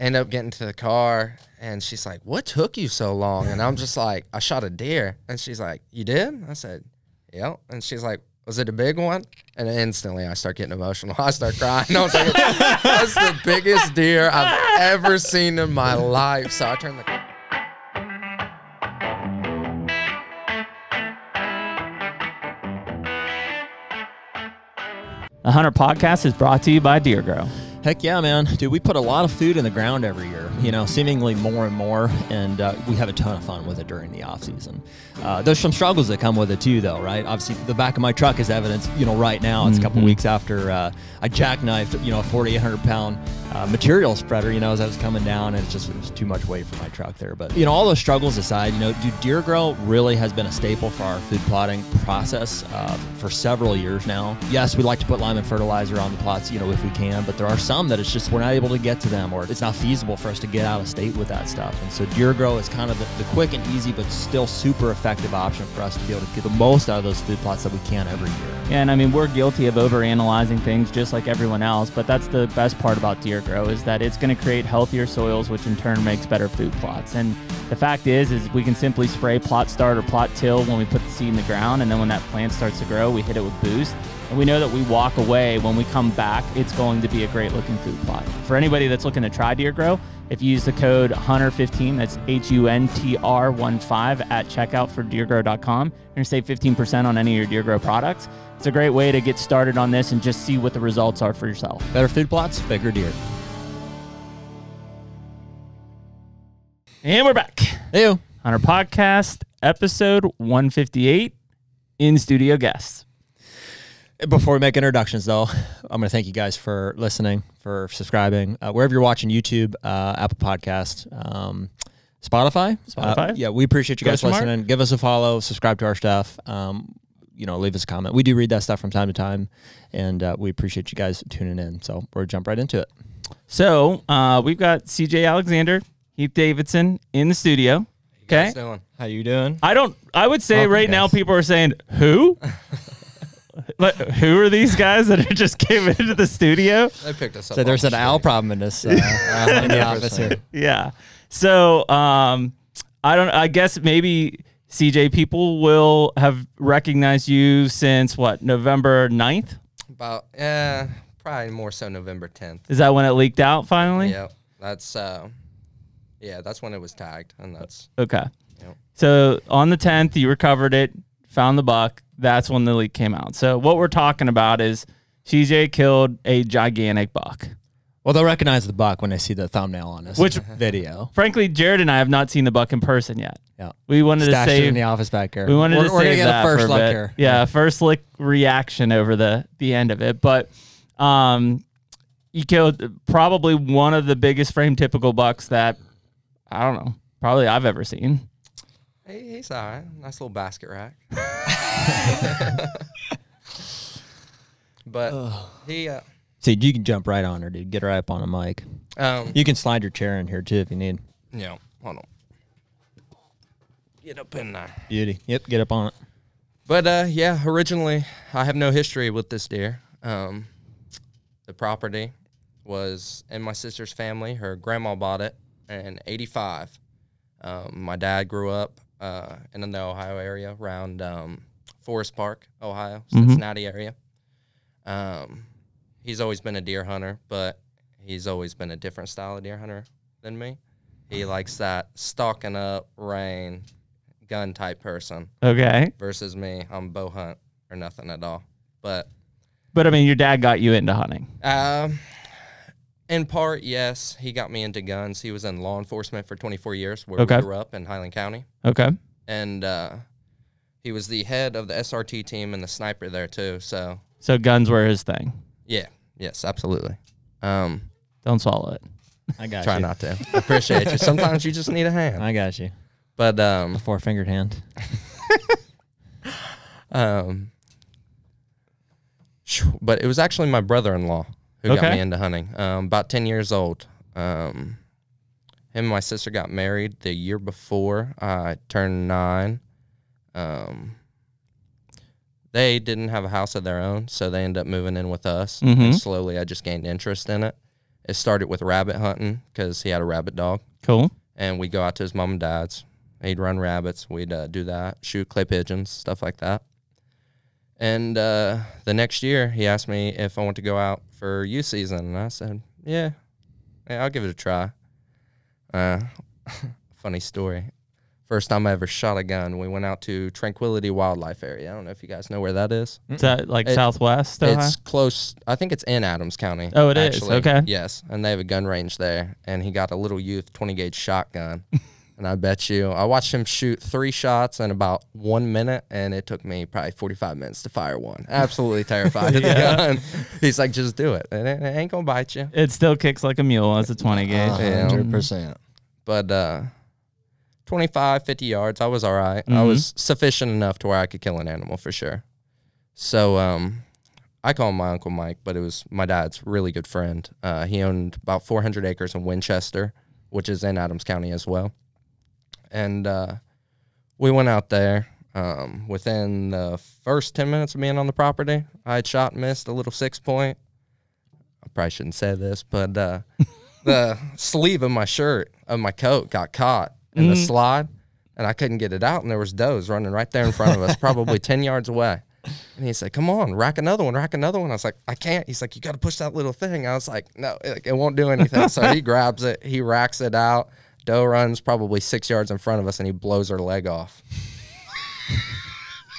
end up getting to the car and she's like, What took you so long? And I'm just like, I shot a deer. And she's like, You did? I said, Yep. And she's like, Was it a big one? And instantly I start getting emotional. I start crying. I was like, That's the biggest deer I've ever seen in my life. So I turned the The HUNTR Podcast is brought to you by DeerGro. Heck yeah, man. Dude, we put a lot of food in the ground every year, you know, seemingly more and more, and uh, we have a ton of fun with it during the off season. Uh, there's some struggles that come with it too, though, right? Obviously, the back of my truck is evidence, you know, right now. It's a couple weeks after uh, I jackknifed, you know, a 4,800 pound uh, material spreader, you know, as I was coming down, and it's just it was too much weight for my truck there. But, you know, all those struggles aside, you know, dude, DeerGro really has been a staple for our food plotting process uh, for several years now. Yes, we like to put lime and fertilizer on the plots, you know, if we can, but there are some that it's just we're not able to get to them or it's not feasible for us to get out of state with that stuff. And so DeerGro is kind of the, the quick and easy, but still super effective option for us to be able to get the most out of those food plots that we can every year. Yeah, and I mean, we're guilty of overanalyzing things just like everyone else, but that's the best part about Deer Grow is that it's going to create healthier soils, which in turn makes better food plots. And the fact is, is we can simply spray plot start or plot till when we put the seed in the ground, and then when that plant starts to grow, we hit it with boost. And we know that we walk away when we come back, it's going to be a great looking food plot. For anybody that's looking to try DeerGro, if you use the code HUNTR15, that's H U N T R 1 5 at checkout for deergro.com, you're going to save 15% on any of your DeerGro products. It's a great way to get started on this and just see what the results are for yourself. Better food plots, bigger deer. And we're back. Ew. On our podcast, episode 158, in studio guests. Before we make introductions, though, I'm going to thank you guys for listening, for subscribing, uh, wherever you're watching YouTube, uh, Apple Podcast, um, Spotify. Spotify? Uh, yeah, we appreciate you guys Question mark? listening. Give us a follow, subscribe to our stuff. Um, you know, leave us a comment. We do read that stuff from time to time, and uh, we appreciate you guys tuning in. So we're jump right into it. So uh, we've got CJ Alexander, Heath Davidson in the studio. Okay. guys doing? How you doing? I don't, I would say Welcome, right now people are saying, who? Like, who are these guys that are just came into the studio? They picked us up. So there's the an owl problem in this uh, in the office here. Yeah. So um, I don't. I guess maybe CJ people will have recognized you since what November 9th? About, yeah, probably more so November 10th. Is that when it leaked out finally? Yep. That's, uh, yeah, that's when it was tagged. And that's, Okay. Yep. So on the 10th, you recovered it, found the buck. That's when the leak came out. So what we're talking about is CJ killed a gigantic buck. Well, they'll recognize the buck when they see the thumbnail on this Which- video. Frankly, Jared and I have not seen the buck in person yet. Yeah. We wanted Stashed to it save in the office back here. We wanted we're, to we're save gonna get that a first for a look bit. here. Yeah, first look reaction over the the end of it. But um, you killed probably one of the biggest frame typical bucks that I don't know, probably I've ever seen. hey, he's all right. Nice little basket rack. but he, uh, See, you can jump right on her, dude. Get her up on a mic. um, You can slide your chair in here too if you need. Yeah, hold on. Get up in there. Beauty. Yep, get up on it. But uh, yeah, originally I have no history with this deer. Um, the property was in my sister's family. Her grandma bought it in '85. Um, my dad grew up uh, in the Ohio area around um, Forest Park, Ohio, Cincinnati area. Um, he's always been a deer hunter, but he's always been a different style of deer hunter than me. He likes that stalking up, rain, gun type person Okay, versus me. I'm bow hunt or nothing at all. But but I mean, your dad got you into hunting. um, in part, yes, he got me into guns. He was in law enforcement for 24 years, where Okay. we grew up in Highland County, Okay, and uh, he was the head of the SRT team and the sniper there too. So so guns were his thing. Yeah, yes, absolutely. Um, Don't swallow it. I got you. try you. not to. Appreciate you. Sometimes you just need a hand. I got you. But um, A four fingered hand. Um, phew, but it was actually my brother-in-law who got Okay. me into hunting. Um, about ten years old. Um, him and my sister got married the year before I turned nine. Um, they didn't have a house of their own, so they ended up moving in with us. Mhm. And slowly, I just gained interest in it. It started with rabbit hunting because he had a rabbit dog, Cool. and we'd go out to his mom and dad's. He'd run rabbits. We'd uh, do that, shoot clay pigeons, stuff like that. And uh, the next year, he asked me if I want to go out for youth season, and I said, "Yeah, yeah, I'll give it a try." Uh, funny story. First time I ever shot a gun, we went out to Tranquility Wildlife Area. I don't know if you guys know where that is. Is that like It- Southwest? Ohio? It's close. I think it's in Adams County. Oh, it is? Okay. Yes, and they have a gun range there, and he got a little youth 20 gauge shotgun. and I bet you, I watched him shoot three shots in about one minute, and it took me probably 45 minutes to fire one. Absolutely terrified of the gun. He's like, just do it. It, it ain't gonna bite you. It still kicks like a mule as a 20 gauge. Uh-huh. Yeah. hundred percent. But uh, 25, 50 yards, I was all right. I Mhm. was sufficient enough to where I could kill an animal for sure. So um, I call him my Uncle Mike, but it was my dad's really good friend. Uh, he owned about 400 acres in Winchester, which is in Adams County as well. And uh, we went out there. Um, within the first 10 minutes of being on the property, I had shot and missed a little six point. I probably shouldn't say this, but uh, the sleeve of my shirt of my coat got caught in the slide, and I couldn't get it out. And there was does running right there in front of us, probably ten yards away. And he said, "Come on, rack another one, rack another one." I was like, "I can't." He's like, "You got to push that little thing." I was like, "No, it, it won't do anything." so he grabs it, he racks it out. Doe runs probably six yards in front of us, and he blows her leg off.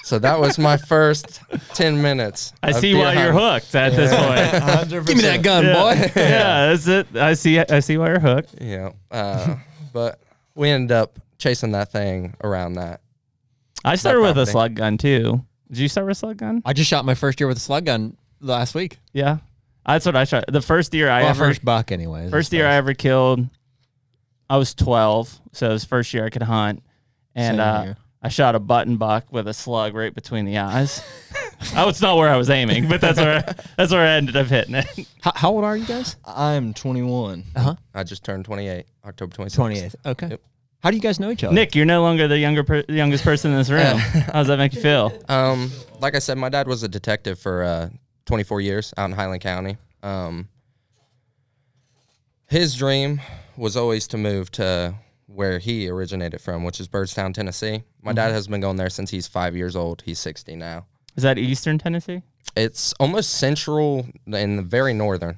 so that was my first ten minutes. I see deer why you're hooked at this point. Give me that gun, yeah. boy. yeah, that's it. I see. I see why you're hooked. Yeah. Uh, but we ended up chasing that thing around that. I started with a property. slug gun too. Did you start with a slug gun? I just shot my first year with a slug gun last week. Yeah, that's what I shot. The first year I Well, ever first buck, anyways. First year I ever killed, I was 12, so it was first year I could hunt, and Same uh, here. I shot a button buck with a slug right between the eyes. oh, it's not where I was aiming, but that's where that's where I ended up hitting it. How, how old are you guys? I'm 21. Uh huh. I just turned 28, October 26th. 28th. Okay. Yep. How do you guys know each other? Nick, you're no longer the younger per- youngest person in this room. How does that make you feel? Um, like I said, my dad was a detective for uh, 24 years out in Highland County. Um, his dream was always to move to where he originated from, which is Byrdstown, Tennessee. My dad has been going there since he's five years old. He's 60 now. Is that Eastern Tennessee? It's almost central and very northern.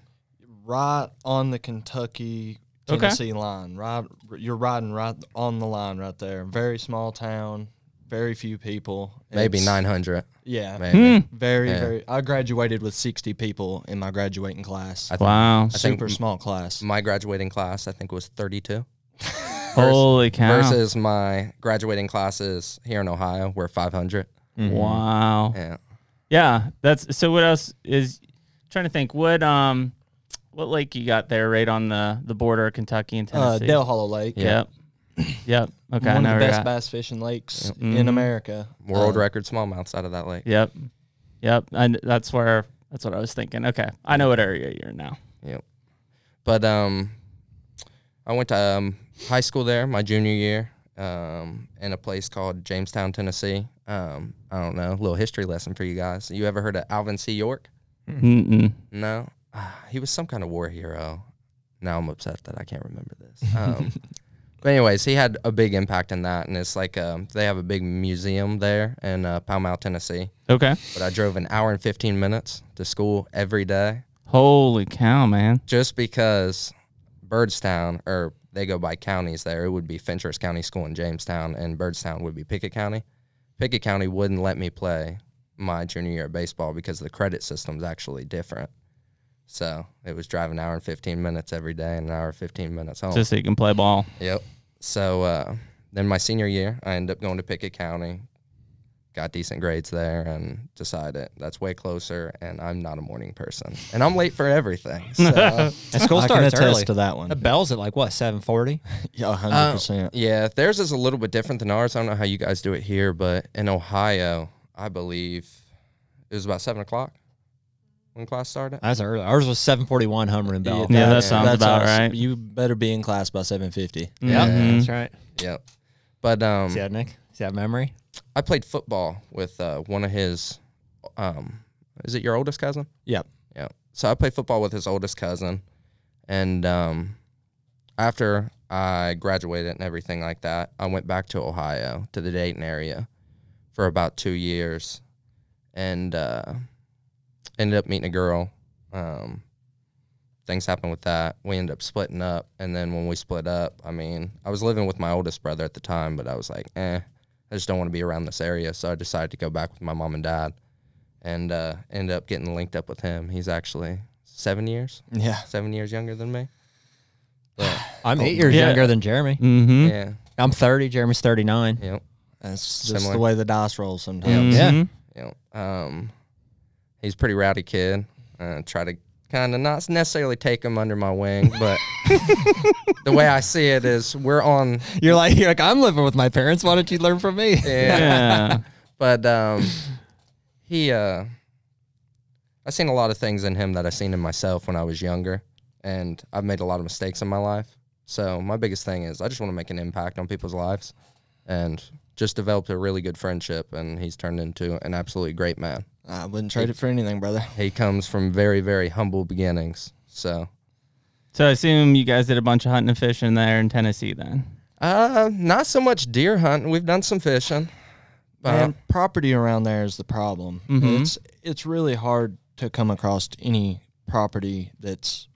Right on the Kentucky Okay. Tennessee line. Right, you're riding right on the line right there. Very small town. Very few people. Maybe 900. Yeah. Maybe. Hmm. Very, Yeah. very. I graduated with 60 people in my graduating class. I think Wow. I think Super small class. my graduating class, I think, was 32. Holy cow. Versus my graduating classes here in Ohio, were 500. Wow. Yeah. Yeah, that's so. What else is? Trying to think. What um, what lake you got there, right on the the border of Kentucky and Uh, Tennessee? Dale Hollow Lake. Yep. Yep. Okay. I One know of where the you're best at. bass fishing lakes Mhm. in America. World Uh, record smallmouths out of that lake. Yep. Yep. And that's where that's what I was thinking. Okay. I know what area you're in now. Yep. But um, I went to um, high school there my junior year um, in a place called Jamestown, Tennessee. Um, I don't know, a little history lesson for you guys. You ever heard of Alvin C. York? Mm-mm. No, Ah, he was some kind of war hero. Now I'm upset that I can't remember this. Um, but anyways, he had a big impact in that, and it's like um, they have a big museum there in uh, Pall Mall, Tennessee. Okay. But I drove an hour and 15 minutes to school every day Holy cow, man. just because Byrdstown, or they go by counties there, it would be Fentress County School in Jamestown, and Birdstown would be Pickett County. Pickett County wouldn't let me play my junior year of baseball because the credit system system's actually different. So it was driving an hour and 15 minutes every day and an hour and 15 minutes home. Just so you can play ball. Yep. So uh, then my senior year, I ended up going to Pickett County, got decent grades there, and decided that's way closer. And I'm not a morning person, and I'm late for everything. So And school I can starts attest early. to that one. The bell's at like what seven forty. Yeah, hundred Uh, percent. yeah, theirs is a little bit different than ours. I don't know how you guys do it here, but in Ohio, I believe it was about seven o'clock when class started. That's early. Ours was seven forty one. Hummer and Bell. Yeah, that that's- sounds about right. You better be in class by seven fifty. Yeah, Mhm. that's right. Yep. But um, See that, Nick? See that memory? I played football with uh, one of his. Um, is it your oldest cousin? Yep. Yeah. So I played football with his oldest cousin, And um, after I graduated and everything like that, I went back to Ohio to the Dayton area for about two years, and uh, ended up meeting a girl. Um, things happened with that. We ended up splitting up, and then when we split up, I mean, I was living with my oldest brother at the time, but I was like, eh, I just don't want to be around this area, so I decided to go back with my mom and dad, and uh, ended up getting linked up with him. He's actually seven years, Yeah. seven years younger than me. But I'm eight years Yeah. younger than Jeremy. Mm-hmm. yeah, I'm 30. Jeremy's 39. yep, That's just Similar. the way the dice roll sometimes. Yeah. Mhm. yep. Um, he's a pretty rowdy kid. Uh, try to kind of not necessarily take him under my wing, but the way I see it is we're on You're like, you're like, I'm living with my parents. Why don't you learn from me? yeah. Yeah. but um, he uh, I seen a lot of things in him that I seen in myself when I was younger, and I've made a lot of mistakes in my life. So my biggest thing is I just want to make an impact on people's lives, and just developed a really good friendship, and he's turned into an absolutely great man. I wouldn't trade it for anything, brother. He comes from very very humble beginnings, so. So I assume you guys did a bunch of hunting and fishing there in Tennessee then. Uh, not so much deer hunting. We've done some fishing. But Man, property around there is the problem. Mhm. It's it's really hard to come across any property that's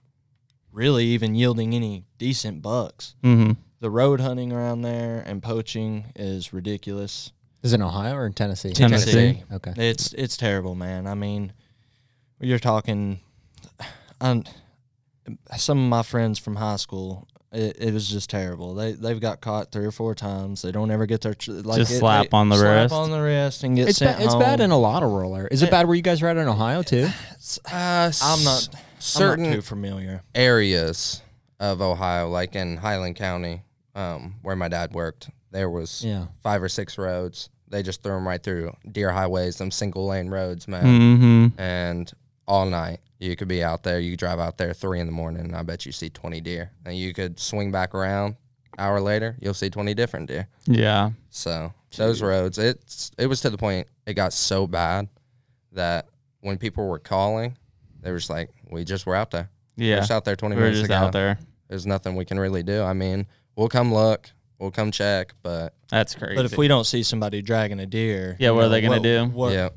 really even yielding any decent bucks. Mm-hmm. The road hunting around there and poaching is ridiculous. Is it in Ohio or in Tennessee? Tennessee. Okay. It's it's terrible, man. I mean, you're talking. Um, some of my friends from high school, it, it was just terrible. They they've got caught three or four times. They don't ever get their tr- like Just it- slap they on the slap wrist. on the wrist and get It's, sent ba- it's bad in a lot of rural areas. Is it bad where you guys are at in Ohio too? uh, I'm not certain I'm not too familiar. areas of Ohio, like in Highland County, um, where my dad worked, there was Yeah. five or six roads. They just threw them right through deer highways, them single lane roads, man. Mm-hmm. And all night, you could be out there. You drive out there three in the morning, and I bet you see twenty deer. And you could swing back around. Hour later, you'll see twenty different deer. Yeah. So those roads, it's it was to the point it got so bad that when people were calling, they were just like, "We just were out there. Yeah, We're Yeah. just out there twenty We were minutes just ago. out there. There's nothing we can really do. I mean, we'll come look, we'll come check, but That's crazy. But if we don't see somebody dragging a deer, Yeah, you what are they gonna do? What, yeah,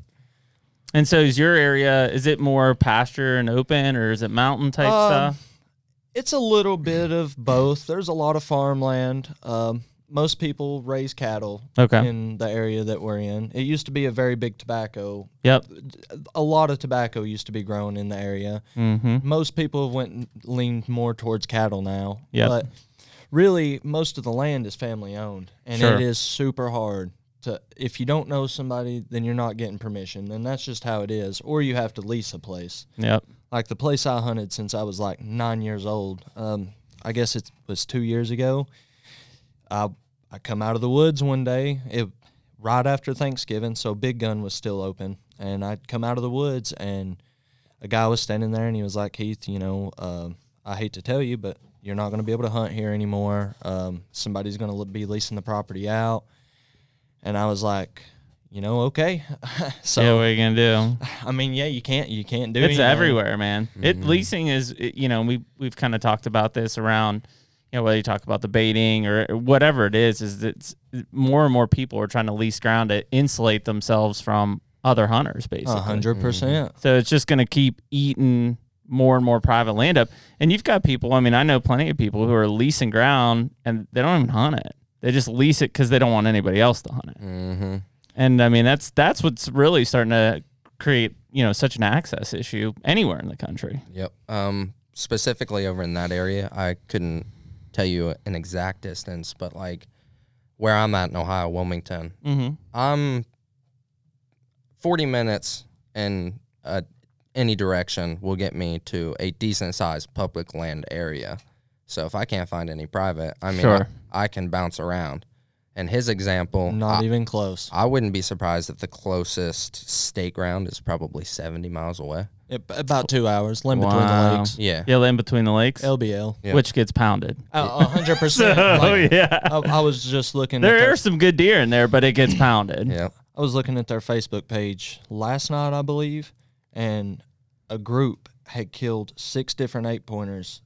and so is your area, is it more pasture and open or is it mountain type Um, stuff? It's a little bit of both. There's a lot of farmland. Um, most people raise cattle Okay. in the area that we're in. It used to be a very big tobacco. Yep. A lot of tobacco used to be grown in the area. Mm-hmm. Most people have went leaned more towards cattle now. Yep. But really, most of the land is family owned, and Sure. it is super hard to. If you don't know somebody, then you're not getting permission, and that's just how it is. Or you have to lease a place. Yep. Like the place I hunted since I was like nine years old. Um, I guess it was two years ago. I I come out of the woods one day, it right after Thanksgiving, so Big Gun was still open, and I'd come out of the woods and a guy was standing there and he was like, Keith, you know, um, I hate to tell you, but you're not going to be able to hunt here anymore. Um, somebody's going to be leasing the property out, and I was like, you know, okay. so yeah, what are you gonna do? I mean, yeah, you can't you can't do it's anything. everywhere, man. It mm-hmm. leasing is, it- you know, we we've kind of talked about this around, you know, whether you talk about the baiting or whatever it is, is that more and more people are trying to lease ground to insulate themselves from other hunters, basically. A hundred mm-hmm. percent. So it's just going to keep eating more and more private land up. And you've got people, I mean, I know plenty of people who are leasing ground and they don't even hunt it. They just lease it because they don't want anybody else to hunt it. mm-hmm. And I mean, that's that's what's really starting to create, you know, such an access issue anywhere in the country. yep. Um, specifically over in that area, I couldn't tell you an exact distance, but like where I'm at in Ohio, Wilmington, Mm-hmm. I'm 40 minutes in uh, any direction will get me to a decent sized public land area. So if I can't find any private, I mean, Sure. I, I can bounce around. And his example, Not I, even close. I wouldn't be surprised if the closest state ground is probably 70 miles away. It- about two hours, Land Between the Lakes. Yeah. Yeah, in between the lakes, LBL. Yeah. which gets pounded. A a hundred percent. Oh Like, yeah, I, I was just looking. at there their, are some good deer in there, but it gets pounded. Yeah. I was looking at their Facebook page last night, I believe, and a group had killed six different eight pointers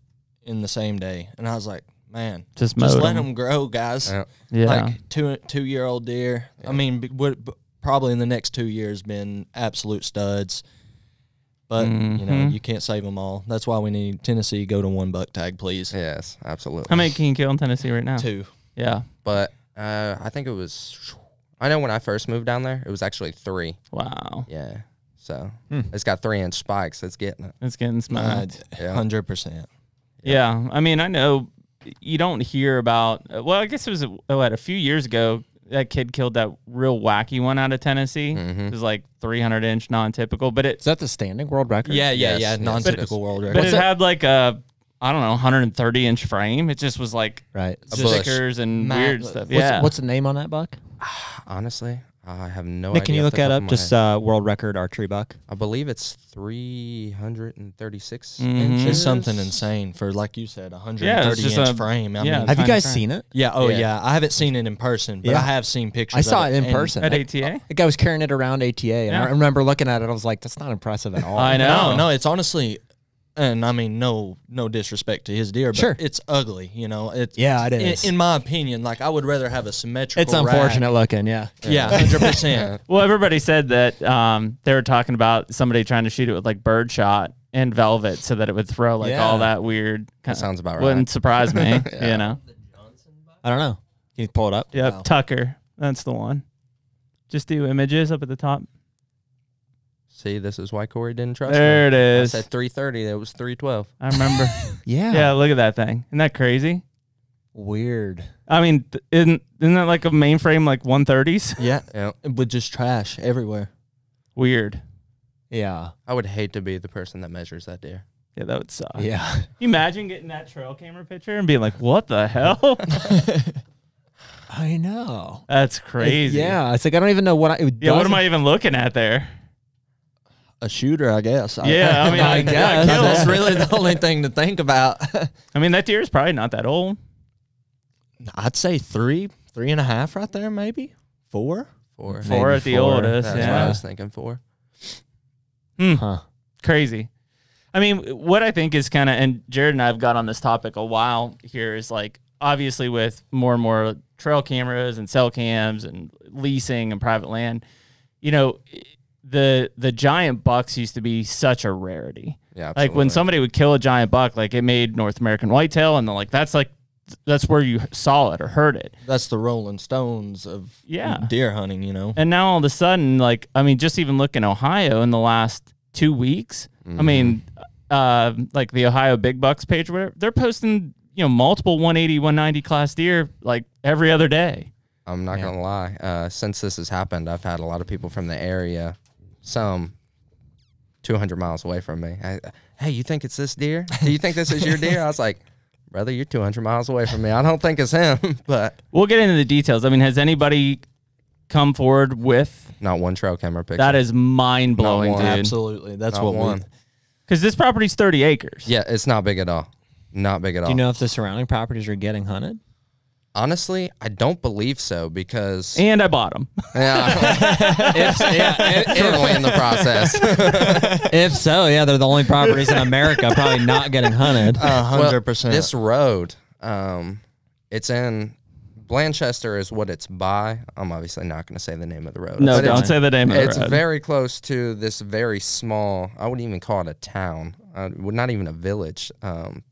in the same day, and I was like, man, Just just mowed let 'em. them grow, guys. Yeah. Yeah. Like two two year old deer. I mean, b- would b- probably in the next two years been absolute studs. But you know, Mhm. you can't save them all. That's why we need Tennessee go to one buck tag, please. Yes, absolutely. How many can you kill in Tennessee right now? Two. Yeah. But uh, I think it was. I know when I first moved down there, it was actually three. Wow. Yeah. So Hmm. it's got three inch spikes. It's getting it. It's getting smoked. Yeah. Hundred percent. Yeah, I mean, I know you don't hear about. Well, I guess it was what a few years ago that kid killed that real wacky one out of Tennessee. Mhm. It was like 300 inch non-typical, but it Is that the standing world record? Yeah, yeah, Yes, yeah. Non-typical world record. but record. it had like a I don't know 130 inch frame. It just was like Right. Stickers and Matt, weird stuff. What's, Yeah, what's the name on that buck? Honestly, I have no Nick, idea. can you look that up? Just uh, world record archery buck. I believe it's 336 Mhm. inches. It's something insane for, like you said, a Yeah, 130 it's just inch a- frame. I yeah. mean, Have you guys frame. seen it? yeah. Oh Yeah. yeah. I haven't seen it in person, but Yeah. I have seen pictures. I saw of it in person. at I- ATA. The guy was carrying it around ATA, and Yeah. I remember looking at it. I was like, "That's not impressive at all." I know. No, no, it's honestly, and I mean, no, no disrespect to his deer, but Sure. it's ugly. You know, it's Yeah, it in- In, my opinion, like I would rather have a symmetrical. It's unfortunate rack. looking. Yeah. Yeah, hundred percent. Well, everybody said that um, they were talking about somebody trying to shoot it with like birdshot and velvet so that it would throw like all that weird. That sounds about right. Wouldn't surprise me, you know. I don't know. Can you pull it up? Yep, Wow. Tucker. That's the one. Just do images up at the top. See, this is why Corey didn't trust There it me. is. I said 330. It was 312. I remember. Yeah. yeah, look at that thing. Isn't that crazy? Weird. I mean, th- isn't isn't that like a mainframe like 130s? Yeah, Yeah. with just trash everywhere. Weird. Yeah. I would hate to be the person that measures that deer. Yeah, that would suck. Yeah. Can you imagine getting that trail camera picture and being like, "What the hell?" I know. That's crazy. Yeah. It's like I don't even know what I. It Yeah. What am I even looking at there? A shooter, I guess. Yeah, I mean, I I guess. guess that's really the only thing to think about. I mean, that deer is probably not that old. I'd say three, three and a half, right there, maybe four. Four. Four at the four. oldest. That's what I was thinking for. Hmm. Huh. crazy. I mean, what I think is kind of, and Jared and I have got on this topic a while here is like, obviously, with more and more trail cameras and cell cams and leasing and private land, you know, the the giant bucks used to be such a rarity. Yeah. Like when somebody would kill a giant buck, like it made North American whitetail, and they're like, that's like, that's where you saw it or heard it. That's the Rolling Stones of Yeah. deer hunting. You know, And now all of a sudden, like, I mean, just even look in Ohio in the last two weeks, I mean, uh, like the Ohio Big Bucks page, where they're posting, you know, multiple 180, 190 class deer like every other day. I'm not gonna lie. Uh, since this has happened, I've had a lot of people from the area, some 200 miles away from me. I, hey, you think it's this deer? Do you think this is your deer? I was like, brother, you're 200 miles away from me. I don't think it's him, but We'll get into the details. I mean, has anybody come forward with not one trail camera picture. that? Is mind blowing, dude. absolutely. That's Not what one. we. Because this property's 30 acres. Yeah, it's not big at all. Not big at all. Do you know if the surrounding properties are getting hunted? Honestly, I don't believe so because And I bought them. yeah, if, yeah, currently in the process. if so, yeah, they're the only properties in America probably not getting hunted. A Well, hundred percent. This road, um, it's in Blanchester is what it's by. I'm obviously not going to say the name of the road. no, but don't say the name of the It's road. It's very close to this very small. I wouldn't even call it a town. Uh, not even a village. Um,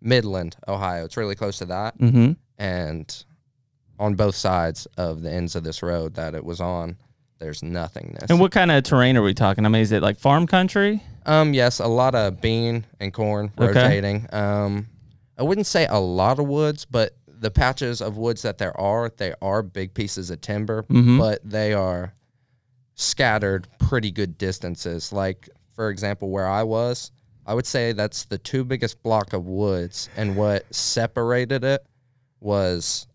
Midland, Ohio. It's really close to that, mm-hmm. And on both sides of the ends of this road that it was on, there's nothingness. And what kind of terrain are we talking? I mean, is it like farm country? Um, yes, a lot of bean and corn Okay. rotating. Um, I wouldn't say a lot of woods, but the patches of woods that there are, they are big pieces of timber, Mhm. but they are scattered pretty good distances. Like, for example, where I was, I would say that's the two biggest block of woods, and what separated it was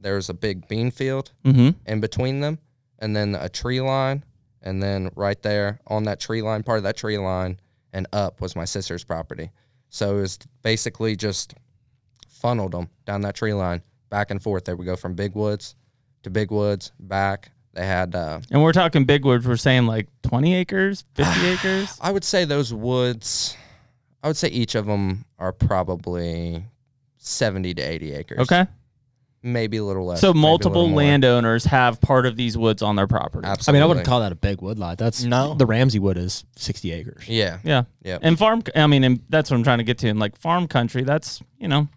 there was a big bean field Mm-hmm. in between them, and then a tree line, and then right there on that tree line, part of that tree line, and up was my sister's property. So it was basically just funneled them down that tree line, back and forth. They would go from big woods to big woods, back. They had, uh, And we're talking big woods. We're saying like 20 acres, 50 acres. I would say those woods, I would say each of them are probably 70 to 80 acres. Okay. Maybe a little less. So multiple landowners have part of these woods on their property. I Absolutely. mean, I wouldn't call that a big woodlot. That's No. The Ramsey wood is 60 acres. Yeah. Yeah. Yep. And farm, I mean, and that's what I'm trying to get to. In like farm country, that's, you know,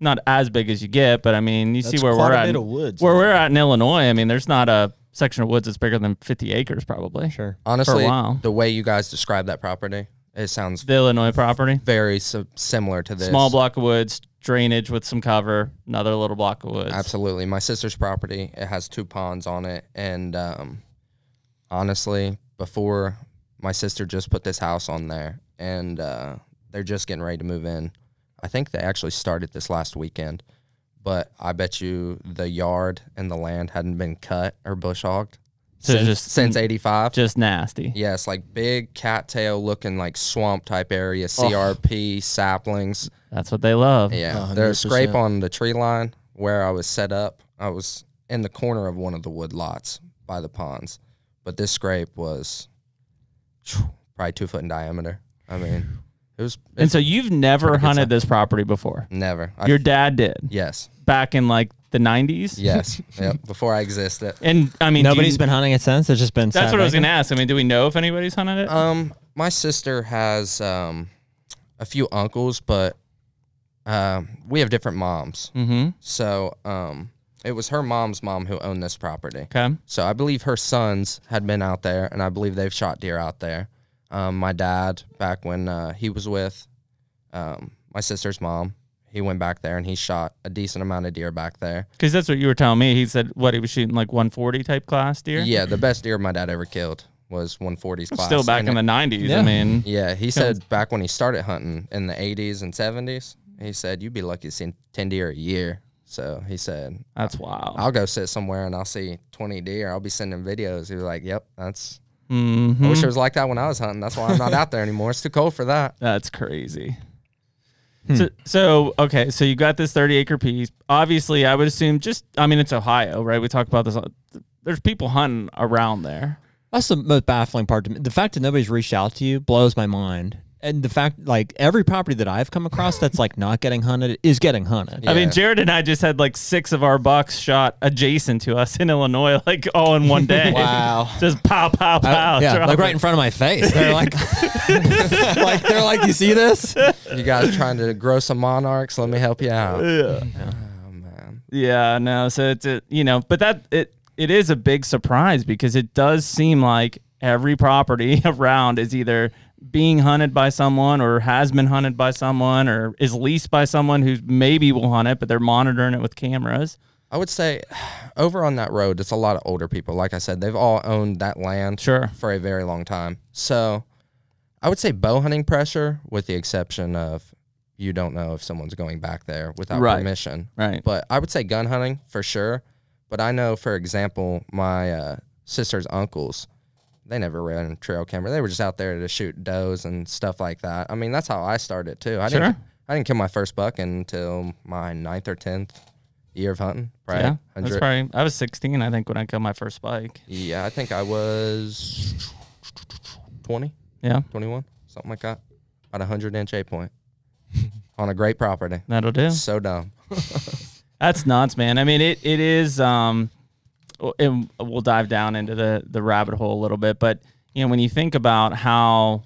not as big as you get, but I mean, you That's see where quite we're a at. bit in- of woods. Where we're at in Illinois, I mean, there's not a section of woods that's bigger than 50 acres, probably. Sure. Honestly, while. the way you guys describe that property, it sounds The Illinois property, very si- similar to this. small block of woods, drainage with some cover, another little block of woods. Absolutely. My sister's property, it has two ponds on it. And um, honestly, before my sister just put this house on there and uh, they're just getting ready to move in. I think they actually started this last weekend. But I bet you the yard and the land hadn't been cut or bush hogged So since, just- since 85. Just nasty. Yes, like big cattail looking like swamp type area, CRP, saplings. That's what they love. Yeah, A there's a scrape on the tree line where I was set up. I was in the corner of one of the wood lots by the ponds, but this scrape was phew, probably two foot in diameter. I mean, it was. And so you've never hunted this property before. never. I, Your dad did yes, back in like the 90s. yes, yep. Before I existed. And I mean, do Nobody's you- been hunting it since. It's just been. That's what I was going to ask. I mean, do we know if anybody's hunted it? Um, my sister has um a few uncles, but um we have different moms. mm-hmm. So um, it was her mom's mom who owned this property. Okay. So I believe her sons had been out there, and I believe they've shot deer out there. Um, my dad, back when uh, he was with um, my sister's mom, he went back there and he shot a decent amount of deer back there. Because that's what you were telling me. He said what he was shooting like 140 type class deer. Yeah, the best deer my dad ever killed was 140s class. Still back And in the it- 90s. I mean, Yeah, he said back when he started hunting in the 80s and 70s, he said you'd be lucky to see 10 deer a year. So he said, that's wild. I'll go sit somewhere and I'll see 20 deer. I'll be sending videos. He was like, yep, that's Mhm. I wish it was like that when I was hunting. That's why I'm not out there anymore. It's too cold for that. That's crazy. Hmm. So, so okay, so you got this 30 acre piece. Obviously, I would assume just I mean it's Ohio, right? We talk about this. There's people hunting around there. That's the most baffling part to me. The fact that nobody's reached out to you blows my mind. And the fact, like every property that I've come across that's like not getting hunted is getting hunted. I mean, Jared and I just had like six of our bucks shot adjacent to us in Illinois, like all in one day. Wow. just pow, pow, pow. I- yeah, drop like right in front of my face. They're like, like they're like, you see this? You guys trying to grow some monarchs? Let me help you out. Yeah. Oh man. Yeah, no. So it's a, you know, but that it it is a big surprise because it does seem like every property around is either being hunted by someone or has been hunted by someone or is leased by someone who maybe will hunt it, but they're monitoring it with cameras. I would say over on that road, it's a lot of older people. Like I said, they've all owned that land Sure. for a very long time. So I would say bow hunting pressure, with the exception of you don't know if someone's going back there without Right. permission. Right. But I would say gun hunting for sure. But I know, for example, my uh, sister's uncles, they never ran a trail camera. They were just out there to shoot does and stuff like that. I mean, that's how I started too. I Sure. didn't. I didn't kill my first buck until my ninth or tenth year of hunting. Right. Yeah. That's probably I was 16, I think, when I killed my first spike. Yeah, I think I was 20, Yeah. 21, something like that. About a 100 inch eight point on a great property. That'll do. So dumb. That's nuts, man. I mean, it it is. Um, and we'll dive down into the the rabbit hole a little bit, but you know, when you think about how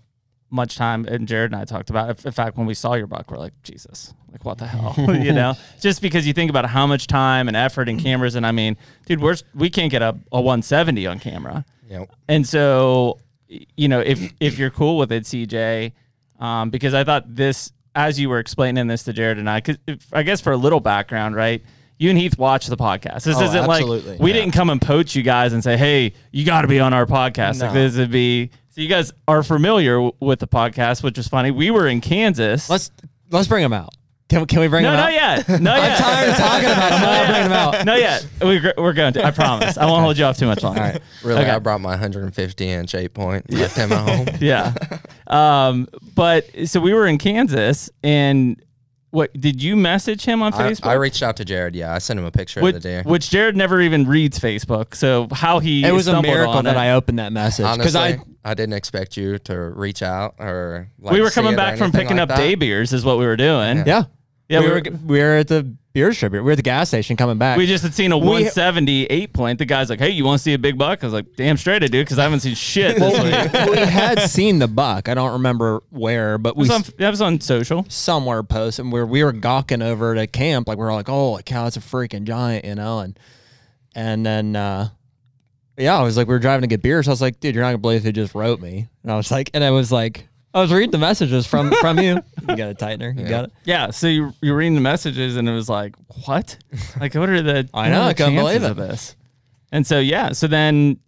much time, and Jared and I talked about, in fact, when we saw your buck, we're like, Jesus, like what the hell, you know? Just because you think about how much time and effort and cameras, and I mean, dude, we're we can't get a, a 170 on camera. Yep. And so, you know, if if you're cool with it, CJ, um, because I thought this, as you were explaining this to Jared and I, because I guess for a little background, right? You and Heath watch the podcast. This Oh, isn't absolutely. like we Yeah. didn't come and poach you guys and say, "Hey, you got to be on our podcast." Like this would be. So you guys are familiar with the podcast, which is funny. We were in Kansas. Let's let's bring them out. Can, can we bring no, them out? not yet. Not I'm tired of talking about them. I'm not bringing them out. Not yet. We're, we're going to. I promise. I won't hold you off too much longer. Really, Okay. I brought my 150 inch eight point, left him at home. yeah. Um, but so we were in Kansas, and what did you message him on I, Facebook? I reached out to Jared. Yeah, I sent him a picture which, of the deer. which Jared never even reads Facebook. So how he It was a stumbled miracle on that it- I opened that message because I I didn't expect you to reach out or. Like, we were coming back from picking like up that. day beers, is what we were doing. Yeah. Yeah, we, we were, were- we were at the beer distributor. We were at the gas station coming back. We just had seen a 170 eight point. The guy's like, "Hey, you want to see a big buck?" I was like, "Damn straight I do," because I haven't seen shit this week. we had seen the buck. I don't remember where, but we was on, that was on social. somewhere post and we we were gawking over at camp like we were like oh cow it's a freaking giant you know and and then uh yeah I was like we were driving to get beer, so I was like dude you're not gonna believe who just wrote me and I was like and I was like I was reading the messages from from you you got a tightener you got it Yeah, so you you're reading the messages and it was like, what? Like, what are the? I know, I couldn't believe it. Of this? And so yeah, so then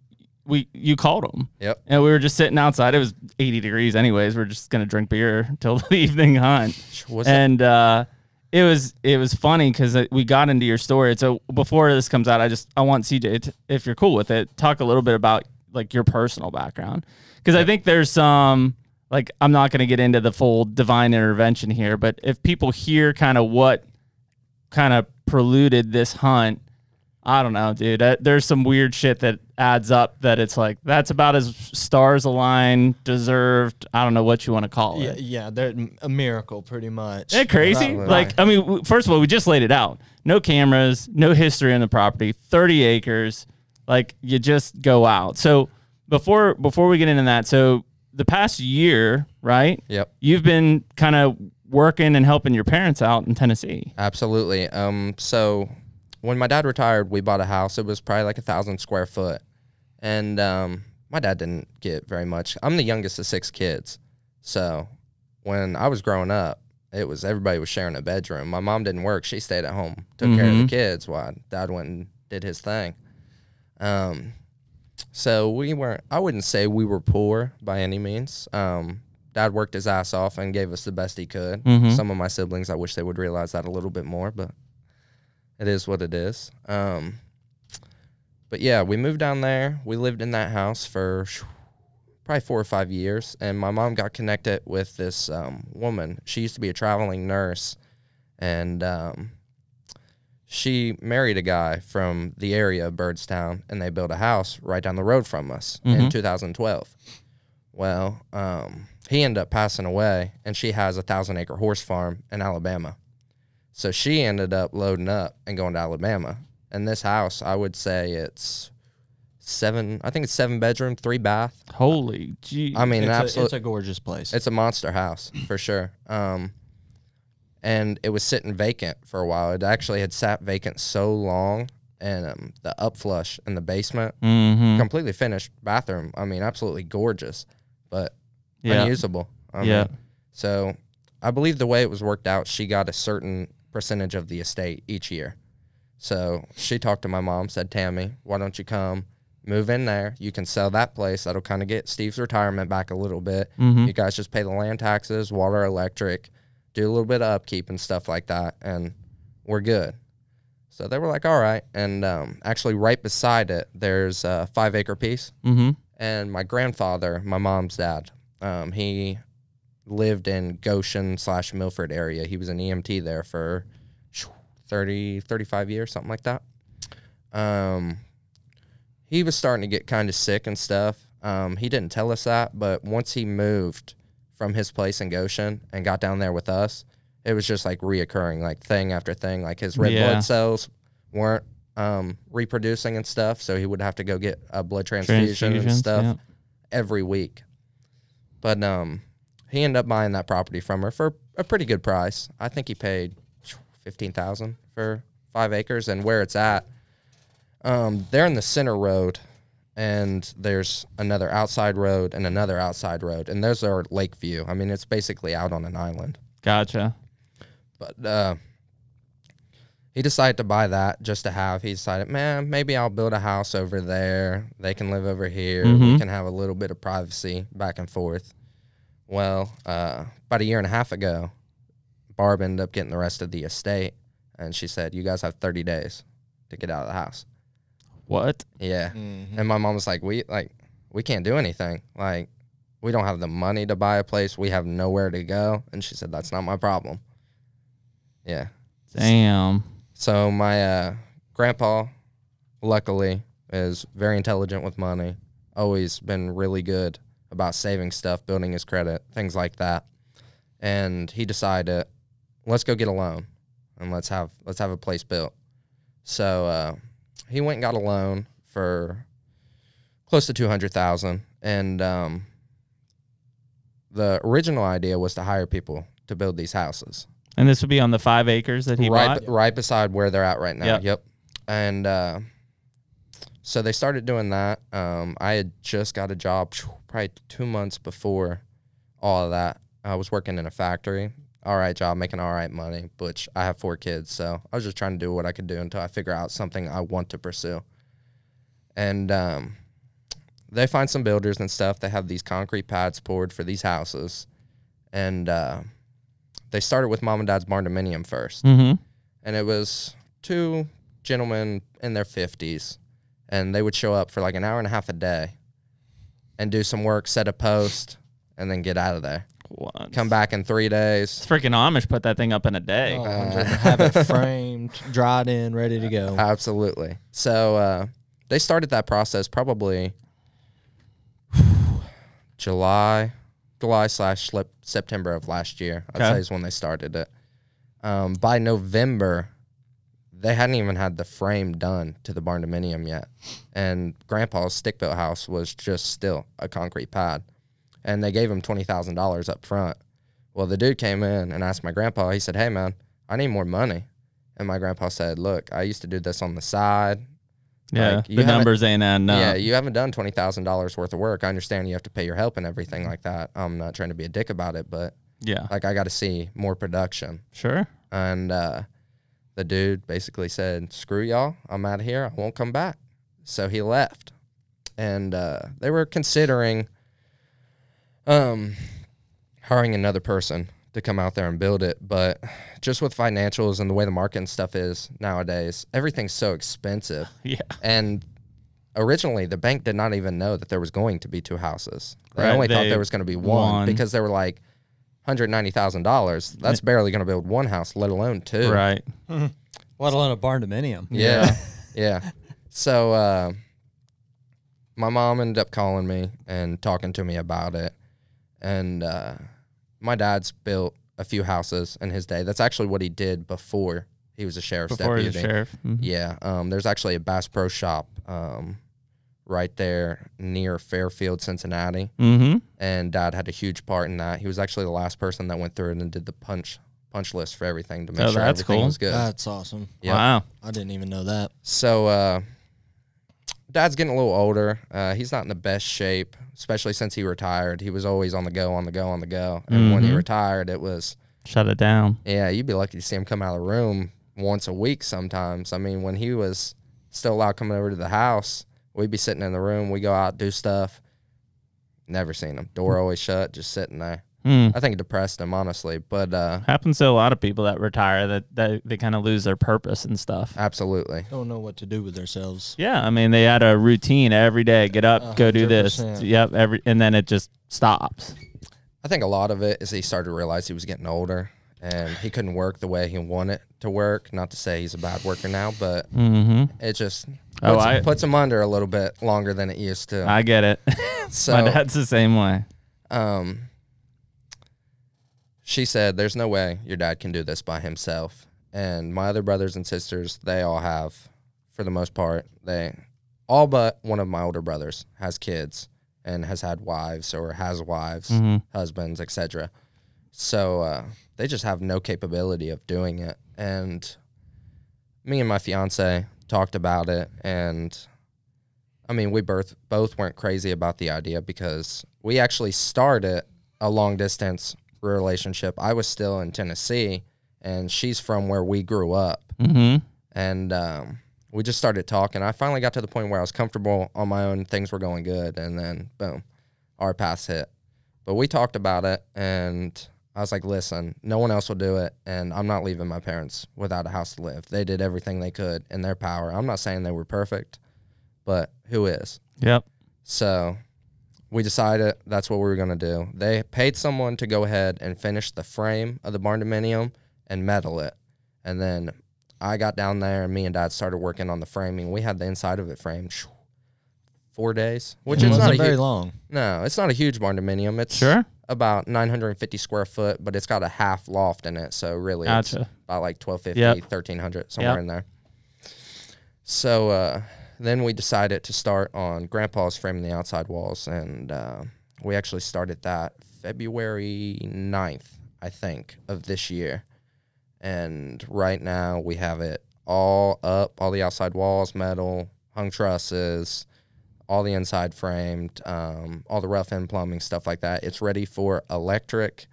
we you called him. Yep. And we were just sitting outside. It was 80 degrees, anyways. We are just gonna drink beer till the evening hunt. What's and uh, it was it was funny because we got into your story. So before this comes out, I just I want CJ, to, if you're cool with it, talk a little bit about like your personal background because I think there's some like I'm not going to get into the full divine intervention here, but if people hear kind of what kind of preluded this hunt. I don't know, dude. Uh, There's some weird shit that adds up that it's like that's about as stars align, deserved. I don't know what you want to call it. yeah, yeah, they're a miracle, pretty much. Isn't crazy? Right. Like, I mean, first of all, we just laid it out. No cameras, no history on the property, 30 acres. Like, you just go out. So before before we get into that, so the past year, right? Yep. You've been kind of working and helping your parents out in Tennessee. Absolutely. Um, so when my dad retired, we bought a house. It was probably like a thousand square foot, and um, my dad didn't get very much. I'm the youngest of six kids, so when I was growing up, it was everybody was sharing a bedroom. My mom didn't work; she stayed at home, took care of the Mhm. kids, while dad went and did his thing. Um, so we weren't. I wouldn't say we were poor by any means. Um, dad worked his ass off and gave us the best he could. Mhm. Some of my siblings, I wish they would realize that a little bit more, but it is what it is. Um, but yeah, we moved down there. We lived in that house for probably four or five years, and my mom got connected with this um, woman. She used to be a traveling nurse, and um, she married a guy from the area of Byrdstown, and they built a house right down the road from us in Mhm. 2012. Well, um, he ended up passing away, and she has a thousand acre horse farm in Alabama. So she ended up loading up and going to Alabama. And this house, I would say it's seven. I think it's seven bedroom, three bath. Holy gee. I mean, it's, a, absolutely, it's a gorgeous place. it's a monster house for sure. Um, and it was sitting vacant for a while. It actually had sat vacant so long, and um, the upflush in the basement, mm-hmm. completely finished bathroom. I mean, absolutely gorgeous, but Yeah. unusable. I Yeah. mean, so I believe the way it was worked out, she got a certain percentage of the estate each year. So she talked to my mom, said, Tammy, why don't you come move in there? You can sell that place. That'll kind of get Steve's retirement back a little bit. Mhm. You guys just pay the land taxes, water, electric, do a little bit of upkeep and stuff like that, and we're good. So they were like, all right. And um, actually, right beside it, there's a five acre piece Mm-hmm. and my grandfather, my mom's dad, um, he lived in Goshen slash Milford area. He was an EMT there for 30, 35 years, something like that. Um, he was starting to get kind of sick and stuff. Um, he didn't tell us that, but once he moved from his place in Goshen and got down there with us, it was just like reoccurring, like thing after thing. Like his red Yeah. blood cells weren't um, reproducing and stuff, so he would have to go get a blood transfusion and stuff yeah. every week. But um, he ended up buying that property from her for a pretty good price. I think he paid fifteen thousand for five acres, and where it's at, um, they're in the center road, and there's another outside road and another outside road, and those are lake view. I mean, it's basically out on an island. Gotcha. But uh, he decided to buy that just to have. He decided, man, maybe I'll build a house over there. They can live over here. We Mhm. can have a little bit of privacy back and forth. Well, uh, about a year and a half ago, Barb ended up getting the rest of the estate, and she said, "You guys have 30 days to get out of the house." What? Yeah, Mhm. and my mom was like, "We like we can't do anything. Like we don't have the money to buy a place. We have nowhere to go." And she said, "That's not my problem." Yeah. Damn. So my uh, grandpa, luckily, is very intelligent with money. Always been really good about saving stuff, building his credit, things like that. And he decided, let's go get a loan and let's have let's have a place built. So uh, he went and got a loan for close to two hundred thousand, and um, the original idea was to hire people to build these houses And this would be on the five acres that he right, bought. right beside where they're at right now. Yep. Yep. And uh, so they started doing that. Um, I had just got a job probably two months before all of that. I was working in a factory. All right job, making all right money, which I have four kids, so I was just trying to do what I could do until I figure out something I want to pursue. And um, they find some builders and stuff. They have these concrete pads poured for these houses, and uh, they started with mom and dad's barn dominium first Mm-hmm. and it was two gentlemen in their 50s and they would show up for like an hour and a half a day and do some work set a post and then get out of there What? come back in three days It's freaking Amish put that thing up in a day. Oh, Uh, have it framed, dried in, ready to go. absolutely so uh, they started that process probably july july slash slip- september of last year i'd Okay. say is when they started it um, by november they hadn't even had the frame done to the barn dominium yet and grandpa's stick built house was just still a concrete pad and they gave him $20000 up front well the dude came in and asked my grandpa he said hey man i need more money and my grandpa said look i used to do this on the side yeah, like, you the numbers ain't adding up. yeah, you haven't done twenty thousand dollars worth of work. I understand you have to pay your help and everything like that. I'm not trying to be a dick about it, but yeah, like I got to see more production. sure. And uh, the dude basically said, "Screw y'all, I'm out of here. I won't come back." So he left, and uh, they were considering um, hiring another person to come out there and build it, but just with financials and the way the market and stuff is nowadays, everything's so expensive. Yeah, And originally, the bank did not even know that there was going to be two houses. They Right, only thought there was going to be one, one. because they were like, hundred ninety thousand dollars. That's barely going to build one house, let alone two. right. Let alone a barn dominium. Yeah, yeah. So uh, my mom ended up calling me and talking to me about it, and uh, my dad's built a few houses in his day. That's actually what he did before he was a sheriff's Before he was deputy. sheriff. Mhm. Yeah, um, there's actually a Bass Pro Shop um, right there near Fairfield, Cincinnati, Mm-hmm. and Dad had a huge part in that. He was actually the last person that went through it and did the punch punch list for everything to make Oh, sure that's everything cool. was good. That's awesome. Yep. Wow. I didn't even know that. So, uh, Dad's getting a little older. Uh, he's not in the best shape, especially since he retired. He was always on the go, on the go, on the go. And when he Mhm. retired, it was Shut it down. yeah, you'd be lucky to see him come out of the room once a week sometimes. I mean, when he was still allowed coming over to the house, we'd be sitting in the room, we go out, do stuff. Never seen him. Door always shut, just sitting there. Hmm. I think it depressed him, honestly. But uh, Happens to a lot of people that retire that, that they kind of lose their purpose and stuff. absolutely. Don't know what to do with themselves. Yeah, I mean they had a routine every day. Get up, A go do this. Yep, every and then it just stops. I think a lot of it is he started to realize he was getting older and he couldn't work the way he wanted to work. Not to say he's a bad worker now, but Mm-hmm. it just Oh, puts, I- puts him under a little bit longer than it used to. I get it. so My dad's the same way. um, she said, "There's no way your dad can do this by himself." And my other brothers and sisters, they all have, for the most part, they all but one of my older brothers has kids and has had wives or has wives, Mhm. husbands, etc. So uh, they just have no capability of doing it. And me and my fiance talked about it, and I mean, we both both weren't crazy about the idea because we actually started a long distance relationship. I was still in Tennessee, and she's from where we grew up, Mm-hmm. and um, we just started talking. I finally got to the point where I was comfortable on my own. Things were going good, and then boom, our paths hit. But we talked about it, and I was like, "Listen, no one else will do it, and I'm not leaving my parents without a house to live. They did everything they could in their power. I'm not saying they were perfect, but who is?" Yep. So we decided that's what we were going to do. They paid someone to go ahead and finish the frame of the barn dominium and metal it. And then I got down there and me and dad started working on the framing. We had the inside of it framed. four days, which It is not a very huge, long. no, it's not a huge barn dominium. It's Sure. about 950 square foot, but it's got a half loft in it, so really it's about like 1250, Yep. 1300, somewhere Yep. in there. So uh, then we decided to start on Grandpa's framing the outside walls, and uh, we actually started that February 9th, I think, of this year. And right now we have it all up, all the outside walls, metal, hung trusses, all the inside framed, um, all the rough end plumbing, stuff like that. It's ready for electric,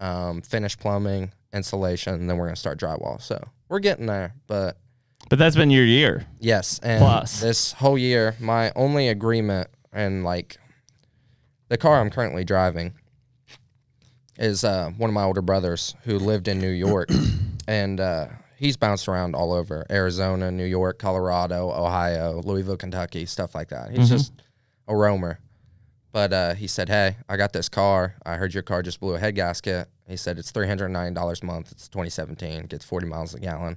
um, finished plumbing, insulation, and then we're gonna start drywall. So we're getting there, but But that's been your year. yes, and Plus. this whole year, my only agreement and like the car I'm currently driving is uh, one of my older brothers who lived in New York, and uh, he's bounced around all over Arizona, New York, Colorado, Ohio, Louisville, Kentucky, stuff like that. He's just a roamer. But uh, he said, "Hey, I got this car. I heard your car just blew a head gasket." He said it's three hundred nine dollars a month. It's 2017. Gets 40 miles a gallon.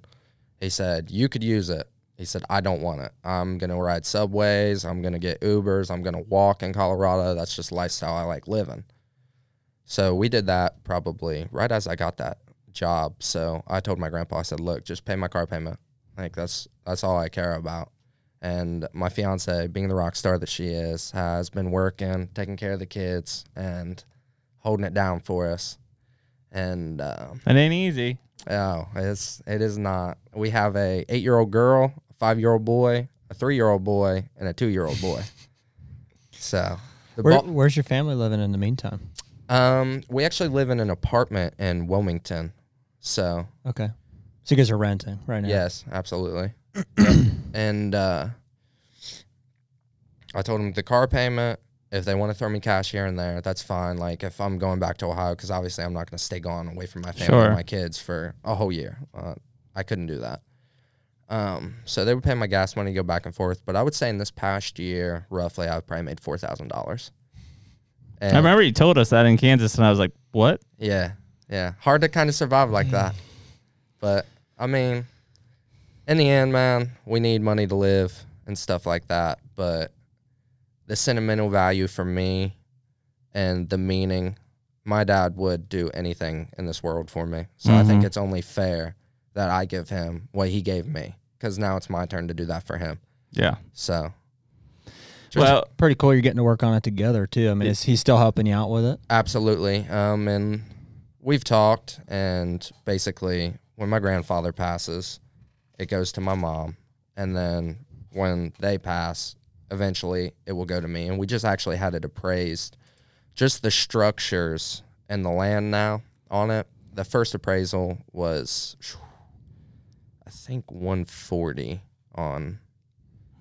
He said you could use it. He said I don't want it. I'm gonna ride subways. I'm gonna get Ubers. I'm gonna walk in Colorado. That's just lifestyle I like living. So we did that probably right as I got that job. So I told my grandpa, I said, "Look, just pay my car payment. Like that's that's all I care about." And my fiance, being the rock star that she is, has been working, taking care of the kids, and holding it down for us. And um, It ain't easy. Oh, it's it is not. We have a eight year old girl, a five year old boy, a three year old boy, and a two year old boy. So the Where, where's your family living in the meantime? um, we actually live in an apartment in Wilmington. So Okay. So you guys are renting right now? yes, absolutely. And uh, I told him the car payment. If they want to throw me cash here and there, that's fine. Like if I'm going back to Ohio, because obviously I'm not going to stay gone away from my family Sure. and my kids for a whole year. Uh, I couldn't do that. Um, so they would pay my gas money, go back and forth. But I would say in this past year, roughly, I've probably made four thousand dollars. I remember you told us that in Kansas, and I was like, "What?" Yeah, yeah. Hard to kind of survive like that. But I mean, in the end, man, we need money to live and stuff like that. But the sentimental value for me and the meaning, my dad would do anything in this world for me. So I think Mhm. it's only fair that I give him what he gave me because now it's my turn to do that for him. Yeah. So Well, Pretty cool. You're getting to work on it together too. I mean, is he still helping you out with it? Absolutely. Um, and we've talked, and basically, when my grandfather passes, it goes to my mom, and then when they pass, eventually it will go to me. And we just actually had it appraised, just the structures and the land now on it. The first appraisal was, I think, 140 on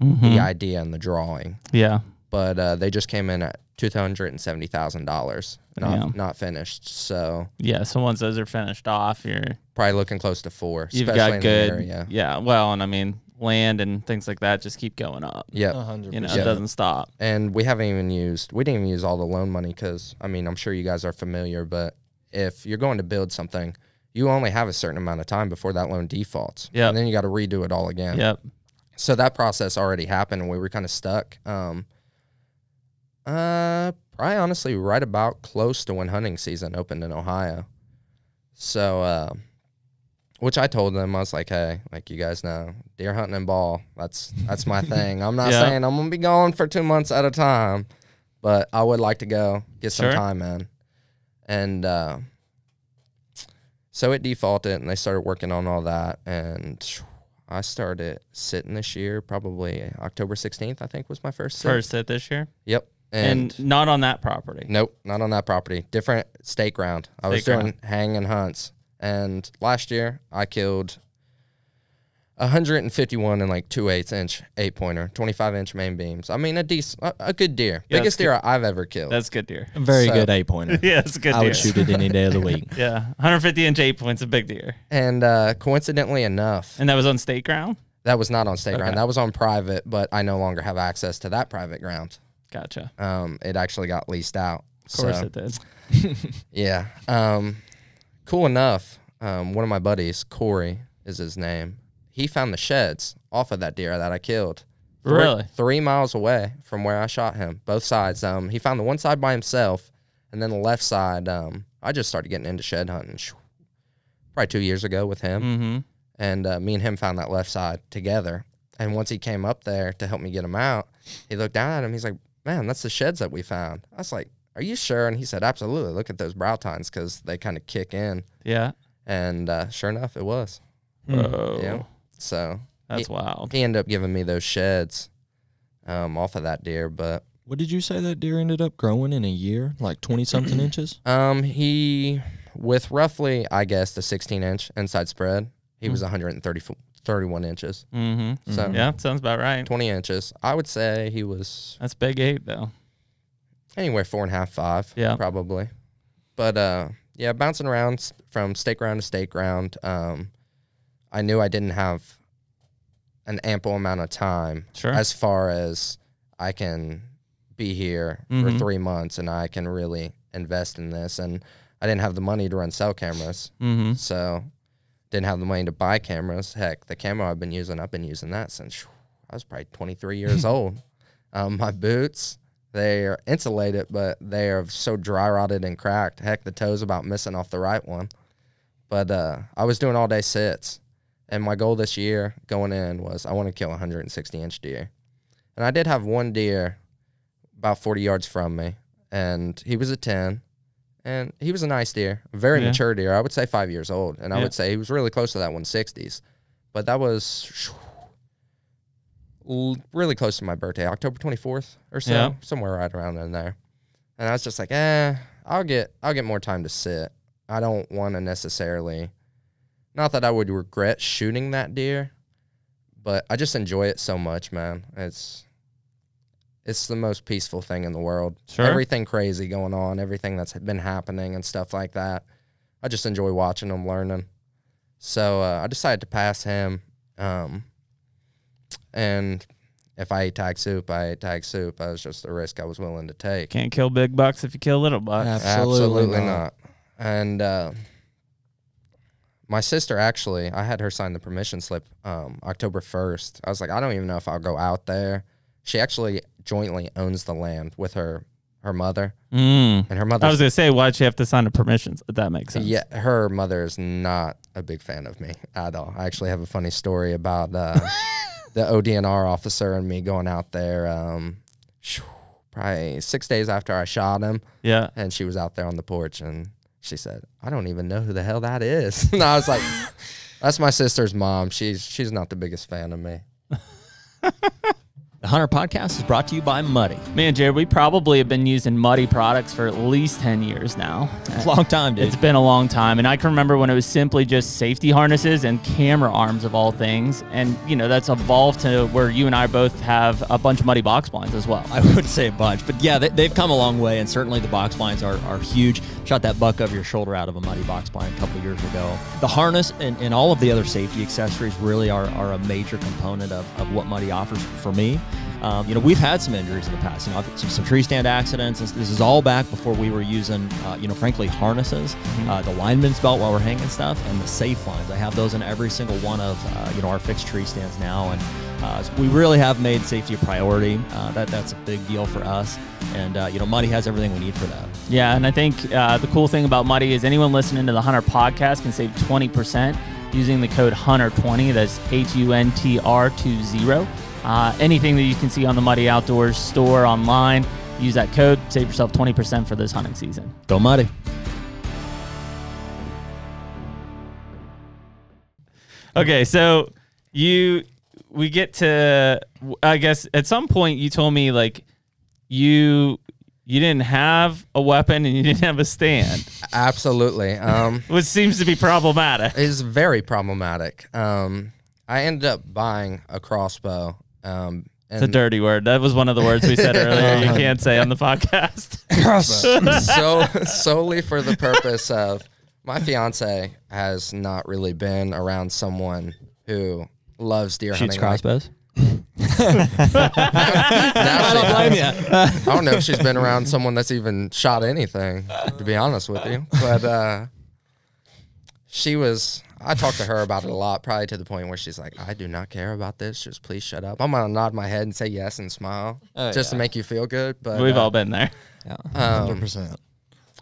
mhm. the idea and the drawing yeah. but uh, they just came in at two hundred and seventy thousand dollars, not Damn. not finished. So Yeah. So once those are finished off, you're probably looking close to four. you've especially got in good. Area. Yeah. Well, and I mean, land and things like that just keep going up. Yeah, hundred You know, it doesn't stop. And we haven't even used. We didn't even use all the loan money because I mean I'm sure you guys are familiar, but if you're going to build something, you only have a certain amount of time before that loan defaults. Yeah, And then you got to redo it all again. Yep. So that process already happened, and we were kind of stuck. Um, uh, probably honestly, right about close to when hunting season opened in Ohio. So, uh, which I told them, I was like, "Hey, like you guys know, deer hunting and ball. That's that's my thing. I'm not Yeah. saying I'm gonna be going for two months at a time, but I would like to go get some Sure. time in." And uh, so it defaulted, and they started working on all that, and I started sitting this year, probably October 16th, I think was my first sit. First sit this year, Yep. and, And, not on that property. nope, not on that property. Different state ground. I was doing ground. hang and hunts. And last year I killed 151 and like two eighths inch eight pointer, 25 inch main beams. I mean, a decent, a, a good deer. Yeah, Biggest that's deer I've ever killed. That's good deer. A very So- good eight pointer. yeah, it's a good I deer. would shoot it any day of the week. Yeah, 150 inch eight points, a big deer, and uh, coincidentally enough, and that was on state ground. that was not on state Okay. ground. That was on private, but I no longer have access to that private ground. Gotcha. Um, it actually got leased out. Of course So- it did. Yeah. Um, cool enough. Um, one of my buddies, Corey is his name. He found the sheds off of that deer that I killed, three- Really? three miles away from where I shot him. Both sides. Um, he found the one side by himself, and then the left side. Um, I just started getting into shed hunting, probably two years ago with him, Mm-hmm. and uh, me and him found that left side together. And once he came up there to help me get him out, he looked down at him. He's like, "Man, that's the sheds that we found." I was like, "Are you sure?" And he said, "Absolutely. Look at those brow tines because they kind of kick in." Yeah. And uh, sure enough, it was. Whoa. Yeah. So That's wild. he ended up giving me those sheds um, off of that deer, but What did you say that deer ended up growing in a year? Like 20 something inches? um, he with roughly, I guess, the 16 inch inside spread, he was 130 31 inches. Mm-hmm. So Yeah, sounds about right. 20 inches. I would say he was That's big eight though. Anywhere four and a half, five, Yeah. probably. But uh, yeah, bouncing around from state ground to state ground. Um, I knew I didn't have an ample amount of time Sure. as far as I can be here for Mhm. three months and I can really invest in this. And I didn't have the money to run cell cameras, mm-hmm. so didn't have the money to buy cameras. Heck, the camera I've been using, I've been using that since I was probably 23 years old. Um, my boots, they are insulated, but they are so dry rotted and cracked. Heck, the toe's about missing off the right one. But uh, I was doing all day sits, and my goal this year going in was I want to kill a 160 inch deer, and I did have one deer about 40 yards from me, and he was a 10, and he was a nice deer, very Yeah. mature deer. I would say five years old, and I Yeah. would say he was really close to that 160s, but that was really close to my birthday, October 24th or so, Yeah. somewhere right around in there. And I was just like, eh, I'll get I'll get more time to sit. I don't want to necessarily not that I would regret shooting that deer, but I just enjoy it so much, man. It's it's the most peaceful thing in the world. Sure. Everything crazy going on, everything that's been happening and stuff like that. I just enjoy watching them, learning. So uh, I decided to pass him. Um, and if I ate tag soup, I ate tag soup. That was just the risk I was willing to take. Can't kill big bucks if you kill little bucks. Absolutely not. not. And uh, my sister actually, I had her sign the permission slip um, October 1st. I was like, I don't even know if I'll go out there. She actually jointly owns the land with her her mother, Mm. and her mother. I was gonna say, why'd she have to sign the permissions? But that makes sense. Yeah, her mother is not a big fan of me at all. I actually have a funny story about uh, the ODNR officer and me going out there. Um, probably six days after I shot him, Yeah. and she was out there on the porch, and she said, "I don't even know who the hell that is." and I was like, "That's my sister's mom. She's she's not the biggest fan of me." The HUNTR Podcast is brought to you by Muddy. Man, Jared, we probably have been using Muddy products for at least 10 years now. It's a long time, dude. It's been a long time. And I can remember when it was simply just safety harnesses and camera arms of all things. And, you know, that's evolved to where you and I both have a bunch of Muddy box blinds as well. I would say a bunch, but yeah, they, they've come a long way, and certainly the box blinds are, are huge. Shot that buck over your shoulder out of a muddy box blind a couple years ago. The harness and, and all of the other safety accessories really are, are a major component of, of what Muddy offers for me. Um, you know, we've had some injuries in the past. You know, some, some tree stand accidents. This, this is all back before we were using, uh, you know, frankly, harnesses, uh, the lineman's belt while we're hanging stuff, and the safe lines. I have those in every single one of, uh, you know, our fixed tree stands now, and uh, so we really have made safety a priority. Uh, that that's a big deal for us, and uh, you know, Muddy has everything we need for that. Yeah, and I think uh, the cool thing about Muddy is anyone listening to the HUNTR podcast can save 20% using the code HUNTR20. That's H U N T R 20. Uh, anything that you can see on the Muddy Outdoors store online, use that code, save yourself 20% for this hunting season. Go Muddy. Okay, so you we get to I guess at some point you told me like you you didn't have a weapon and you didn't have a stand, Absolutely. Um, which seems to be problematic. It's very problematic. Um, I ended up buying a crossbow. Um, It's a dirty word. That was one of the words we said earlier. You can't say on the podcast. so solely for the purpose of my fiance has not really been around someone who loves deer Shoots hunting. like- crossbows. Now she blame you. I don't know if she's been around someone that's even shot anything, to be honest with you. But uh, she was, I talked to her about it a lot, probably to the point where she's like, "I do not care about this. Just please shut up." I'm gonna nod my head and say yes and smile, Oh, just to make you feel good. But We've uh, all been there. Yeah. um, 100%.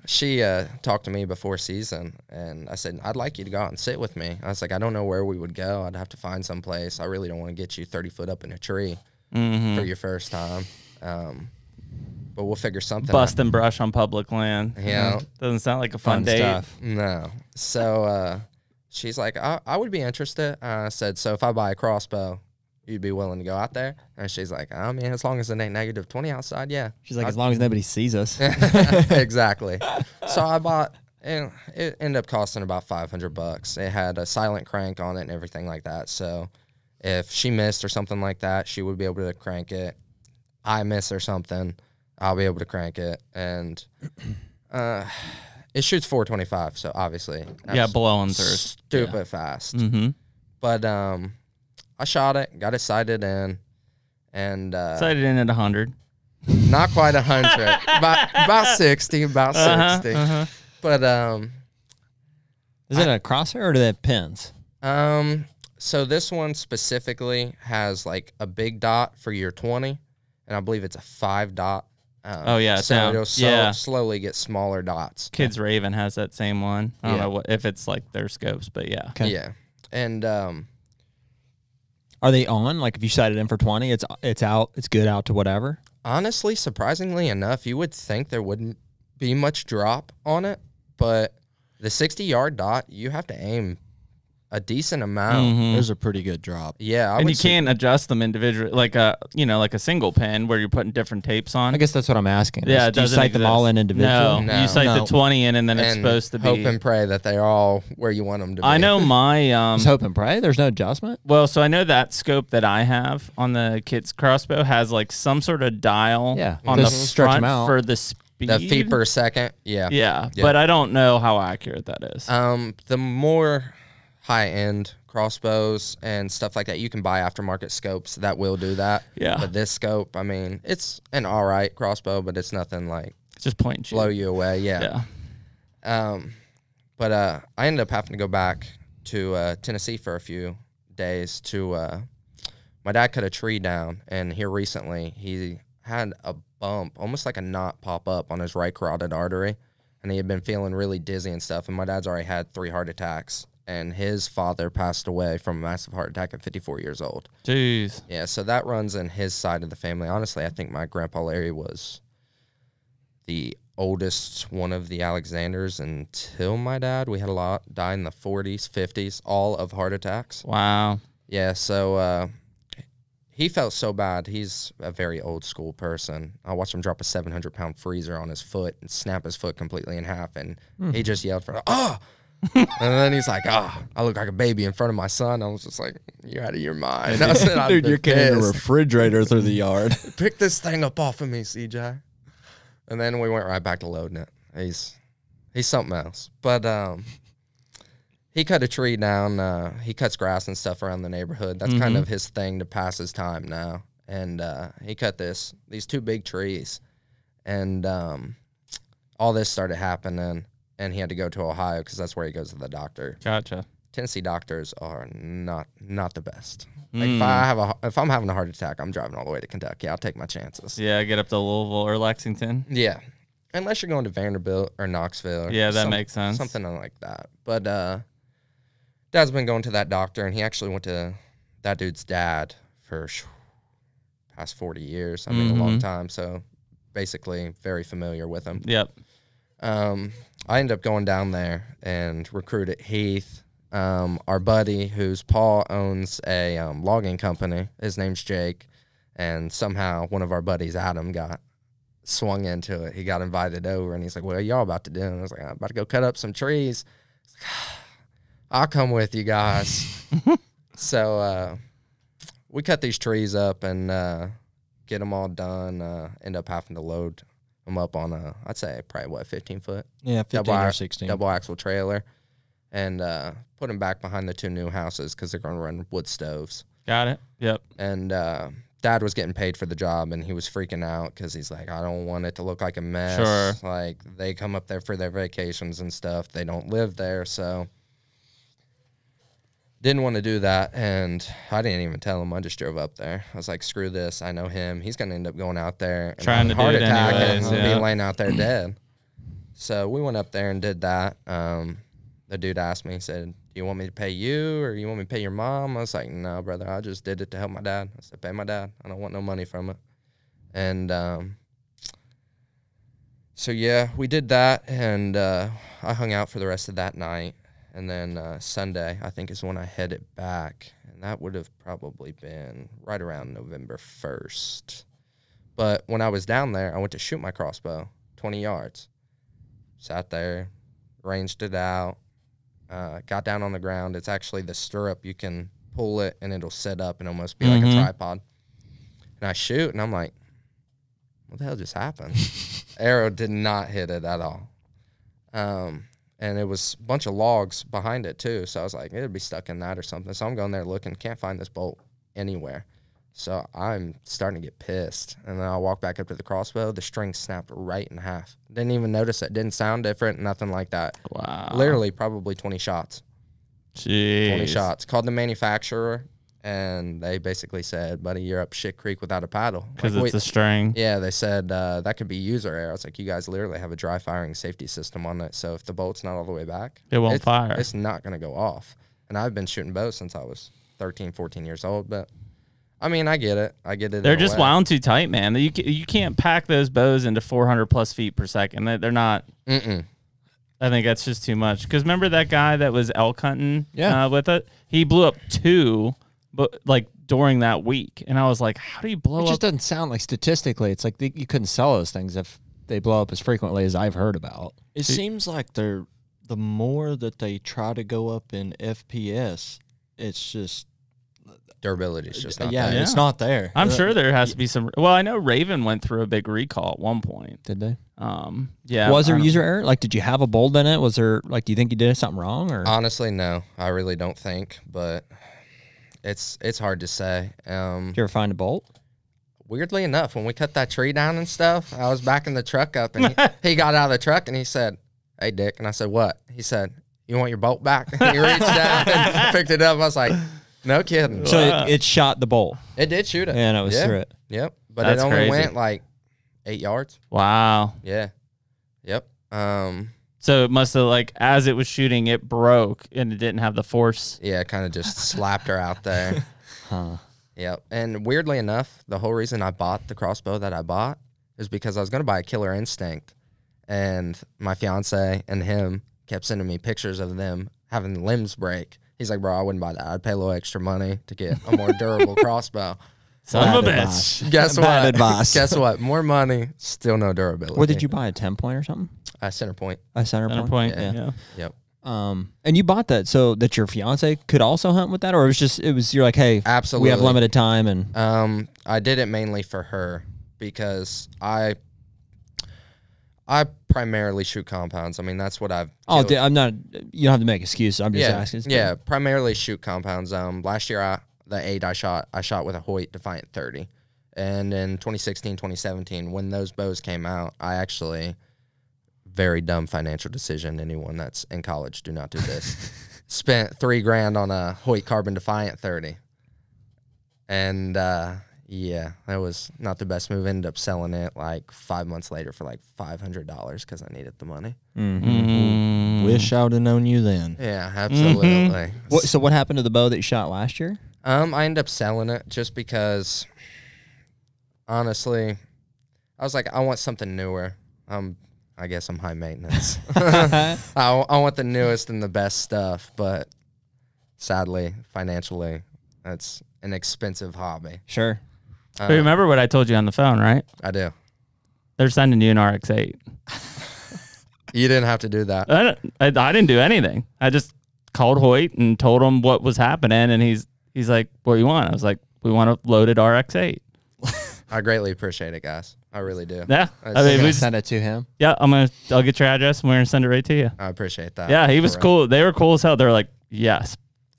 she uh, talked to me before season, and I said, "I'd like you to go out and sit with me." I was like, "I don't know where we would go. I'd have to find some place. I really don't want to get you 30 foot up in a tree Mm-hmm. for your first time." Um, but we'll figure something. out. and brush on public land. Yeah. Doesn't sound like a fun, Fun date. No. So uh, she's like, I, I would be interested. I said, so if I buy a crossbow, you'd be willing to go out there? And she's like, I mean, as long as it ain't negative 20 outside, yeah. She's like, as long as nobody sees us. exactly. So I bought, and it ended up costing about 500 bucks. It had a silent crank on it and everything like that. So if she missed or something like that, she would be able to crank it. I miss or something, I'll be able to crank it. And uh, it shoots 425. So obviously, Yeah, that's blowing through. stupid fast. Mm-hmm. But um, I shot it, got it sighted in, and uh, Sighted in at 100. not quite a hundred, about about sixty, about Uh-huh, 60 uh-huh. But um, Is it a crosshair or do they have pins? um, so this one specifically has like a big dot for your twenty, and I believe it's a five dot. Um, Oh, yeah, so down. it'll so Yeah. slowly get smaller dots. Kids Raven has that same one. I don't Yeah. know what, if it's like their scopes, but yeah. Okay. Yeah, and um, Are they on? Like if you sight it in for twenty, it's it's out. It's good out to whatever. honestly, surprisingly enough, you would think there wouldn't be much drop on it, but the sixty yard dot, you have to aim a decent amount. Mhm. There's a pretty good drop. Yeah, I and would you say- can't adjust them individually, like a you know, like a single pin where you're putting different tapes on. I guess that's what I'm asking. yeah, it do you doesn't sight them all in exist. individual? No, No. you sight No. the 20 in, and then it's and supposed to be. hope and pray that they're all where you want them to be. I know my um. Just hope and pray. There's no adjustment. Well, so I know that scope that I have on the kid's crossbow has like some sort of dial Yeah, on the just stretch 'em front out. for the speed. the feet per second. Yeah. Yeah, Yeah. but I don't know how accurate that is. Um, the more high end crossbows and stuff like that, you can buy aftermarket scopes that will do that. Yeah. But this scope, I mean, it's an all right crossbow, but it's nothing like It's just point and shoot. blow you away. Yeah. Yeah. Um, but uh, I ended up having to go back to uh, Tennessee for a few days to. Uh, my dad cut a tree down, and here recently he had a bump, almost like a knot, pop up on his right carotid artery, and he had been feeling really dizzy and stuff. And my dad's already had three heart attacks, and his father passed away from a massive heart attack at 54 years old. Jeez. Yeah, so that runs in his side of the family. Honestly, I think my grandpa Larry was the oldest one of the Alexanders until my dad. We had a lot die in the 40s, 50s, all of heart attacks. Wow. Yeah, so uh, he felt so bad. He's a very old school person. I watched him drop a 700 pound freezer on his foot and snap his foot completely in half, and he just yelled for, oh! and then he's like, "Ah, I look like a baby in front of my son." I was just like, "You're out of your mind." I said, "I've carrying a refrigerator through the yard. Pick this thing up off of me, CJ." And then we went right back to loading it. He's he's something else. But um, he cut a tree down. Uh, he cuts grass and stuff around the neighborhood. That's kind of his thing to pass his time now. And uh, he cut this these two big trees, and um, all this started happening. And he had to go to Ohio because that's where he goes to the doctor. Gotcha. Tennessee doctors are not not the best. Like if I have a if I'm having a heart attack, I'm driving all the way to Kentucky. I'll take my chances. Yeah, get up to Louisville or Lexington. Yeah. Unless you're going to Vanderbilt or Knoxville. or Yeah, that some- makes sense. Something like that. But uh Dad's been going to that doctor and he actually went to that dude's dad for past 40 years. I mean, a long Mhm. time. So basically very familiar with him. Yep. Um, I ended up going down there and recruited Heath, um, our buddy, whose Paul owns a um, logging company. His name's Jake, and somehow one of our buddies, Adam, got swung into it. He got invited over, and he's like, "What are y'all about to do?" And I was like, "I'm about to go cut up some trees." Like, I'll come with you guys. so uh, we cut these trees up and uh, get them all done. Uh, end up having to load them up on a, I'd say probably what, 15 foot Yeah, 15 double, or 16. double axle trailer, and uh, put them back behind the two new houses because they're going to run wood stoves. Got it. Yep. And uh, dad was getting paid for the job, and he was freaking out because he's like, I don't want it to look like a mess. Sure. Like they come up there for their vacations and stuff. They don't live there, so didn't want to do that, and I didn't even tell him. I just drove up there. I was like, "Screw this! I know him. He's gonna end up going out there and Trying to heart do it attack anyways, and yeah. be laying out there dead." So we went up there and did that. Um, the dude asked me, he said, "Do you want me to pay you, or you want me to pay your mom?" I was like, "No, brother. I just did it to help my dad." I said, "Pay my dad. I don't want no money from it." And um, so yeah, we did that, and uh, I hung out for the rest of that night, and then uh, Sunday I think is when I headed back, and that would have probably been right around November first. But when I was down there, I went to shoot my crossbow, twenty yards. Sat there, ranged it out, uh, got down on the ground. It's actually the stirrup. You can pull it, and it'll sit up and almost be like Mhm. a tripod. And I shoot, and I'm like, "What the hell just happened?" Arrow did not hit it at all. Um, and it was a bunch of logs behind it too. So I was like, it'd be stuck in that or something. So I'm going there looking, can't find this bolt anywhere. So I'm starting to get pissed. And then I walk back up to the crossbow. The string snapped right in half. Didn't even notice it. Didn't sound different. Nothing like that. Wow. Literally, probably 20 shots. Jeez. 20 shots. Called the manufacturer, and they basically said, "Buddy, you're up shit creek without a paddle." Because Like, it's wait- a string. yeah, they said uh, that could be user error. I was like, you guys literally have a dry firing safety system on it. So if the bolt's not all the way back, It won't it's, fire. It's not going to go off. And I've been shooting bows since I was 13, 14 years old. But I mean, I get it. I get it. They're just way. wound too tight, man. You you can't pack those bows into 400 plus feet per second. They- They're not. Mm-mm. I think that's just too much. Because remember that guy that was elk hunting Yeah. uh, with it? He blew up two, but like during that week, and I was like, how do you blow up It up? just doesn't sound like statistically. It's like they, you couldn't sell those things if they blow up as frequently as I've heard about. It seems like they're the more that they try to go up in FPS, it's just Durability is just not yeah, there. it's not there. I'm Uh, sure there has to be some. Well, I know Raven went through a big recall at one point. Did they? Um, yeah. was there I don't- user error? Like, did you have a bolt in it? Was there like, do you think you did something wrong or? Honestly, no. I really don't think. But it's it's hard to say. Um, did you ever find a bolt? weirdly enough, when we cut that tree down and stuff, I was backing the truck up and he, he got out of the truck and he said, Hey, Dick. And I said, What? He said, You want your bolt back? And he reached out and picked it up. I was like, No kidding. So it, it shot the bolt. it did shoot it. and it was yeah. through it. Yep. But That's it only crazy. went like eight yards. Wow. Yeah. Yep. Um, So it must have like as it was shooting, it broke and it didn't have the force. yeah, it kind of just slapped her out there. Huh. Yep. And weirdly enough, the whole reason I bought the crossbow that I bought is because I was going to buy a Killer Instinct. And my fiance and him kept sending me pictures of them having limbs break. He's like, bro, I wouldn't buy that. I'd pay a little extra money to get a more durable crossbow. Son of a Bad bitch. Guess Bad what? advice. Guess what? More money, still no durability. What did you buy? A TenPoint or something? Uh, CenterPoint. A center, Center point. point. Yeah. Yeah. Yep. Um, and you bought that so that your fiance could also hunt with that, or it was just it was you're like, hey, Absolutely. we have limited time, and Um, I did it mainly for her because I, I primarily shoot compounds. I mean, that's what I've. oh, killed. di- I'm not. You don't have to make excuses. I'm just yeah, asking. It's yeah, primarily shoot compounds. Um, last year I the eight I shot I shot with a Hoyt Defiant 30, and in 2016, 2017, when those bows came out, I actually very dumb financial decision. Anyone that's in college, do not do this. Spent three grand on a Hoyt Carbon Defiant 30, and uh, yeah, that was not the best move. Ended up selling it like five months later for like five hundred dollars because I needed the money. Mm. Wish I would have known you then. Yeah, absolutely. What, so what happened to the bow that you shot last year? Um, I ended up selling it just because, honestly, I was like, I want something newer. Um, I guess I'm high maintenance. I, I want the newest and the best stuff, but sadly, financially, that's an expensive hobby. Sure. Uh, But remember what I told you on the phone, right? I do. They're sending you an RX-8. You didn't have to do that. I, I, I didn't do anything. I just called Hoyt and told him what was happening, and he's he's like, "What do you want?" I was like, "We want a loaded RX-8." I greatly appreciate it, guys. I really do. Yeah, I That's- mean, we gonna just, send it to him. yeah. I'm gonna I'll get your address and we're gonna send it right to you. I appreciate that. Yeah, he was real. cool. They were cool as hell. They were like, "Yes,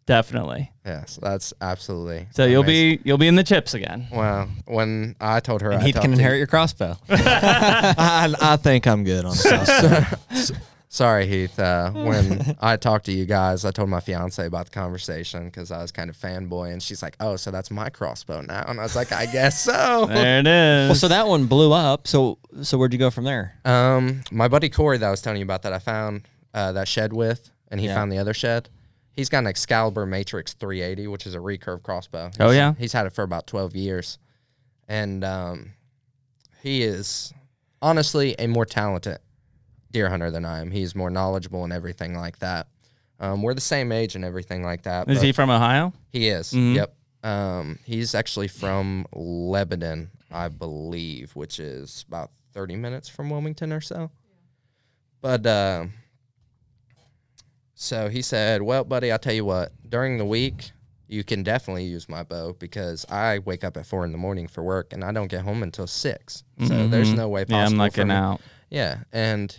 definitely." Yes, that's absolutely. So you'll be you'll be in the chips again. Well, when I told her, And I he can to- inherit your crossbow. I, I think I'm good on this. So Sorry, Heath. Uh, when I talked to you guys, I told my fiance about the conversation because I was kind of fanboy, and she's like, "Oh, so that's my crossbow now?" And I was like, "I guess so." There it is. Well, so that one blew up. So so where'd you go from there? Um, my buddy Corey that I was telling you about that I found uh, that shed with, and he Yeah. found the other shed. He's got an Excalibur Matrix 380, which is a recurve crossbow. Oh, yeah? he's had it for about 12 years, and um, he is honestly a more talented deer hunter than I am. He's more knowledgeable and everything like that. Um, we're the same age and everything like that. is he from Ohio? he is. Mhm. Yep. Um, he's actually from Lebanon, I believe, which is about 30 minutes from Wilmington or so. But uh, so he said, "Well, buddy, I'll tell you what. During the week, you can definitely use my bow because I wake up at four in the morning for work and I don't get home until 6 So there's Mhm. no way possible. Yeah, I'm not for getting out. yeah, and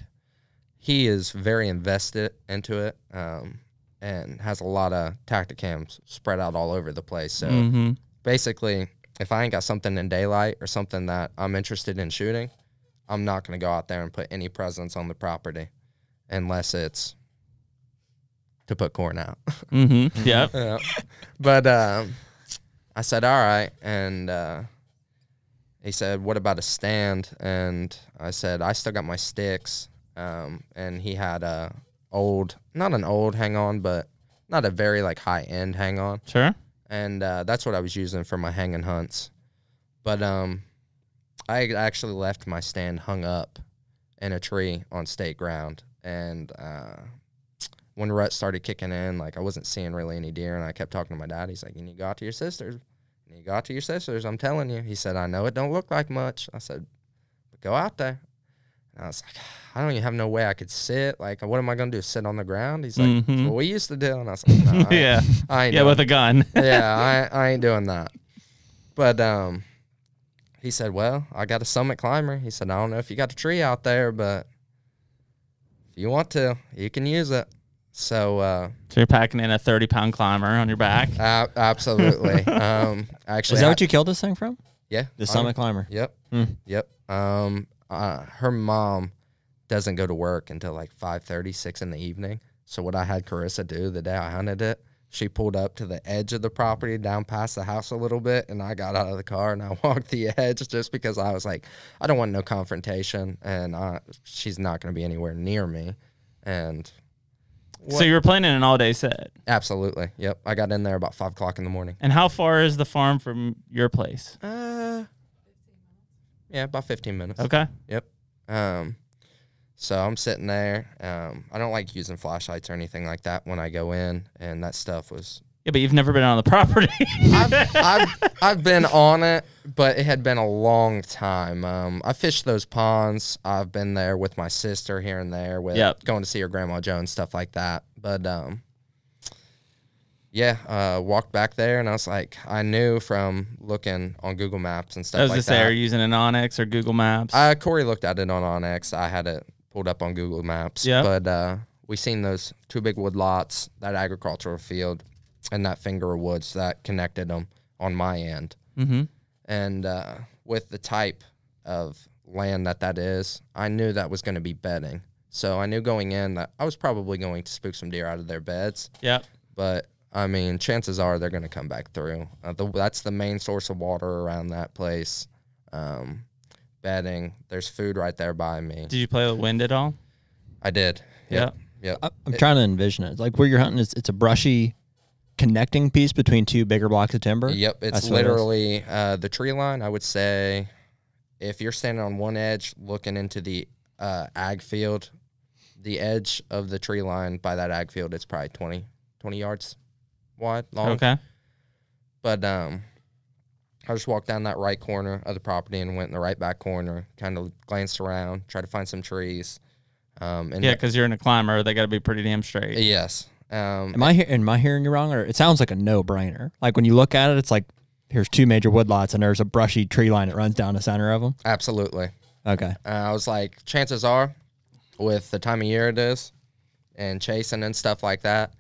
he is very invested into it, um, and has a lot of Tactacams spread out all over the place. So hmm basically, if I ain't got something in daylight or something that I'm interested in shooting, I'm not gonna go out there and put any presence on the property, unless it's to put corn out. hmm Yep. Yeah. But um, I said, all right. And uh, he said, what about a stand? And I said, I still got my sticks. Um, and he had a old, not an old hang on, but not a very like high end hang on. Sure. And uh, that's what I was using for my hanging hunts. But um, I actually left my stand hung up in a tree on state ground. And uh, when rut started kicking in, like I wasn't seeing really any deer, and I kept talking to my dad. He's like, "You need to go out to your sisters. You need to go out to your sisters. I'm telling you." He said, "I know it don't look like much." I said, "But go out there." And I was like, "I don't even have no way I could sit. Like, what am I gonna do? Sit on the ground?" He's like, "That's Mhm. "What we used to do." And I was like, no, I, yeah. I ain't Yeah, doing with a gun. yeah, I, I ain't doing that. But um, he said, "Well, I got a summit climber." He said, "I don't know if you got a tree out there, but if you want to, you can use it." So uh, So you're packing in a 30 pound climber on your back. a- absolutely. um, actually, Is that I- what you killed this thing from? Yeah, The I- Summit Climber. Yep. Hmm. Yep. Um, uh, her mom doesn't go to work until like 5:30, 6 in the evening. So what I had Carissa do the day I hunted it, she pulled up to the edge of the property, down past the house a little bit, and I got out of the car and I walked the edge just because I was like, I don't want no confrontation, and I, she's not going to be anywhere near me, and So you were planning an all day set. absolutely, yep. I got in there about five o'clock in the morning. And how far is the farm from your place? Uh, yeah, about 15 minutes. Okay. Yep. Um, so I'm sitting there. Um, I don't like using flashlights or anything like that when I go in, and that stuff was. Yeah, but you've never been on the property. I've, I've, I've been on it, but it had been a long time. Um, I fished those ponds. I've been there with my sister here and there, with Yep. going to see her grandma Joe and stuff like that. But um, yeah, uh, walked back there, and I was like, I knew from looking on Google Maps and stuff I was like say, that. are you using an onX or Google Maps? Uh, Corey looked at it on onX. I had it pulled up on Google Maps. Yeah. But uh, we seen those two big wood lots, that agricultural field, and that finger of woods that connected them on my end. mm-hmm. And uh, with the type of land that that is, I knew that was going to be bedding. So I knew going in that I was probably going to spook some deer out of their beds. Yep. But I mean, chances are they're going to come back through. Uh, the, that's the main source of water around that place. Um, bedding. There's food right there by me. Did you play with wind at all? I did. Yep. Yep. I- I'm trying to envision it. Like where you're hunting, is it's a brushy connecting piece between two bigger blocks of timber. Yep. It's That's what it is. literally uh, the tree line. I would say if you're standing on one edge looking into the uh, ag field, the edge of the tree line by that ag field, it's probably 20, 20 yards wide, long. Okay. But um, I just walked down that right corner of the property and went in the right back corner, kind of glanced around, tried to find some trees. Um, and Yeah, because you're in a climber, they got to be pretty damn straight. yes. Um, Am I he- am I hearing you wrong, or it sounds like a no brainer? Like when you look at it, it's like here's two major woodlots and there's a brushy tree line that runs down the center of them. absolutely. Okay. Uh, I was like, chances are, with the time of year it is, and chasing and stuff like that,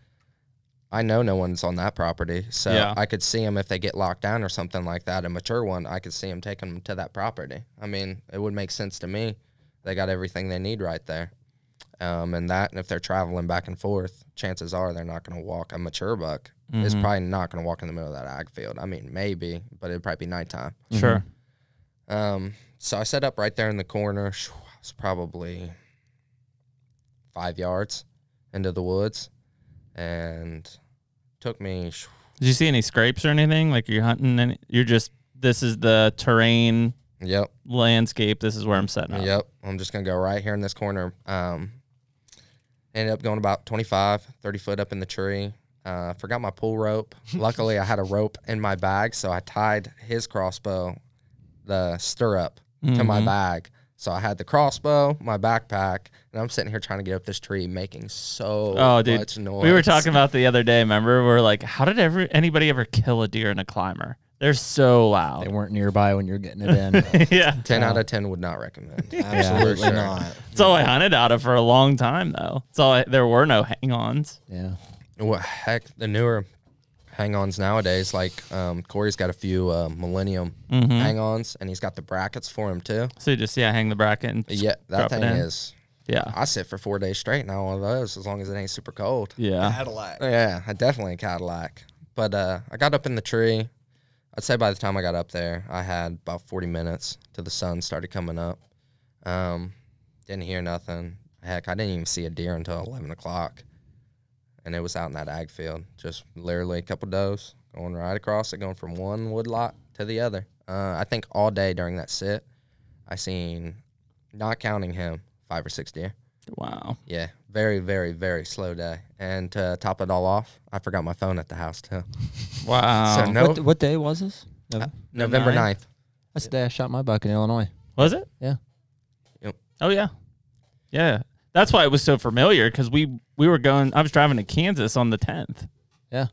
I know no one's on that property, so Yeah. I could see them if they get locked down or something like that. A mature one, I could see them taking them to that property. I mean, it would make sense to me. They got everything they need right there. Um, and that, and if they're traveling back and forth, chances are they're not going to walk. A mature buck is Mhm. probably not going to walk in the middle of that ag field. I mean, maybe, but it'd probably be nighttime. Sure. Um, so I set up right there in the corner. It's probably five yards into the woods, and took me. Did you see any scrapes or anything? Like you're hunting and you're just this is the terrain Yep, landscape. This is where I'm setting up. yep. I'm just gonna go right here in this corner. Um, ended up going about 25, 30 foot up in the tree. Uh, forgot my pull rope. Luckily, I had a rope in my bag, so I tied his crossbow, the stirrup, to my Mhm. bag. So I had the crossbow, my backpack, and I'm sitting here trying to get up this tree, making so Oh, dude. much noise. We were talking about the other day. Remember, we're like, how did ever anybody ever kill a deer in a climber? They're so loud. They weren't nearby when you're getting it in. yeah, ten out of ten would not recommend. Absolutely sure. not. that's all I hunted out of for a long time, though. It's all I, there were no hang-ons. yeah. What heck? The newer hang-ons nowadays, like um, Corey's got a few uh, Millennium Mhm. hang-ons, and he's got the brackets for him too. So you just yeah, hang the bracket and Yeah, drop that it thing in. is. yeah, I sit for four days straight now on those, as long as it ain't super cold. yeah. Cadillac. Yeah, I definitely a Cadillac. But uh, I got up in the tree. I'd say by the time I got up there, I had about 40 minutes till the sun started coming up. Um, didn't hear nothing. Heck, I didn't even see a deer until 11 o'clock. And it was out in that ag field. Just literally a couple does going right across it, going from one wood lot to the other. Uh, I think all day during that sit, I seen, not counting him, five or six deer. Wow. Yeah, very, very, very slow day. And to top it all off, I forgot my phone at the house too. Wow. So no, What, what day was this? No, November ninth? 9th. that's the day I shot my buck in Illinois. Was it? Yeah. Yep. Oh yeah. Yeah. That's why it was so familiar because we we were going. I was driving to Kansas on the tenth. Yeah.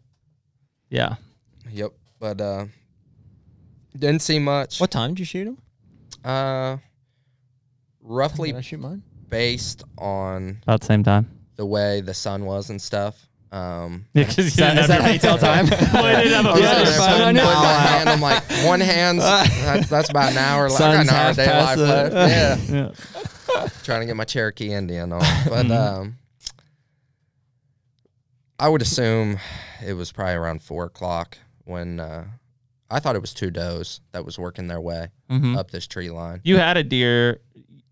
Yeah. Yep. But uh, didn't see much. What time did you shoot him? Uh, roughly Did I shoot mine? based on About the same time. the way the sun was and stuff. Um, Yeah, because Is that, is that how you tell time? Well, I didn't have a I'm Yeah, it's fine. putting my hand, I'm like, one hand's that's, that's about an hour. Like, I got Sun's an hour half day past life the- left. Yeah. Yeah. Trying to get my Cherokee Indian on. But um, I would assume it was probably around four o'clock when uh, I thought it was two does that was working their way Mhm. up this tree line. You had a deer.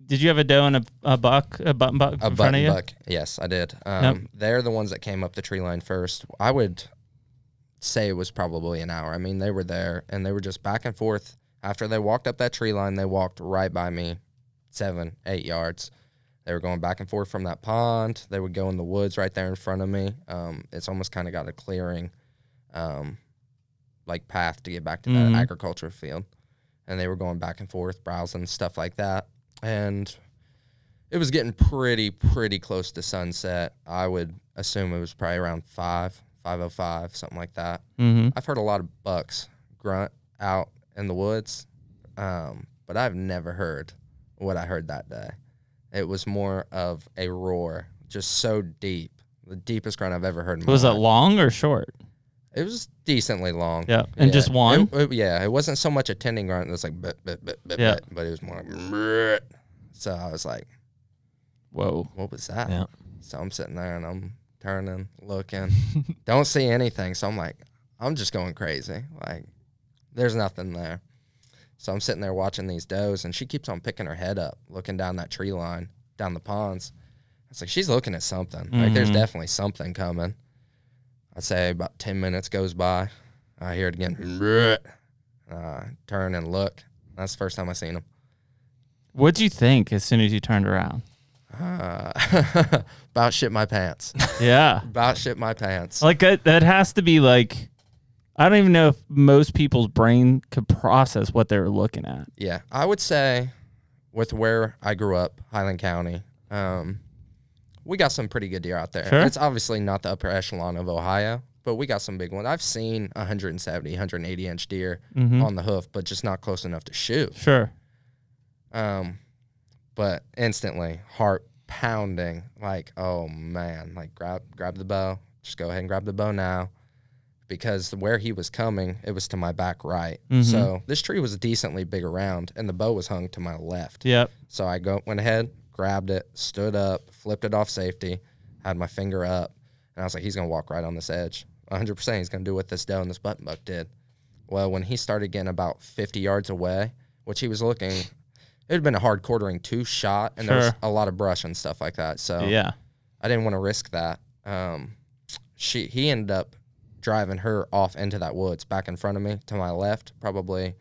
Did you have a doe and a, a buck, a button buck A in front of you? buck. Yes, I did. Um, They're the ones that came up the tree line first. I would say it was probably an hour. I mean, they were there and they were just back and forth. After they walked up that tree line, they walked right by me, seven, eight yards. They were going back and forth from that pond. They would go in the woods right there in front of me. Um, it's almost kind of got a clearing, um, like path to get back to that agriculture field. And they were going back and forth, browsing stuff like that. And it was getting pretty, pretty close to sunset. I would assume it was probably around five, five oh five, something like that. Mm-hmm. I've heard a lot of bucks grunt out in the woods, um, but I've never heard what I heard that day. It was more of a roar, just so deep, the deepest grunt I've ever heard. In my Was it long or short? It was decently long. Yeah. And just one? It- it- yeah, it wasn't so much a tending grunt. It was like, but, but, but, but, Yeah. but it was more like, so I was like, Whoa. what was that? Yeah. So I'm sitting there and I'm turning, looking, don't see anything. So I'm like, I'm just going crazy. Like, there's nothing there. So I'm sitting there watching these does, and she keeps on picking her head up, looking down that tree line, down the ponds. It's like she's looking at something. Like, there's Mhm. definitely something coming. I'd say about 10 minutes goes by. I hear it again. Uh, turn and look. That's the first time I seen him. What'd you think as soon as you turned around? Uh, about shit my pants. Yeah. about shit my pants. Like that, that has to be like, I don't even know if most people's brain could process what they were looking at. Yeah, I would say with where I grew up, Highland County, um, we got some pretty good deer out there. Sure. It's obviously not the upper echelon of Ohio, but we got some big ones. I've seen 170, 180 inch deer Mhm. on the hoof, but just not close enough to shoot. Sure. Um, but instantly, heart pounding, like, oh man, like grab grab the bow. Just go ahead and grab the bow now. Because where he was coming, it was to my back right. Mhm. So this tree was decently big around, and the bow was hung to my left. Yep. So I go went ahead, grabbed it, stood up, flipped it off safety, had my finger up, and I was like, he's gonna walk right on this edge. 100. percent He's gonna do what this doe and this button buck did. Well, when he started getting about 50 yards away, which he was looking, it had been a hard quartering to shot, and there was a lot of brush and stuff like that. So Yeah. I didn't want to risk that. Um, she he ended up driving her off into that woods back in front of me to my left, probably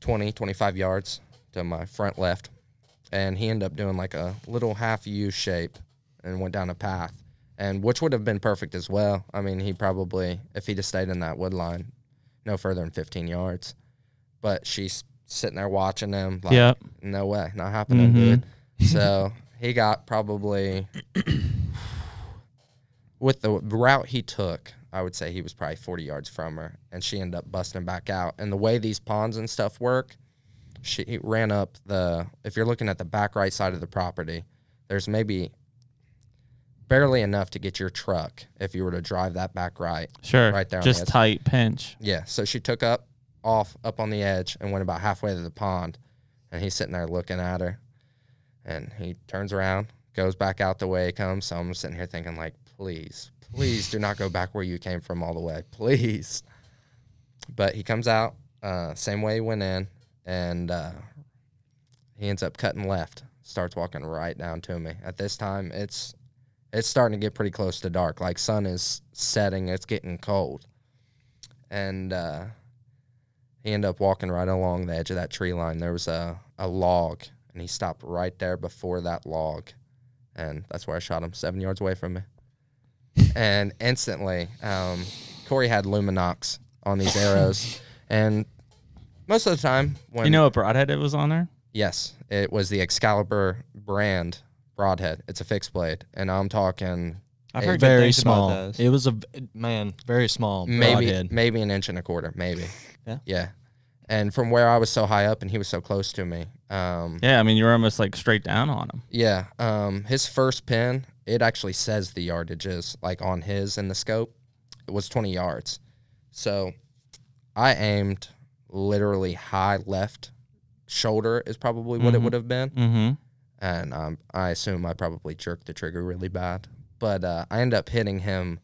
20, 25 yards to my front left. And he ended up doing like a little half U shape and went down a path. And which would have been perfect as well. I mean, he probably, if he'd have stayed in that wood line, no further than 15 yards. But she's sitting there watching him. Like, Yep. no way, not happening, Mhm. dude. So he got probably with the route he took. I would say he was probably 40 yards from her, and she ended up busting back out. And the way these ponds and stuff work, she ran up the. If you're looking at the back right side of the property, there's maybe barely enough to get your truck if you were to drive that back right. Sure. Right there on the Just tight pinch. Yeah, so she took up off up on the edge and went about halfway to the pond, and he's sitting there looking at her, and he turns around, goes back out the way he comes. So I'm sitting here thinking like, please, please do not go back where you came from all the way, please. But he comes out uh, same way he went in, and uh, he ends up cutting left, starts walking right down to me. At this time, it's it's starting to get pretty close to dark. Like sun is setting, it's getting cold and uh, he ended up walking right along the edge of that tree line. There was a, a log, and he stopped right there before that log, and that's where I shot him, seven yards away from me. And instantly, um, Corey had Lumenoks on these arrows, and most of the time, when You know what broadhead it was on there? yes, it was the Excalibur brand broadhead. It's a fixed blade, and I'm talking I've heard very small. about those. It was a man, very small. maybe broadhead. maybe an inch and a quarter, maybe. Yeah. Yeah. And from where I was so high up and he was so close to me, um, Yeah, I mean you were almost like straight down on him. yeah, um, his first pin, it actually says the yardages like on his in the scope. It was 20 yards. So I aimed literally high left shoulder is probably what it Mhm. would have been. Mm-hmm. And um, I assume I probably jerked the trigger really bad. But uh, I end up hitting him.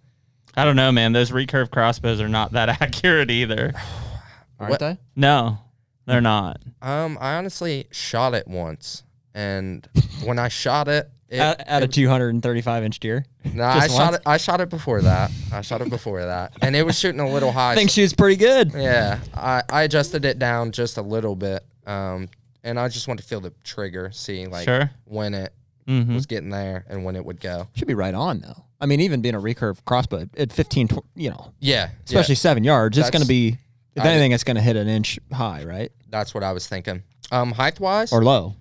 I don't know, man. Those recurve crossbows are not that accurate either. Aren't What- they? No, they're not. Um, I honestly shot it once. And when I shot it, it, At, at a 235 inch deer. No, I Just shot it. I shot it before that. I shot it before that, and it was shooting a little high. I think so- she was pretty good. yeah, I, I adjusted it down just a little bit, um, and I just wanted to feel the trigger, see like Sure. when it Mm-hmm. was getting there and when it would go. Should be right on though. I mean, even being a recurve crossbow at 15, tw- you know, Yeah, especially seven yards, it's going to be, if I- anything, it's going to hit an inch high, right? that's what I was thinking. Um, height wise, Or low.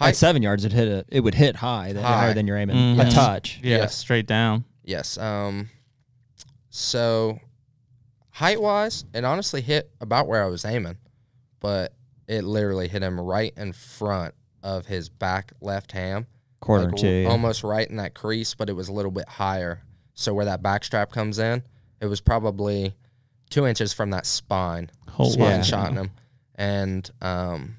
Height, At seven yards, it hit a, it would hit high, High. higher than you're aiming. Mhm. A touch. Yeah, Yes. straight down. yes. Um, so height wise, it honestly hit about where I was aiming, but it literally hit him right in front of his back left ham. Quarter like, or to. yeah. almost right in that crease, but it was a little bit higher. So where that back strap comes in, it was probably two inches from that spine. Holy spine yeah. shot him, and um,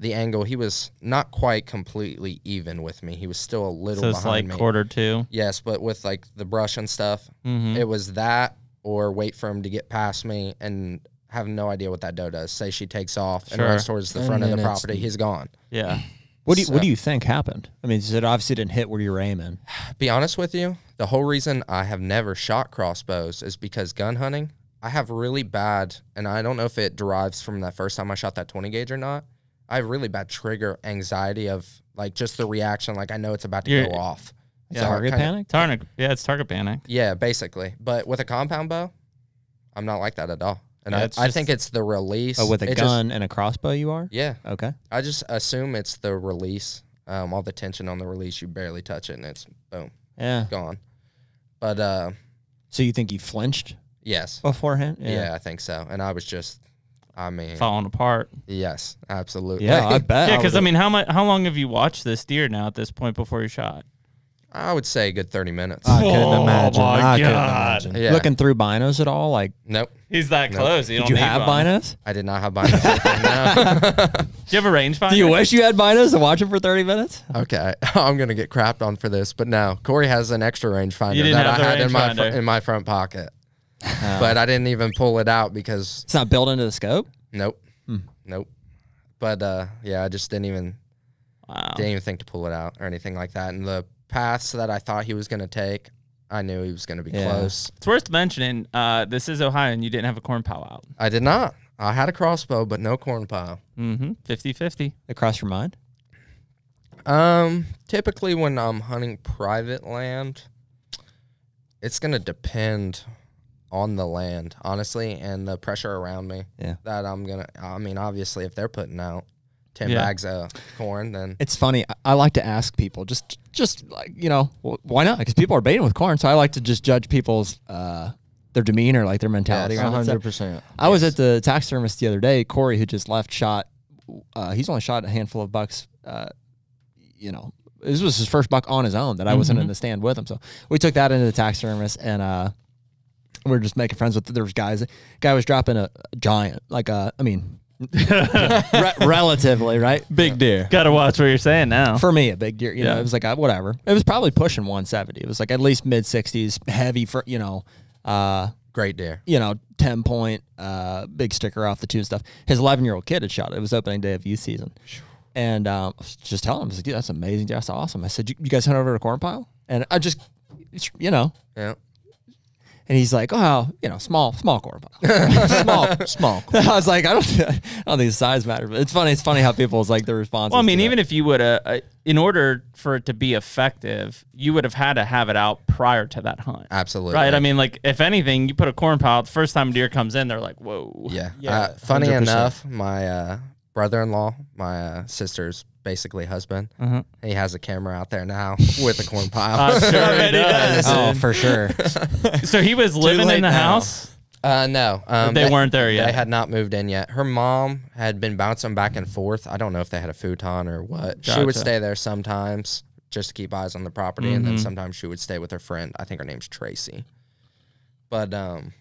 the angle he was not quite completely even with me. He was still a little So it's behind like me. quarter to. Yes, but with like the brush and stuff, Mm-hmm. it was that or wait for him to get past me and have no idea what that doe does. Say she takes off and runs towards the And front of the property, he's gone. yeah. What do you, So- what do you think happened? I mean, it obviously didn't hit where you were aiming. be honest with you, the whole reason I have never shot crossbows is because gun hunting, I have really bad, and I don't know if it derives from that first time I shot that 20 gauge or not. I have really bad trigger anxiety of like just the reaction, like I know it's about to You're- go off. Yeah. So Target kinda- panic? Target. Yeah, it's target panic. Yeah, basically. But with a compound bow, I'm not like that at all. And Yeah, I, it's I think it's the release. Oh, with a It just- gun and a crossbow, you are? yeah, Okay. I just assume it's the release. Um, all the tension on the release, you barely touch it, and it's boom Yeah. gone. But uh, So you think you flinched yes, beforehand? yeah, Yeah. I think so. And I was just, I mean, Falling apart. yes, absolutely. Yeah, I bet. Yeah, because I would've- mean, how much? How long have you watched this deer now at this point before you shot? I would say a good 30 minutes. I couldn't Oh imagine. my I couldn't God. imagine. yeah. Looking through binos at all? Like, Nope. He's that No. close. You did don't you need have one. binos? I did not have binos. Do you have a rangefinder? Do you wish you had binos to watch them for 30 minutes? Okay, I'm gonna get crapped on for this, but no. Corey has an extra rangefinder You didn't that I had in my fr- in my front pocket, but I didn't even pull it out because It's not built into the scope. nope, Hmm. nope. But uh, yeah, I just didn't even Wow. didn't even think to pull it out or anything like that. And the paths that I thought he was gonna take, I knew he was gonna be Yeah. close. It's worth mentioning. Uh, this is Ohio, and you didn't have a corn pile out. I did not. I had a crossbow, but no corn pile. Mm-hmm. 50-50. It crossed your mind? Um, typically when I'm hunting private land, it's gonna depend on the land, honestly, and the pressure around me. Yeah. That I'm gonna. I mean, obviously, if they're putting out ten Yeah. bags of corn, then It's funny. I- I like to ask people just, just like you know, why not? Because people are baiting with corn, so I like to just judge people's uh, their demeanor, like their mentality. Yes. around it. So hundred percent. I was at the taxidermist the other day. Corey, who just left, shot. Uh, he's only shot a handful of bucks. Uh, you know, this was his first buck on his own that I wasn't in the stand with him. So we took that into the taxidermist, and uh, we were just making friends with. There was guys. Guy was dropping a, a giant, like a. I mean, re- relatively right, big deer. Got to watch what you're saying now. For me, a big deer. You know, it was like uh, whatever. It was probably pushing 170. It was like at least mid 60s, heavy for you know. Uh, great deer. you know, 10 point, uh, big sticker off the two and stuff. His 11 year old kid had shot it. It was opening day of youth season. And um, I was just telling him, I was like, dude, that's amazing. That's awesome. I said, you, you guys hunt over to corn pile? And I just, you know, Yeah. And he's like, oh, you know, small, small corn pile. Small, small. I was like, I don't, I don't think size matters, but it's funny. It's funny how people's like their response. Well, I mean, even if you would have, uh, in order for it to be effective, you would have had to have it out prior to that hunt. Absolutely. Right. I mean, like, if anything, you put a corn pile, the first time a deer comes in, they're like, whoa. Yeah. Yeah, uh, funny 100%. enough, my uh, brother-in-law, my uh, sister's basically husband, Uh-huh. he has a camera out there now with a corn pile. I'm sure he does. oh, for sure. So he was living late in the now. house? Uh, no, um, they weren't there yet. They had not moved in yet. Her mom had been bouncing back and forth. I don't know if they had a futon or what. She would stay there sometimes just to keep eyes on the property, and then Mhm. sometimes she would stay with her friend. I think her name's Tracy. But um,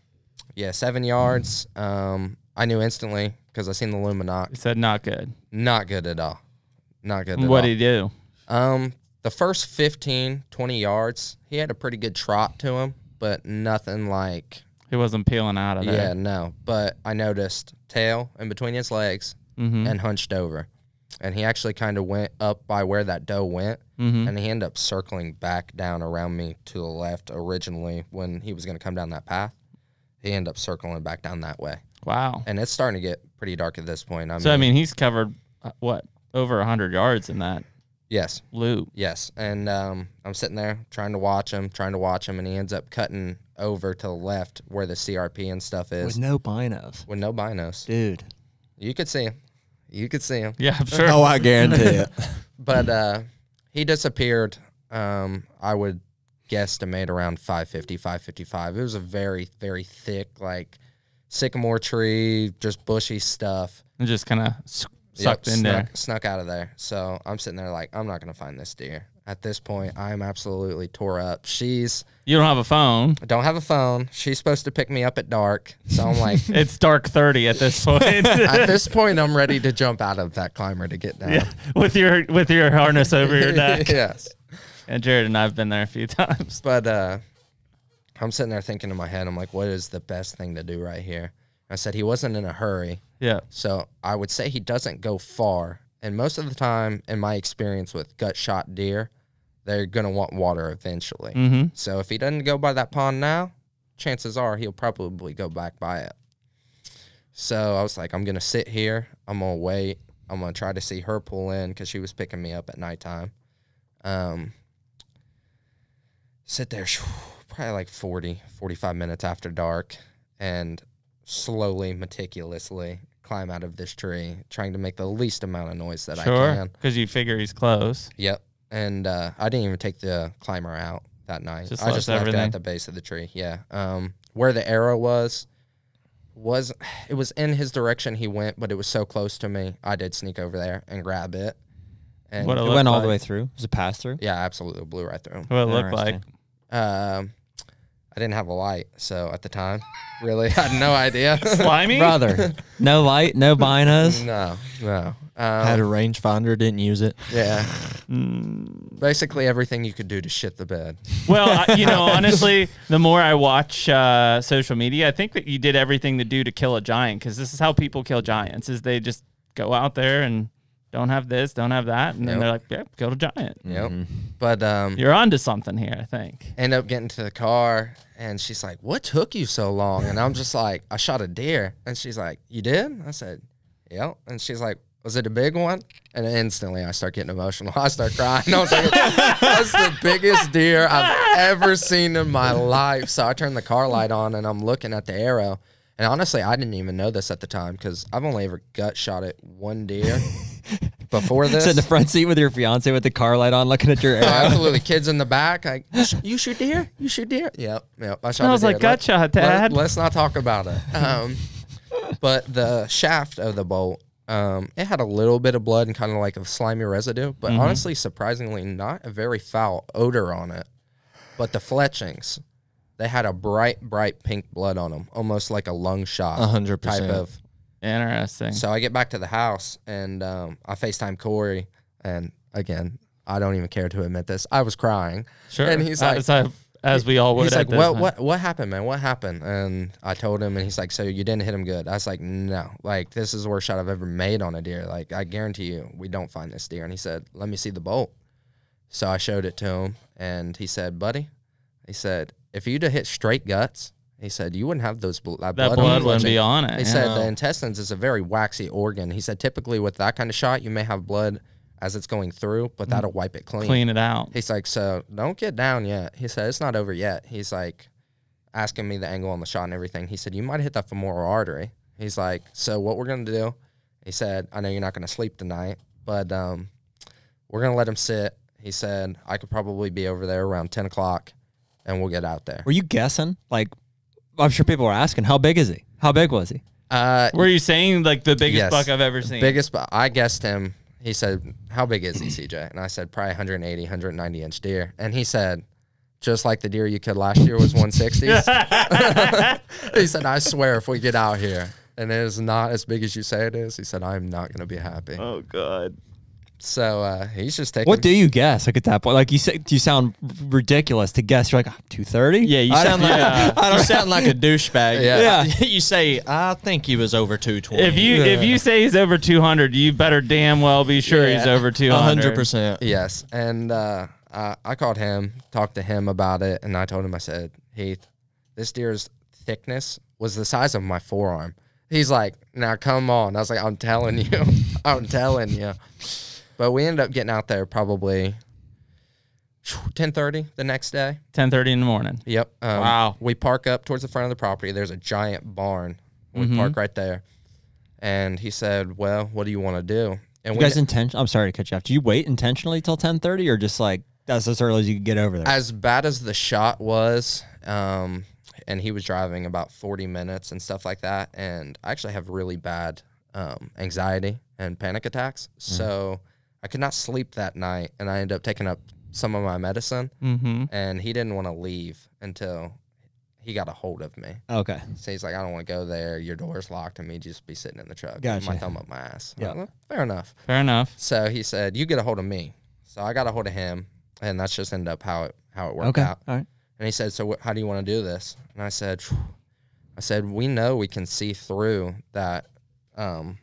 yeah, seven yards. Um, I knew instantly because I seen the He Lumenoks. said, not good. Not good at all. Not good at What did he do? Um, the first 15, 20 yards, he had a pretty good trot to him, but nothing like He wasn't peeling out of yeah, there. no. But I noticed tail in between his legs Mm-hmm. and hunched over. And he actually kind of went up by where that doe went, mm-hmm. and he ended up circling back down around me to the left originally when he was going to come down that path. He ended up circling back down that way. Wow. And it's starting to get pretty dark at this point. I So, I mean, he's covered, uh, what, over 100 yards in that yes, loop. yes. And um, I'm sitting there trying to watch him, trying to watch him, and he ends up cutting over to the left where the CRP and stuff is With no binos. with no binos. Dude. You could see him. You could see him. Yeah, I'm sure. Oh, I guarantee it. but uh, he disappeared. Um, I would guesstimate around 550, 555. It was a very, very thick, like sycamore tree, just bushy stuff. And just kind of sucked Yep, in snuck, there. Snuck out of there. So I'm sitting there like, I'm not gonna find this deer. At this point, I'm absolutely tore up. She's You don't have a phone. I don't have a phone. She's supposed to pick me up at dark. So I'm like, It's dark 30 at this point. at this point, I'm ready to jump out of that climber to get down. yeah, with your with your harness over your neck. yes. And Jared and I've been there a few times. But uh, I'm sitting there thinking in my head, I'm like, what is the best thing to do right here? I said he wasn't in a hurry, Yeah. so I would say he doesn't go far. And most of the time, in my experience with gut shot deer, they're gonna want water eventually. Mm-hmm. So if he doesn't go by that pond now, chances are he'll probably go back by it. So I was like, I'm gonna sit here. I'm gonna wait. I'm gonna try to see her pull in because she was picking me up at nighttime. Um, sit there, probably like 40, 45 minutes after dark, and slowly, meticulously climb out of this tree, trying to make the least amount of noise that I Sure. can. Because you figure he's close. Yep. And uh, I didn't even take the climber out that night. Just I left just left it everything. at the base of the tree. Yeah. Um, where the arrow was, was it was in his direction he went, but it was so close to me. I did sneak over there and grab it, And What It it went looked all the way through. It was a pass through. yeah, absolutely blew right through. What it looked like. Interesting. Um, I didn't have a light, so at the time, really had no idea. Slimy? Brother, no light, no binos. no, no. Had a Um, rangefinder, didn't use it. yeah, Mm. basically everything you could do to shit the bed. Well, I, you know, honestly, the more I watch uh, social media, I think that you did everything to do to kill a giant because this is how people kill giants: is they just go out there and don't have this, don't have that, and then Yep. they're like, "Yeah, kill a giant." Yep. But um, You're onto something here, I think. end up getting to the car and she's like, What took you so long? And I'm just like, I shot a deer. And she's like, You did? I said, Yep. And she's like, Was it a big one? And instantly I start getting emotional. I start crying. I was like, That's the biggest deer I've ever seen in my life. So I turn the car light on and I'm looking at the arrow. And honestly, I didn't even know this at the time because I've only ever gut shot at one deer before this. Sit in the front seat with your fiance with the car light on, looking at your Oh, arrow. absolutely. Kids in the back. I, "You shoot deer? You shoot deer? Yep. Yep. I shot a Smells like deer. gut shot, Dad. Let, us not talk about it. Um, but the shaft of the bolt, um, it had a little bit of blood and kind of like a slimy residue, but honestly, surprisingly, not a very foul odor on it. But the fletchings, they had a bright, bright pink blood on them, almost like a lung shot. A hundred type percent. of Interesting. so I get back to the house and um, I FaceTime Corey. And again, I don't even care to admit this. I was crying. sure. And he's like, as, I- as we all would. he's like, time. what, what happened, man? What happened? And I told him, and he's like, so you didn't hit him good. I was like, no, like this is the worst shot I've ever made on a deer. Like I guarantee you, we don't find this deer. And he said, let me see the bolt. So I showed it to him, and he said, buddy, he said, if you'd have hit straight guts, he said you wouldn't have those bl- that, That blood, blood, wouldn't be on it. He said the intestines is a very waxy organ. He said typically with that kind of shot, you may have blood as it's going through, but that'll wipe it clean. Clean it out. He's like, so don't get down yet. He said it's not over yet. He's like asking me the angle on the shot and everything. He said you might hit that femoral artery. He's like, so what we're gonna do? He said, I know you're not gonna sleep tonight, but um, we're gonna let him sit. He said I could probably be over there around ten o'clock, and we'll get out there. Were you guessing? Like, I'm sure people were asking, how big is he? How big was he? Uh, Were you saying like the biggest Yes. buck I've ever seen? Biggest, buck. I guessed him. He said, "How big is he, CJ?" And I said, "Probably 180, 190 inch deer." And he said, "Just like the deer you killed last year was 160s." he said, "I swear, if we get out here and it is not as big as you say it is," he said, "I'm not going to be happy." oh god. So uh, he's just taking. What do you guess? Like at that point, like you say, you sound ridiculous to guess. You're like, 230? Yeah, you I sound sound like like you sound like a douchebag. Yeah. Yeah. you say I think he was over two twenty. if you if you say he's over 200, you better damn well be sure he's over 200. hundred percent. Yes, and uh, I, I called him, talked to him about it, and I told him, I said, Heath, this deer's thickness was the size of my forearm. He's like, now come on. I was like, I'm telling you, I'm telling you. But we ended up getting out there probably 10:30 the next day. 10:30 in the morning. Yep. Um, Wow. We park up towards the front of the property. There's a giant barn. We Mhm. park right there. And he said, "Well, what do you want to do?" And You we guys intention? I'm sorry to cut you off. Do you wait intentionally till 10:30, or just like that's as early as you can get over there? as bad as the shot was, um, and he was driving about 40 minutes and stuff like that. And I actually have really bad um, anxiety and panic attacks. So I could not sleep that night. And I ended up taking up some of my medicine. Mm-hmm. And he didn't want to leave until he got a hold of me. okay. So he's like, I don't want to go there. Your door's locked and me just be sitting in the truck. Gotcha. My thumb up my ass. Yeah. Well, fair enough. Fair enough. So he said, "You get a hold of me." So I got a hold of him, and that's just ended up how it how it worked Okay. out. All right. And he said, "So wh- how do you want to do this?" And I said, "Phew." "I said we know we can see through that um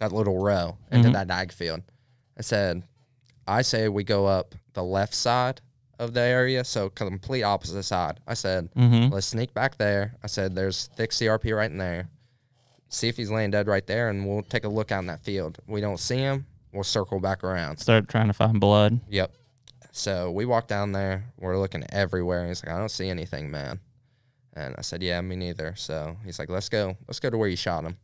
that little row into Mhm. that ag field." I said, "I say we go up the left side of the area, so complete opposite side." I said, Mm-hmm. "Let's sneak back there." I said, "There's thick CRP right in there. See if he's laying dead right there, and we'll take a look out in that field. We don't see him." We'll circle back around. Start trying to find blood. Yep. So we walk down there. We're looking everywhere. He's like, I don't see anything, man. And I said, Yeah, me neither. So he's like, Let's go. Let's go to where you shot him.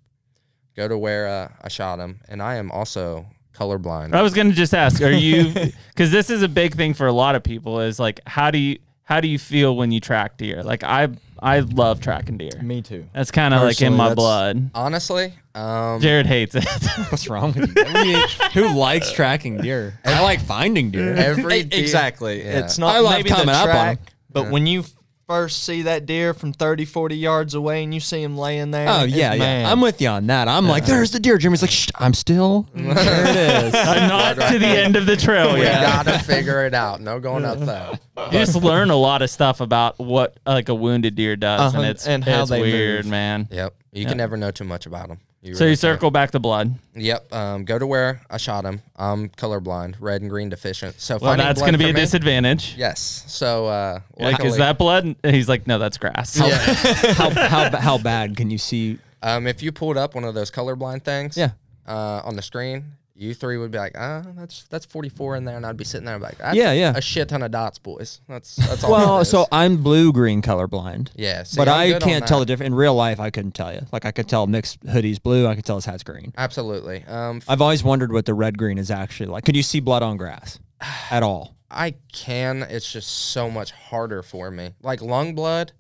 Go to where uh, I shot him. And I am also colorblind. I was gonna just ask, are you? Because this is a big thing for a lot of people. Is like, how do you how do you feel when you track deer? Like I I love tracking deer. Me too. That's kind of like in my blood. Honestly, Um, Jared hates it. What's wrong with you? What do you- Who likes tracking deer? I like finding deer. every deer- exactly. Yeah. It's not I love maybe coming the up on 'em. track, but when you first see that deer from 30, 40 yards away and you see him laying there. Oh it's- yeah, yeah. I'm with you on that. I'm like, there's the deer. Jimmy's like, Shh, I'm still. There it is. I'm not to the end of the trail We yet. gotta figure it out. No going up though. You just learn a lot of stuff about what like a wounded deer does, Uh-huh, and it's and how it's they weird, move. man. Yep. You can never know too much about them. So you circle back the blood. Yep. Um, go to where I shot him. I'm colorblind, red and green deficient. So Well, that's going to be a me- disadvantage. Yes. So uh, Like, is that blood? And he's like, no, that's grass. Yeah. how, how how bad can you see? um, if you pulled up one of those colorblind things, Yeah. uh, on the screen, you three would be like, ah, that's that's 44 in there, and I'd be sitting there like, Yeah, yeah. a shit ton of dots, boys. That's that's all. Well, so I'm blue green colorblind. yeah, see, but I'm I can't tell the difference. In real life, I couldn't tell you. Like I could tell mixed hoodie's blue. I could tell his hat's green. Absolutely. Um, I've always wondered what the red green is actually like. Could you see blood on grass at all? I can. It's just so much harder for me. Like lung blood,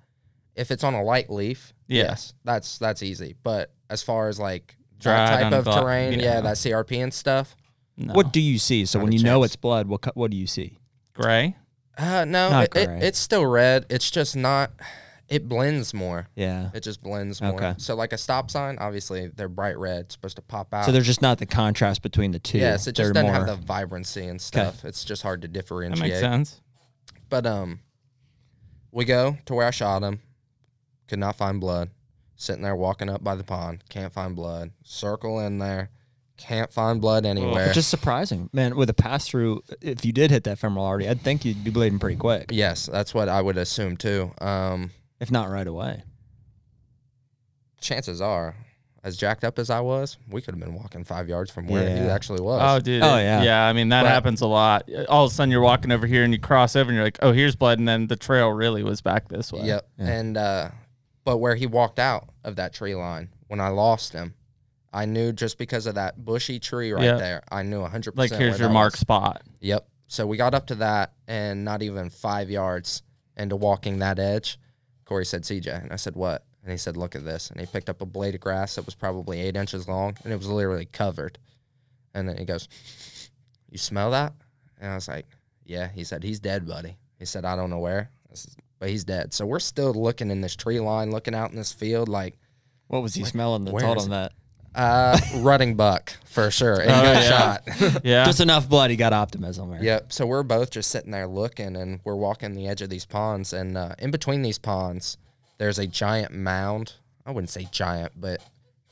if it's on a light leaf, Yeah. yes, that's that's easy. But as far as like Dried that type of unthought- terrain, yeah. yeah. that CRP and stuff. No. What do you see? So Not when a you know it's blood, what what do you see? Gray? Uh, no, it, it, it's still red. It's just not. It blends more. Yeah. It just blends more. Okay. So like a stop sign, obviously they're bright red, it's supposed to pop out. So there's just not the contrast between the two. yes, it They're just doesn't more- have the vibrancy and stuff. It's just hard to differentiate. That differentiate. makes sense. But um, we go to where I shot him. Could not find blood. Sitting there walking up by the pond. Can't find blood. Circle in there. Can't find blood anywhere. Which is surprising, man. With a pass through, if you did hit that femoral artery, I'd think you'd be bleeding pretty quick, yes, that's what I would assume too. Um, if not right away. chances are, as jacked up as I was, we could have been walking five yards from where he actually was. Oh, dude. Oh, yeah. Yeah, I mean, that But- happens a lot. All of a sudden, you're walking over here and you cross over and you're like, oh, here's blood. And then the trail really was back this way. Yep. And uh, but where he walked out of that tree line when I lost him, I knew just because of that bushy tree right Yeah. there, I knew 100%. Like, here's your mark was. spot. Yep. So we got up to that, and not even five yards into walking that edge, Corey said, "CJ," and I said, "What?" And he said, "Look at this." And he picked up a blade of grass that was probably eight inches long, and it was literally covered. And then he goes, "You smell that?" And I was like, "Yeah." He said, "He's dead, buddy." He said, "I don't know where, I said, but he's dead." So we're still looking in this tree line, looking out in this field, like What was he smelling that told him that? uh, rutting buck for sure, and Oh, good yeah. shot. Yeah. Just enough blood. He got optimism there. Yep. So we're both just sitting there looking, and we're walking the edge of these ponds, and uh, in between these ponds, there's a giant mound. I wouldn't say giant, but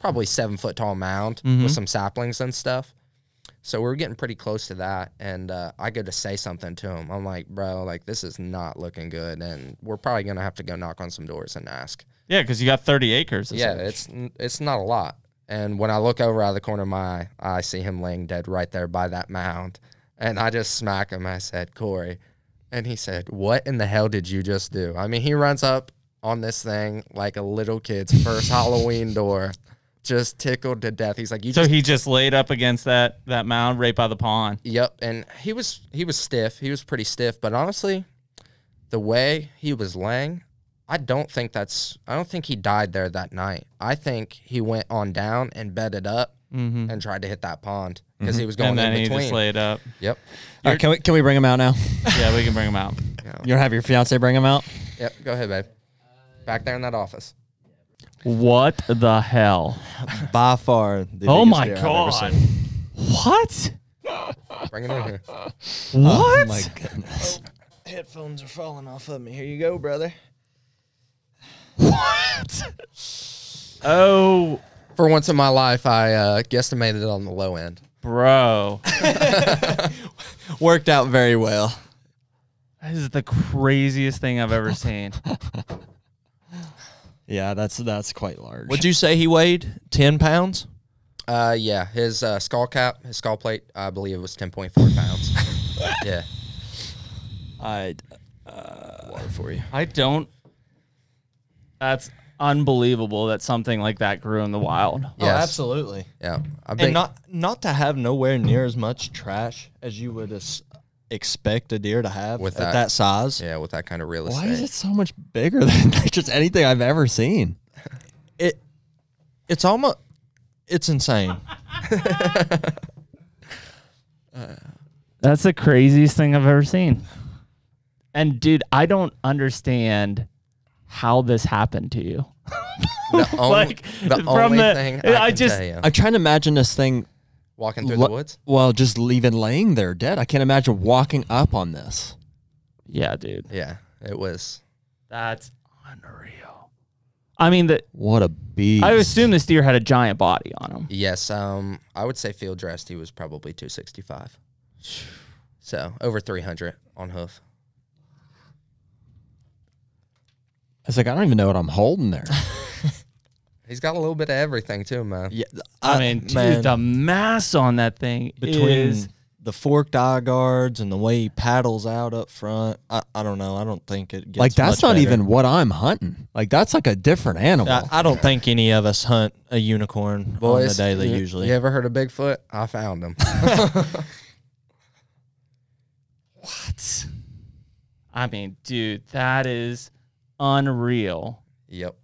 probably seven foot tall mound with some saplings and stuff. So we are getting pretty close to that, and uh, I go to say something to him. I'm like, bro, like this is not looking good, and we're probably gonna have to go knock on some doors and ask. yeah, because you got 30 acres. Yeah, it's it's not a lot. And when I look over out of the corner of my eye, I see him laying dead right there by that mound. And I just smack him. I said, Corey. And he said, What in the hell did you just do? I mean, he runs up on this thing like a little kid's first Halloween door, just tickled to death. He's like, You So just he just laid up against that that mound right by the pond. Yep, and he was he was stiff. He was pretty stiff, but honestly, the way he was laying, I don't think that's I don't think he died there that night. I think he went on down and bedded up Mm-hmm. and tried to hit that pond because he was going And then in he between. just laid up. Yep. All right, can we can we bring him out now? Yeah, we can bring him out. You don't have your fiance bring him out? Yep. Go ahead, babe. Back there in that office. What the hell? by far. The Oh my deer I've ever god. What? Bring it in here. What? Oh my goodness. Headphones are falling off of me. Here you go, brother. What? oh, For once in my life, I uh, guesstimated it on the low end. bro. Worked out very well. This is the craziest thing I've ever seen. Yeah, that's that's quite large. Would you say he weighed ten pounds? Uh, yeah, his uh, skull cap, his skull plate, I believe it was ten point four pounds. yeah. I Uh, Water for you. I don't. That's unbelievable that something like that grew in the wild. Oh, absolutely. Yeah. I've been And not not to have nowhere near as much trash as you would as expect a deer to have With at that- that, size. yeah with that kind of real estate. Why is it so much bigger than just anything I've ever seen? It it's almost it's insane. That's the craziest thing I've ever seen. And dude, I don't understand how this happened to you. The only, Like, the from only the- thing I, I can just- tell you, I'm trying to imagine this thing. Walking through lo- the woods. Well, just even laying there dead. I can't imagine walking up on this. Yeah, dude. Yeah, it was. That's unreal. I mean, the, What a beast. I assume this deer had a giant body on him. Yes, um, I would say field dressed. He was probably 265. So over 300 on hoof. It's like I don't even know what I'm holding there. He's got a little bit of everything too, man. Yeah, I, mean, dude, man, the mass on that thing between is the forked eye guards and the way he paddles out up front, I, I don't know. I don't think it gets like that's much not better. even what I'm hunting. Like that's like a different animal. I, I don't think any of us hunt a unicorn on the daily you, usually. You ever heard of Bigfoot? I found him. what? I mean, dude, that is unreal. yep.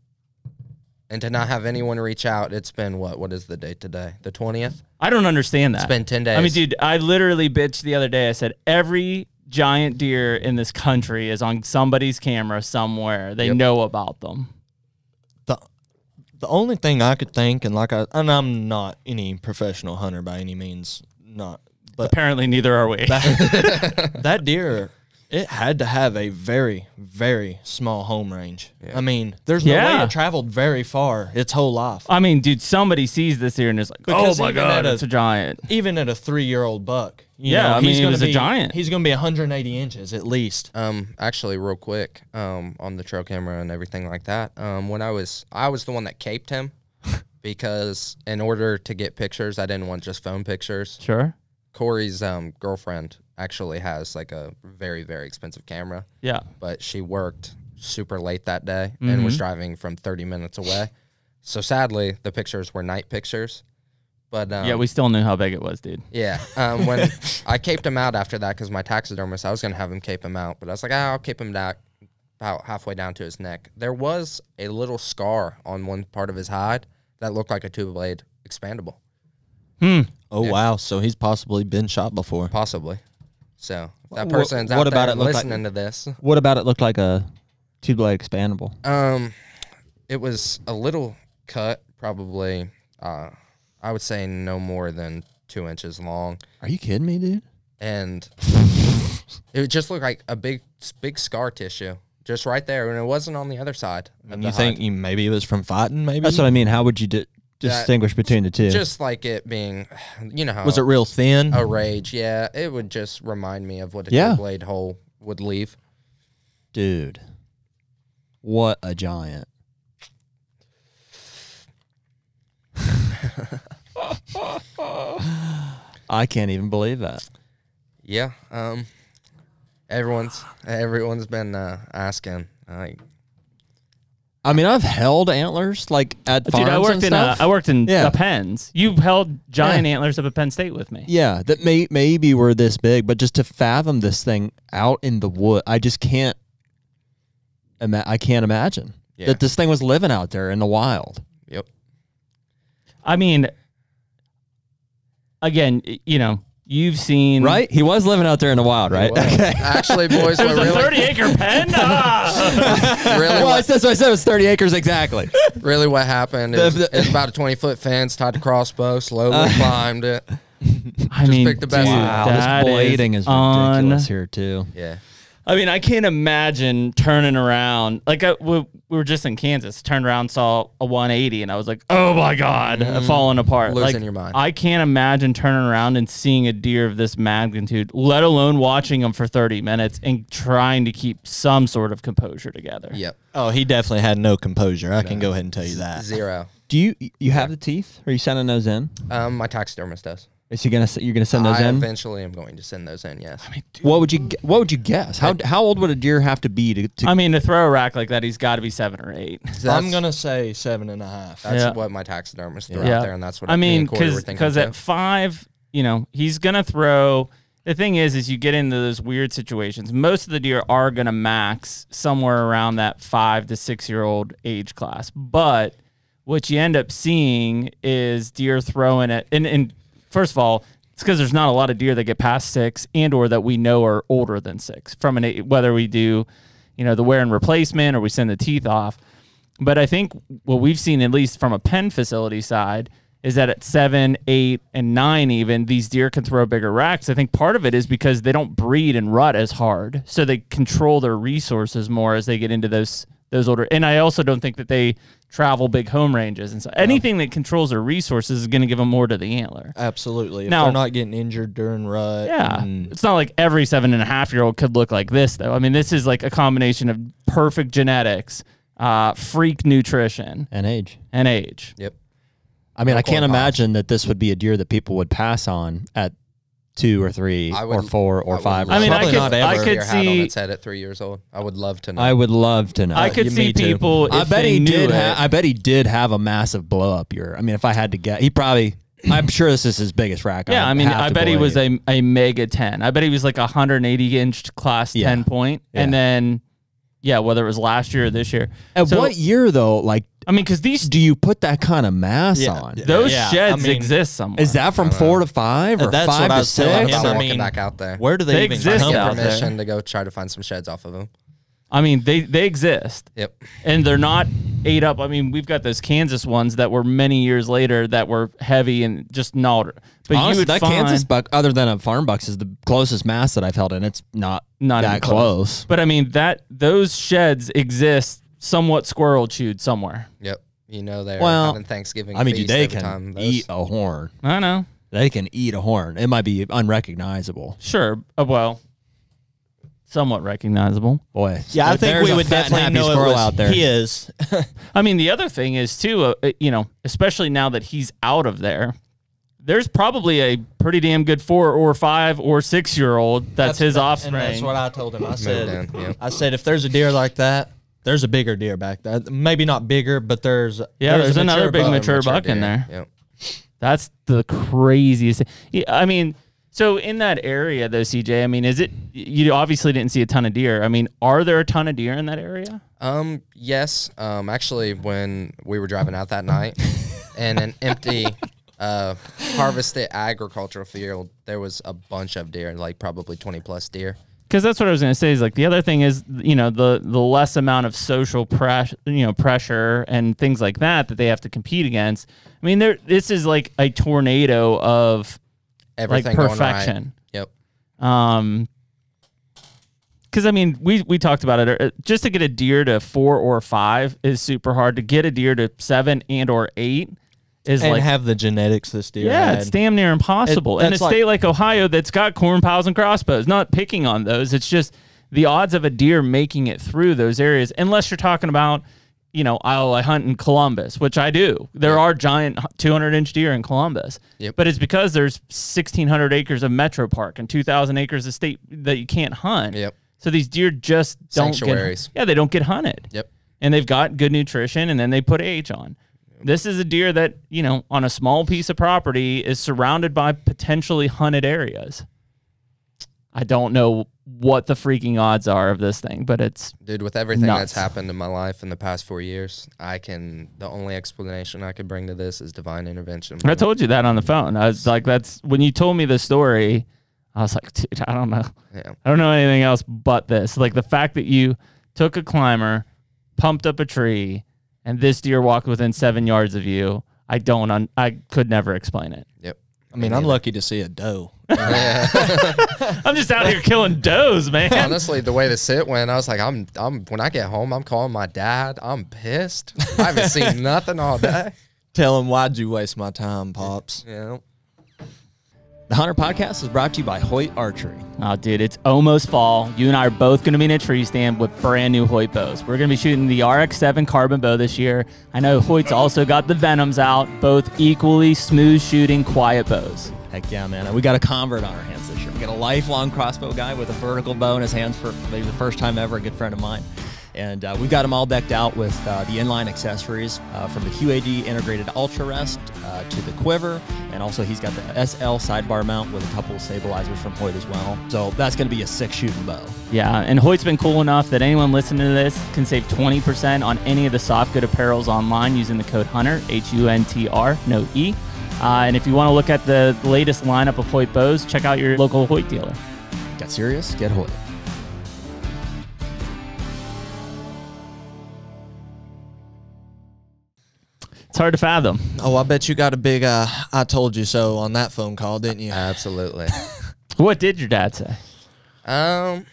And to not have anyone reach out, it's been what? What is the date today? The 20th? I don't understand that. It's been 10 days. I mean, dude, I literally bitched the other day. I said every giant deer in this country is on somebody's camera somewhere. They Yep. know about them. the the only thing I could think, and like I, and I'm not any professional hunter by any means, not, but Apparently, neither are we. that deer, it had to have a very, very small home range. I mean, there's no way Yeah. it traveled very far its whole life. I mean, dude, somebody sees this here and is like, Because "Oh my god, a- it's a giant." Even at a three year old buck, you Yeah, know, I mean, he's gonna was a be, giant. He's going to be 180 inches at least. Um, actually, real quick, um, on the trail camera and everything like that. Um, when I was, I was the one that caped him because in order to get pictures, I didn't want just phone pictures. Sure. Corey's um girlfriend actually has like a very very expensive camera, Yeah. but she worked super late that day and was driving from 30 minutes away. So sadly, the pictures were night pictures. But um, yeah, we still knew how big it was, dude. Yeah. Um, when I caped him out after that, because my taxidermist, I was going to have him cape him out, but I was like, ah, I'll cape him back about halfway down to his neck. There was a little scar on one part of his hide that looked like a two blade expandable, Hmm. Oh wow! So he's possibly been shot before. possibly. So if that Wha- person's out what about there it look like- listening to this, what about it looked like a two blade expandable? um, it was a little cut, probably, uh, I would say no more than two inches long. Are you kidding me, dude? and it just looked like a big big scar tissue just right there and it wasn't on the other side of And the you think hide. you, maybe it was from fighting? Maybe That's what I mean. How would you di- distinguish between the two? just like it being you know how was it real thin? a rage yeah it would just remind me of what a Yeah. blade hole would leave dude, what a giant! I can't even believe that. yeah um everyone's everyone's been uh, asking like I mean, I've held antlers like at Dude, farms I worked and in uh, stuff. I worked in Yeah. the pens. You held giant Yeah. antlers up at Penn State with me. yeah, that may maybe were this big, but just to fathom this thing out in the wood, I just can't. Ima- I can't imagine Yeah. that this thing was living out there in the wild. yep I mean, again, you know, you've seen Right? He was living out there in the wild, right? Well, actually boys There's what a really, 30 acre pen. Ah! really well, what, that's what I said. It was 30 acres exactly. really what happened The- is the- it's about a 20 foot fence tied to crossbow slowly Uh. climbed it I mean, pick the best dude, one. Wow, that this blading is, un- ridiculous here too. yeah I mean, I can't imagine turning around. Like, I, we, we were just in Kansas, turned around, saw a 180, and I was like, oh my God, falling apart. Losing like, your mind. I can't imagine turning around and seeing a deer of this magnitude, let alone watching them for 30 minutes and trying to keep some sort of composure together. yep oh, he definitely had no composure. I can go ahead and tell you that. zero Do you you have the teeth? Are you sending those in? Um, my taxidermist does. Is he gonna you're gonna send those I in? eventually I'm going to send those in. Yes. What would you What would you guess? How how old would a deer have to be to? to I mean, to throw a rack like that, he's got to be seven or eight. So I'm gonna say seven and a half. That's Yeah. what my taxidermist threw Yeah. out there, and that's what I mean, and Corey were because because at five, you know, he's gonna throw. The thing is, is you get into those weird situations. Most of the deer are gonna max somewhere around that five to six year old age class, but what you end up seeing is deer throwing it. And, and first of all, it's because there's not a lot of deer that get past six and or that we know are older than six from an whether we do, you know, the wear and replacement or we send the teeth off. But I think what we've seen, at least from a pen facility side, is that at seven, eight, and nine, even these deer can throw bigger racks. I think part of it is because they don't breed and rut as hard, so they control their resources more as they get into those those older. And I also don't think that they travel big home ranges and so anything that controls their resources is going to give them more to the antler. Absolutely. If Now- they're not getting injured during rut. Yeah. and- It's not like every seven and a half year old could look like this, though. I mean, this is like a combination of perfect genetics, uh, freak nutrition, And age. and age. Yep. I mean, I can't imagine that this would be a deer that people would pass on at two or three I or would- four I or would five. love I mean, I Probably could, not I ever. could Your hat on see, its head at three years old. I would love to know. I would love to know. I could you- see me too. people. I bet they he knew did. it- Ha- I bet he did have a massive blow up year. I mean, if I had to guess, he probably. I'm sure this is his biggest rack. Yeah, I mean, have I to bet he was a, a mega 10. I bet he was like a 180 inch class Yeah. 10 point. And then, yeah, whether it was last year or this year. At So- what year though? Like, I mean, because these do you put that kind of mass Yeah. on? those Yeah, I sheds mean, exist somewhere. Is that from four to five or That's five what to was telling I'm six? him. not I walking mean, back out there. Where do they, They even exist come Get out from? there. permission to go try to find some sheds off of them. I mean, they they exist. Yep. and they're not ate up. I mean, we've got those Kansas ones that were many years later that were heavy and just not. But Honestly, that find Kansas buck, other than a farm bucks, is the closest mass that I've held, and it's not not that even close. But I mean that those sheds exist somewhat squirrel chewed somewhere. Yep. You know they're Well, having Thanksgiving. I mean, feast they can time eat a horn. I know. They can eat a horn. It might be unrecognizable. Sure. Uh, well, somewhat recognizable. Boy, Yeah, I think we would definitely happy know it squirrel was out there. his. I mean, the other thing is too, uh, uh, you know, especially now that he's out of there, there's probably a pretty damn good four or five or six year old that's, his And offspring. that's what I told him. I said, in, yeah. I said, if there's a deer like that, there's a bigger deer back there. Maybe not bigger, but there's Yeah, there's a another big buck. mature buck in there. Yep. That's the craziest. Yeah, I mean, so in that area though, CJ, I mean, is it? You obviously didn't see a ton of deer. I mean, are there a ton of deer in that area? Um. Yes. Um. Actually, when we were driving out that night, in an empty, uh, harvested agricultural field, there was a bunch of deer, like probably twenty plus deer. Because that's what I was going to say. Is like the other thing is, you know, the the less amount of social pressure, you know, pressure and things like that that they have to compete against. I mean, there. This is like a tornado of Everything like going right. perfection. Yep. Um, because I mean, we we talked about it. uh, Just to get a deer to four or five is super hard. To get a deer to seven and or eight is and like have the genetics this deer yeah, had. it's damn near impossible. It- in a like- state like Ohio that's got corn piles and crossbows, not picking on those. It's just the odds of a deer making it through those areas, unless you're talking about, you know, oh, I hunt in Columbus, which I do. There are giant 200 inch deer in Columbus, Yep. but it's because there's 1,600 acres of metro park and 2,000 acres of state that you can't hunt. Yep. So these deer just don't Sanctuaries. get. Yeah, they don't get hunted Yep. and they've got good nutrition and then they put age on. This is a deer that, you know, on a small piece of property is surrounded by potentially hunted areas. I don't know what the freaking odds are of this thing, but it's Dude, with everything Nuts. that's happened in my life in the past four years, I can. The only explanation I could bring to this is divine intervention. I told you that on the phone. I was like that's when you told me the story, I was like, dude, I don't know. Yeah. I don't know anything else but this. Like the fact that you took a climber, pumped up a tree, and this deer walked within 7 yards of you. I don't un- I could never explain it. Yep. I mean, I'm lucky to see a doe. I'm just out here killing does, man. Honestly, the way the sit went, I was like, I'm, I'm. When I get home, I'm calling my dad. I'm pissed. I haven't seen nothing all day. Tell him why'd you waste my time, pops? You know. The HUNTR Podcast is brought to you by Hoyt Archery. Oh, dude, it's almost fall. You and I are both going to be in a tree stand with brand new Hoyt bows. We're going to be shooting the RX7 carbon bow this year. I know Hoyt's also got the Ventums out, both equally smooth shooting, quiet bows. Heck yeah, man. We got a convert on our hands this year. We got a lifelong crossbow guy with a vertical bow in his hands for maybe the first time ever, a good friend of mine. And uh, we've got him all decked out with uh, the inline accessories uh, from the QAD integrated Ultra Rest uh, to the quiver. And also, he's got the SL sidebar mount with a couple of stabilizers from Hoyt as well. So that's going to be a six shooting bow. Yeah, and Hoyt's been cool enough that anyone listening to this can save 20% on any of the soft good apparels online using the code HUNTR, H U N T R, no E. Uh, and if you want to look at the latest lineup of Hoyt bows, check out your local Hoyt dealer. Get serious? Get Hoyt. It's hard to fathom. Oh, I bet you got a big uh, I told you so on that phone call, didn't you? Absolutely. What did your dad say? um,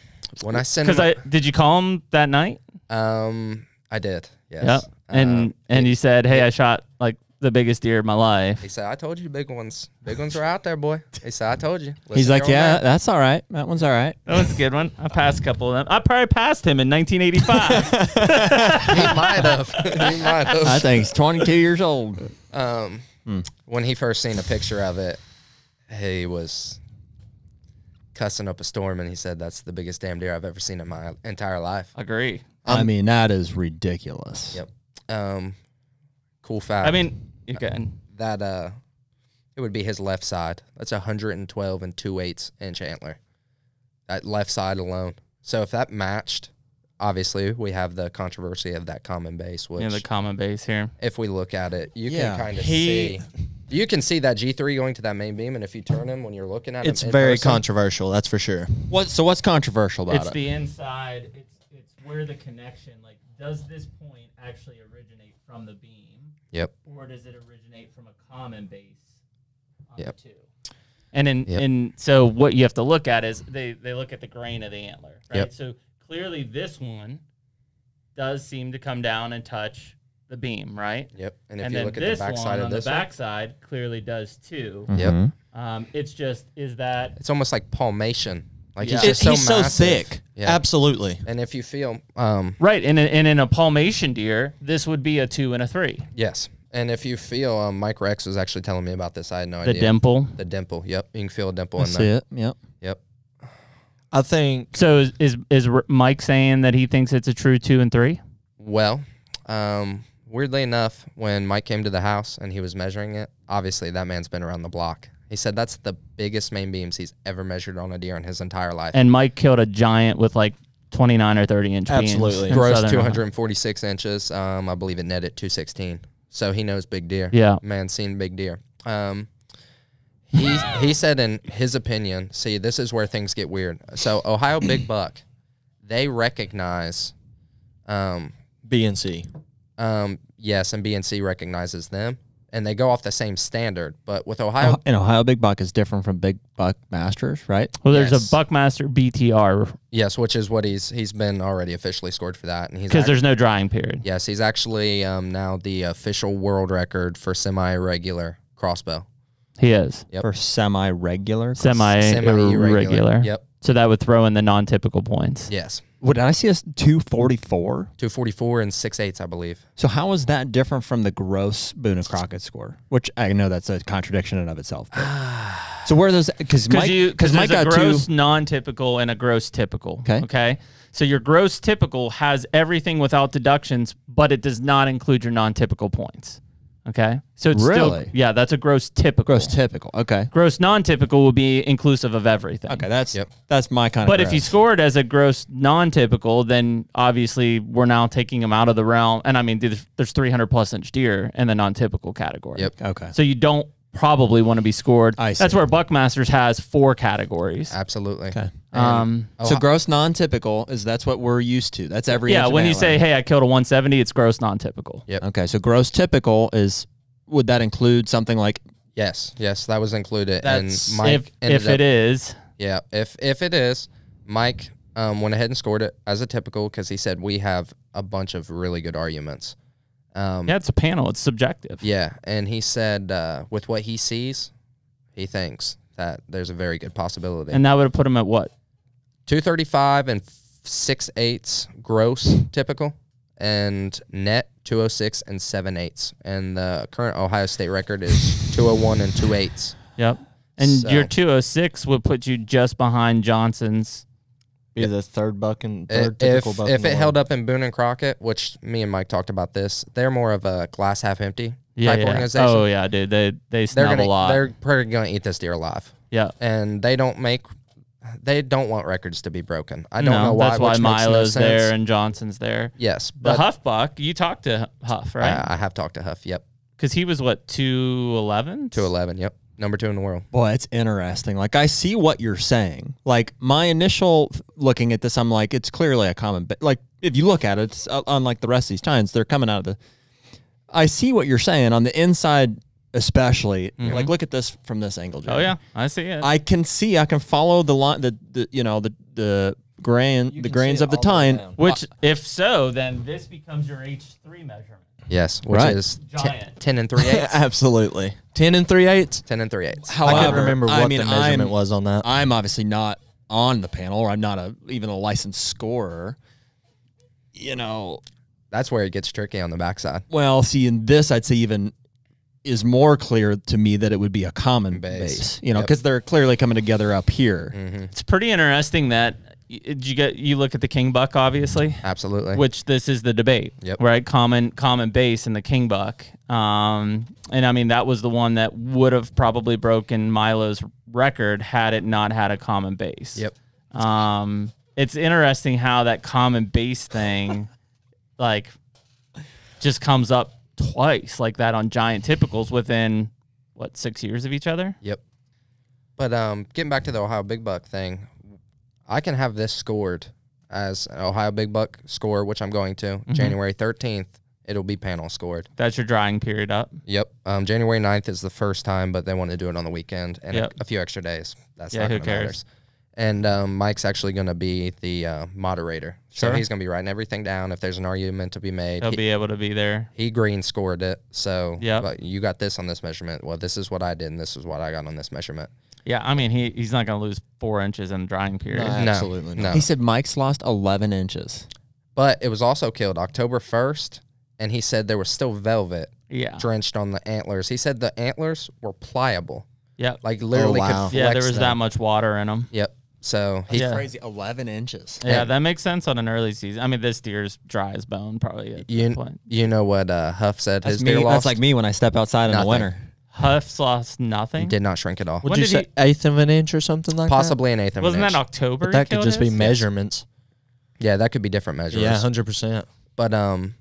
when I sent Because I did you call him that night? um, I did. Yes. Yep. And Um, and he, you said, "Hey, I shot like the biggest deer of my life." he said, "I told you, big ones, big ones are out there, boy." He said, "I told you." He's like, to your own yeah, man." that's all right. That one's all right. That one's a good one. I passed a couple of them. I probably passed him in 1985. he might have. he might have. I think he's 22 years old. Um, when he first seen a picture of it, he was cussing up a storm, and he said, "That's the biggest damn deer I've ever seen in my entire life." Agree. I mean, that is ridiculous. Yep. Um, cool fact. I mean, you can. that uh, it would be his left side. That's 112 and two eighths inch antler. That left side alone. So if that matched, obviously we have the controversy of that common base, which You know, the common base here. if we look at it, you Yeah. can kind of He- see. You can see that G3 going to that main beam, and if you turn him when you're looking at It's him, in very person, controversial, that's for sure. What? So what's controversial about It's it? It's the inside. It's it's where the connection. Like, does this point actually originate from the beam, Yep. or does it originate from a common base? On Yep. The two. And in Yep. and so what you have to look at is they they look at the grain of the antler, right? Yep. So clearly this one does seem to come down and touch the beam, right? Yep. And if and you look at the backside back one on of the this, one, backside clearly does too. Yep. Um, it's just is that it's almost like palmation. Like Yeah. he's just so he's so massive. thick. Yeah. Absolutely. And if you feel, um, right? And, in- and in a palmation deer, this would be a two and a three. yes. And if you feel, um, Mike Rex was actually telling me about this. I had no The idea. The dimple. The dimple. Yep. You can feel a dimple That's in there. it. Yep. Yep. I think So is, is is Mike saying that he thinks it's a true two and three? Well, um, weirdly enough, when Mike came to the house and he was measuring it, obviously that man's been around the block. He said that's the biggest main beams he's ever measured on a deer in his entire life. And Mike killed a giant with like twenty nine or thirty inch beams Absolutely. in Gross Southern Ohio. 246 inches. Um, I believe it netted 216. So he knows big deer. Yeah. Man seen big deer. Um, he he said in his opinion, see, this is where things get weird. So Ohio Big Buck, they recognize, um, B and C. um, yes, and BNC recognizes them, and they go off the same standard. But with Ohio, And Ohio Big Buck is different from Big Buck Masters, right? Well, there's Yes. a Buckmaster BTR yes, which is what he's he's been already officially scored for that, and he's because there's no drying period. yes, he's actually um, now the official world record for semi-regular crossbow. He is Yep. For semi-regular. semi Semi-irregular. irregular. Yep. So that would throw in the non typical points. Yes, What did I see? Us 244. 244 and six eighths, I believe. So how is that different from the gross Boone and Crockett score? Which I know that's a contradiction in and of itself. so where are those? Because Because Mike, you because Mike there's a got gross two. non-typical and a gross typical. Okay. Okay. So your gross typical has everything without deductions, but it does not include your non-typical points. Okay. So it's Really? still yeah, that's a gross typical. Gross typical. Okay. Gross non-typical will be inclusive of everything. Okay, that's Yep. that's my kind But of. But if you gross. score it as a gross non-typical, then obviously we're now taking them out of the realm. And I mean, there's, there's 300 plus inch deer in the non-typical category. Yep. okay, So you don't probably want to be scored. I That's where Buckmasters has four categories. Absolutely. okay. Um, so gross non-typical is that's what we're used to. That's every. yeah, when you say, "Hey, I killed a 170," it's gross non-typical. Yep. Okay, so gross typical is would that include something like Yes. Yes, that was included. That's- and Mike if ended if up, it is, Yeah, if if it is, Mike um, went ahead and scored it as a typical because he said we have a bunch of really good arguments. Um, yeah, it's a panel. It's subjective. Yeah, and he said uh, with what he sees, he thinks that there's a very good possibility. And that would have put him at what? Two thirty five and six eighths gross typical, and net two oh six and seven eighths. And the current Ohio State record is two oh one and two eighths. Yep. And So- your 206 would put you just behind Johnson's Be the third buck and third if typical buck. if it held up in Boone and Crockett, which me and Mike talked about this, they're more of a glass half empty Yeah, type yeah. organization. Oh yeah, dude. They they they're snub gonna a lot. they're probably gonna eat this deer alive, yeah. and they don't make they don't want records to be broken. I don't no, know why. That's why makes no Milo's there and Johnson's there. yes, The but Huff Buck, you talked to Huff, right? I, I have talked to Huff. Yep, Because he was what two eleven? two eleven. Yep, number two in the world. Boy, it's interesting. Like I see what you're saying. Like my initial looking at this, I'm like, it's clearly a common. Ba- like if you look at it, it's, uh, unlike the rest of these times, they're coming out of the. I see what you're saying on the inside, especially. Like look at this from this angle. Oh yeah, I see it. I can see. I can follow the line. The, the you know the the grain the grains of the tine. Which, if so, then this becomes your H three measurement. Yes, which Right. is ten, Giant. 10 and three eighths. Absolutely. Ten and three eighths. ten and three eighths. However, I can't remember what I mean, the measurement I'm, was on that. I'm obviously not on the panel, or I'm not a even a licensed scorer. You know, That's where it gets tricky on the backside. well, see, in this, I'd say even is more clear to me that it would be a common Base. base. You know, Yep. because they're clearly coming together up here. Mm-hmm. It's pretty interesting that y- did you get you look at the king buck obviously, Absolutely. which this is the debate, Yep. right? Common common base in the king buck, um, and I mean that was the one that would have probably broken Milo's record had it not had a common base. Yep. Um, it's interesting how that common base thing, like, just comes up twice like that on giant typicals within what six years of each other. Yep. But um, getting back to the Ohio Big Buck thing, I can have this scored as Ohio Big Buck score, which I'm going to Mm-hmm. January 13th. It'll be panel scored. That's your drying period up. Yep. Um, January 9th is the first time, but they want to do it on the weekend and Yep. a, a few extra days. That's Yeah, not who gonna matter. cares? And um, Mike's actually going to be the uh, moderator. So he's going to be writing everything down. If there's an argument to be made, He'll he, be able to be there. he green scored it. So yeah. but you got this on this measurement. Well, this is what I did, and this is what I got on this measurement. Yeah, I mean he he's not going to lose four inches in the drying period. No. No, Absolutely not. no. He said Mike's lost 11 inches. But it was also killed October 1st, and he said there was still velvet Yeah, drenched on the antlers. He said the antlers were pliable, yep. like literally wow. could flex yeah, there was them. that much water in them. Yep. So he, Yeah. Crazy, 11 inches. Yeah, And- that makes sense on an early season. I mean, this deer's dry as bone, probably at you, point. you know what uh, Huff said That's his me. deer lost? That's like me when I step outside in the Nothing. winter. Huff's lost nothing. Did not shrink at all. Would When you did say eighth of an inch or something like that? Possibly an eighth of Wasn't an that inch. October? that? But that could killed just be his? measurements. Yeah, that could be different measures. Yeah, hundred percent. But um,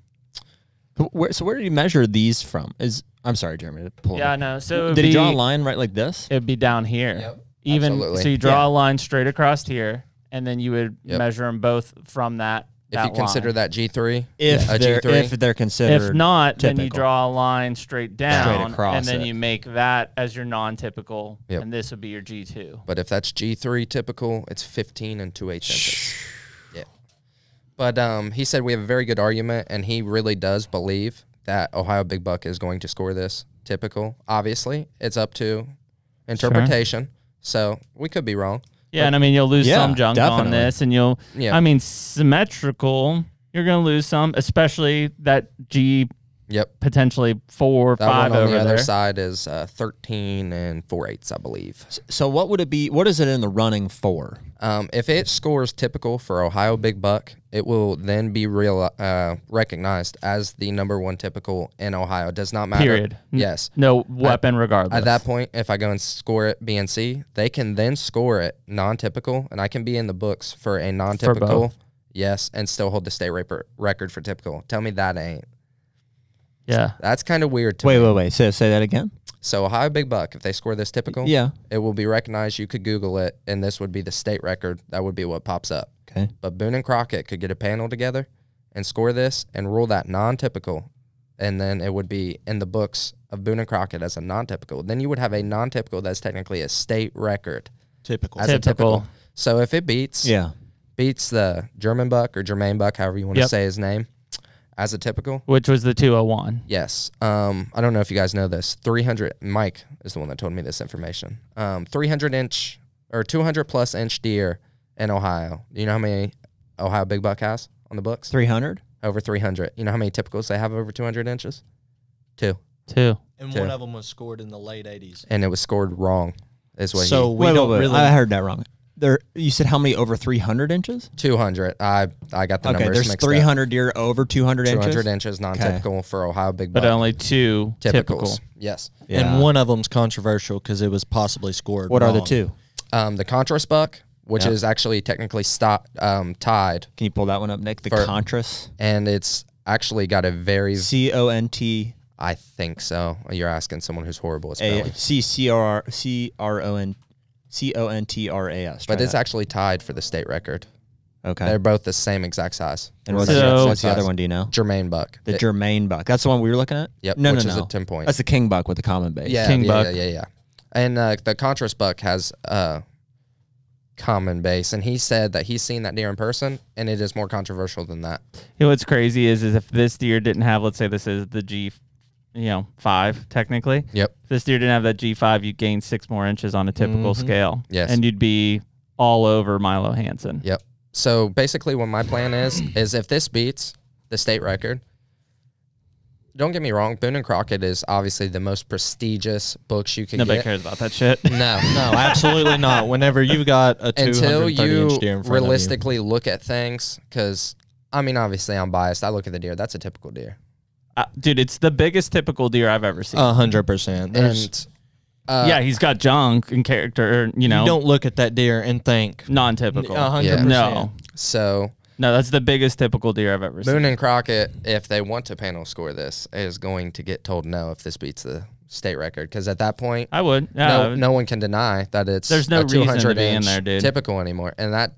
Wh- Where, so where did he measure these from? Is I'm sorry, Jeremy. to pull it Yeah, up. no. So it'd Did he draw a line right like this? It'd be down here. Yep, Even absolutely. so, you draw Yeah. a line straight across here, and then you would Yep. measure them both from that. If that you consider line. that G three, If a they're G three, if they're considered. If not, then you draw a line straight down, across and then it. you make that as your non-typical, Yep. and this would be your G two. but if that's G three typical, it's fifteen and two eighths inches. Yeah. But um, he said we have a very good argument, and he really does believe that Ohio Big Buck is going to score this typical. Obviously, it's up to interpretation, so we could be wrong. Yeah, and I mean you'll lose Yeah, some junk on this, and you'll. Yeah. I mean symmetrical. You're gonna lose some, especially that G Yep. potentially four, That five one on over the other there. side is uh, 13 and 4 eighths, I believe. So what would it be? What is it in the running for? Um, if it scores typical for Ohio Big Buck, it will then be real uh, recognized as the number one typical in Ohio. It does not matter. Period. Yes. No weapon, regardless. At that point, if I go and score it BNC, they can then score it non-typical, and I can be in the books for a non-typical. both. Yes, and still hold the state raper record for typical. Tell me that ain't. yeah. That's kind of weird to Wait, me. wait, wait. Say say that again. So Ohio Big Buck, if they score this typical, Yeah. it will be recognized. You could Google it, and this would be the state record. That would be what pops up. Okay. But Boone and Crockett could get a panel together and score this and rule that non-typical, and then it would be in the books of Boone and Crockett as a non-typical. Then you would have a non-typical that's technically a state record Typical. as a Typical. typical. So if it beats Yeah. beats the Jerman buck or Germain buck, however you want Yep. to say his name, as a typical, Which was the 201. Yes. Um, I don't know if you guys know this. 300, Mike is the one that told me this information. Um, 300 inch or 200 plus inch deer in Ohio. Do you know how many Ohio Big Buck has on the books? Three hundred. Over 300. You know how many typicals they have over 200 inches? Two. Two. and Two. one of them was scored in the late '80s. And it was scored wrong, is what So he. we don't really. I heard that wrong. There. You said how many over 300 inches? 200. I I got the Okay, numbers there's mixed 300 deer over 200 up. inches. 200 inches, non-typical for Ohio big but only two typical. typicals. Yes. Yeah. And one of them's controversial because it was possibly scored. What are the two? Um, the Contras buck, which Yeah. is actually technically stop, um, tied, Can you pull that one up, Nick? The For- Contras. and it's actually got a very. C O N T I think so. You're asking someone who's horrible at A spelling. C C R C R O N C O N T R A S. But Try it's that. actually tied for the state record. okay. They're both the same exact size. And what's, So- the, what's the other one? Do you know? Germain buck. The It- Germain buck. That's the one we were looking at. Yep, No, which no, is no. a 10 point. That's the king buck with the common base. yeah, King yeah, buck. yeah, yeah, yeah. And uh, the Contras buck has a common base, and he said that he's seen that deer in person, and it is more controversial than that. You know what's crazy is is if this deer didn't have, let's say this is the G, you know, five technically. Yep. If this deer didn't have that G five, you gain six more inches on a typical Mhm. scale. Yes. And you'd be all over Milo Hanson. Yep. So basically, what my plan is is if this beats the state record. Don't get me wrong, Boone and Crockett is obviously the most prestigious books you can Nobody get. cares about that shit. No, No, absolutely not. Whenever you've got a until 230 you inch deer in front realistically look at things, because I mean, obviously, I'm biased. I look at the deer. That's a typical deer, Uh, dude, it's the biggest typical deer I've ever seen. a hundred percent. And uh, yeah, he's got junk and character, you know, you don't look at that deer and think non-typical. a hundred percent. No, So no, that's the biggest typical deer I've ever Boone seen. and Crockett, if they want to panel score this, is going to get told no if this beats the state record, because at that point, I would. Yeah, no, no one can deny that it's There's no a reason to be in there, dude. typical anymore, and that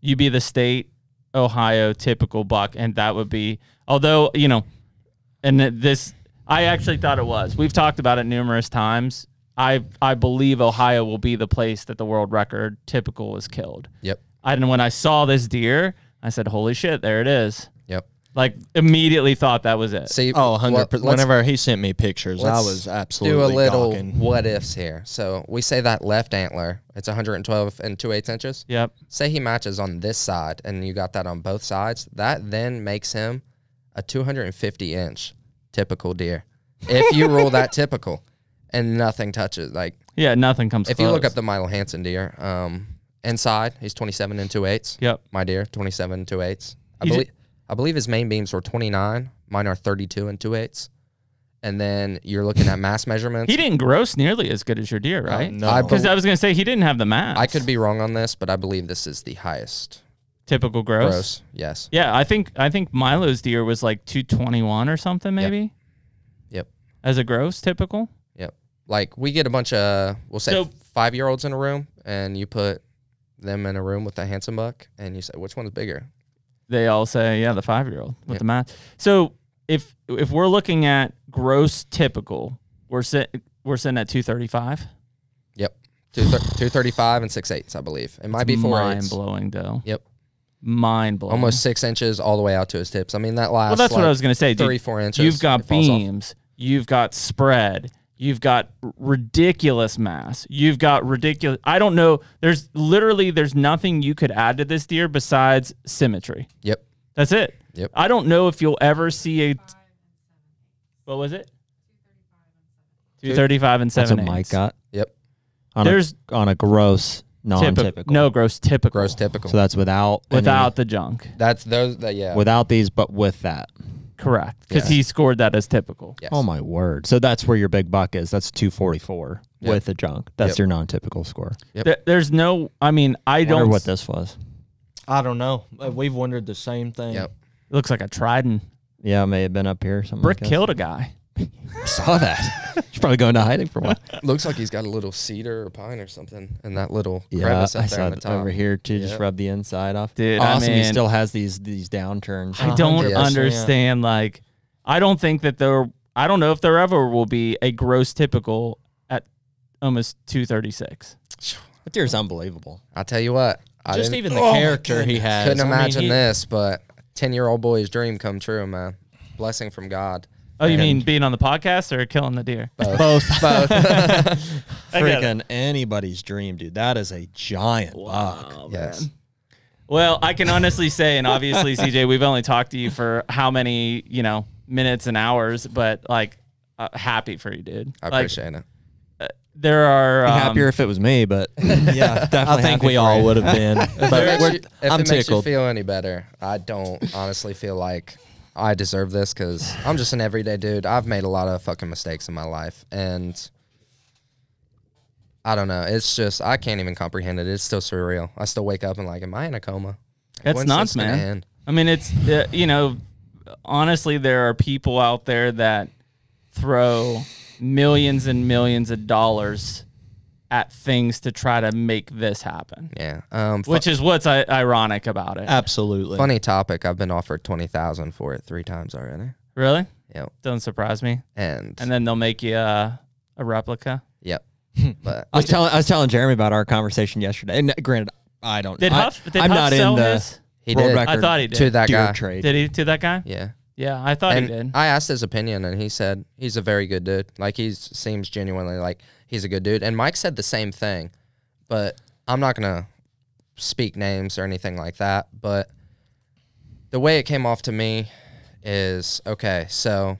you be the state Ohio typical buck, and that would be. Although you know, and this, I actually thought it was. We've talked about it numerous times. I I believe Ohio will be the place that the world record typical is killed. yep, I And when I saw this deer, I said, "Holy shit, there it is!" yep. Like immediately thought that was it. See, Oh, 100 what- percent. Whenever he sent me pictures, I was absolutely do a little gawking. what ifs here. So we say that left antler, it's 112 and 2 eighths inches. Yep. Say he matches on this side, and you got that on both sides. That then makes him a 250 inch typical deer. If you rule that typical, and nothing touches, like Yeah. Nothing comes. if you look up the Milo Hanson deer, um, inside he's 27 and 2 eighths. Yep. My deer, 27 and 2 eighths. I You ju- believe I believe his main beams were 29. Mine are 32 and 2 eighths. And then you're looking at mass measurements. He didn't gross nearly as good as your deer, right? no. I Because bel- I was gonna say he didn't have the mass. I could be wrong on this, but I believe this is the highest typical gross. gross. Yes. Yeah, I think I think Milo's deer was like 221 or something maybe Yep. as a gross typical. Yep. Like we get a bunch of we'll say So- five year olds in a room, and you put them in a room with a handsome buck, and you say which one's bigger. They all say yeah, the 5-year-old with Yeah. the math. So if if we're looking at gross typical, we're sit we're sitting at 235. Yep. Two two thirty five and six eighths, I believe. It might be four mind blowing though. Yep. Mind blowing. Almost six inches all the way out to his tips. I mean that last. Well, that's what I was gonna say. dude. Three four inches. You've got it falls off. beams. You've got spread. You've got ridiculous mass. You've got ridiculous. I don't know. There's literally there's nothing you could add to this deer besides symmetry. Yep. That's it. Yep. I don't know if you'll ever see a. What was it? Two thirty-five and seven. That's seven. what Mike got. Yep. On There's a, on a gross non-typical. typical. No gross typical. Gross typical. So that's without any- without the junk. That's those. That, yeah. without these, but with that. Correct. Because Yes. he scored that as typical. yes. Oh my word! So that's where your big buck is. That's two forty four Yep. with the junk. That's Yep. your non-typical score. Yep. There- there's no. I mean, I I don't. wonder what this was. I don't know. Uh, We've wondered the same thing. Yep. It looks like a Trident. Yeah, it may have been up here. or Something. Brick like that. killed a guy. Saw that. He's probably going to hiding for a while. Looks like he's got a little cedar or pine or something, and that little Yeah, crevice I up there saw on the it top. over here too. Just Yep. rub the inside off. Dude, I awesome. he still has these these downturns. I don't yes. understand. Like, I don't think that there. I don't know if there ever will be a gross typical at almost two thirty six. That deer's unbelievable. I'll tell you what. I Just even the Oh character he has. couldn't I mean, imagine he- this, but ten year old boy's dream come true, man. Blessing from God. Oh, you mean being on the podcast or killing the deer? Both. Both. Both. I. Freaking anybody's dream, dude. That is a giant buck. Oh, yes. Well, I can honestly say, and obviously, CJ, we've only talked to you for how many, you know, minutes and hours, but like, uh, happy for you, dude. I Like, appreciate it. there are um, happier if it was me, but yeah, definitely. I think we all would have been. If it but makes, we're, you, if I'm it makes you feel any better, I don't honestly feel like I deserve this because I'm just an everyday dude. I've made a lot of fucking mistakes in my life, and I don't know. It's just I can't even comprehend it. It's still surreal. I still wake up and like, am I in a coma? That's When's nuts, man. end? I mean, it's uh, you know, honestly, there are people out there that throw millions and millions of dollars at things to try to make this happen, Yeah. Um. fu- which is what's I- ironic about it. Absolutely. funny topic. I've been offered twenty thousand for it three times already. Really, Yep. doesn't surprise me. And, And then they'll make you uh, a replica. yep. but I was telling I was telling Jeremy about our conversation yesterday. And granted, I don't. Did I, Huff? Did I'm Huff not sell in the his? he world did record I thought he did. to that deer guy. trade. Did he to that guy? Yeah. Yeah, I thought and he did. I asked his opinion, and he said he's a very good dude. Like he seems genuinely like he's a good dude. And Mike said the same thing, but I'm not gonna speak names or anything like that. But the way it came off to me is okay. So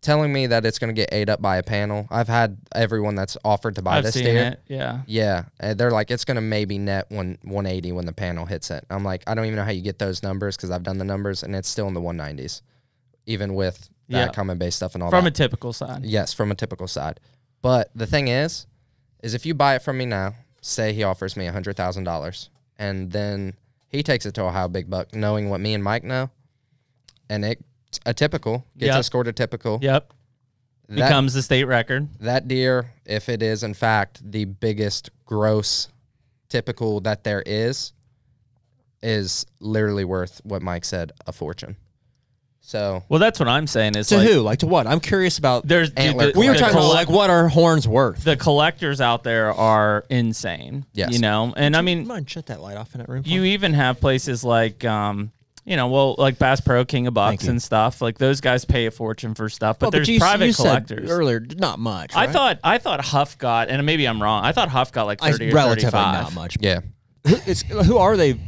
telling me that it's gonna get ate up by a panel. I've had everyone that's offered to buy I've this seen deer. it. Yeah. Yeah, and they're like, it's gonna maybe net one 180 when the panel hits it. I'm like, I don't even know how you get those numbers because I've done the numbers and it's still in the 190s, even with that Yeah. common base stuff and all that. From a typical side. yes, from a typical side. But the thing is, is if you buy it from me now, say he offers me hundred thousand dollars, and then he takes it to Ohio Big Buck, knowing what me and Mike know, and it a typical gets Yep. a score to typical. Yep. That- Becomes the state record. that deer, if it is in fact the biggest gross typical that there is, is literally worth what Mike said, a fortune. So Well, that's what I'm saying. Is To like, who? Like to what? I'm curious about. There's dude, Antler the, we were the talking about like what are horns worth. the collectors out there are insane. Yes. You know, and I mean, mind shut that light off in that room. you even have places like, um, you know, well, like Bass Pro, King of Bucks, and stuff. Like those guys pay a fortune for stuff, but Oh, there's you, private you said collectors. earlier. Not much. I thought I thought Huff got, and maybe I'm wrong. I thought Huff got like I, 30 or relatively 35. not much. yeah, Who, it's, who are they?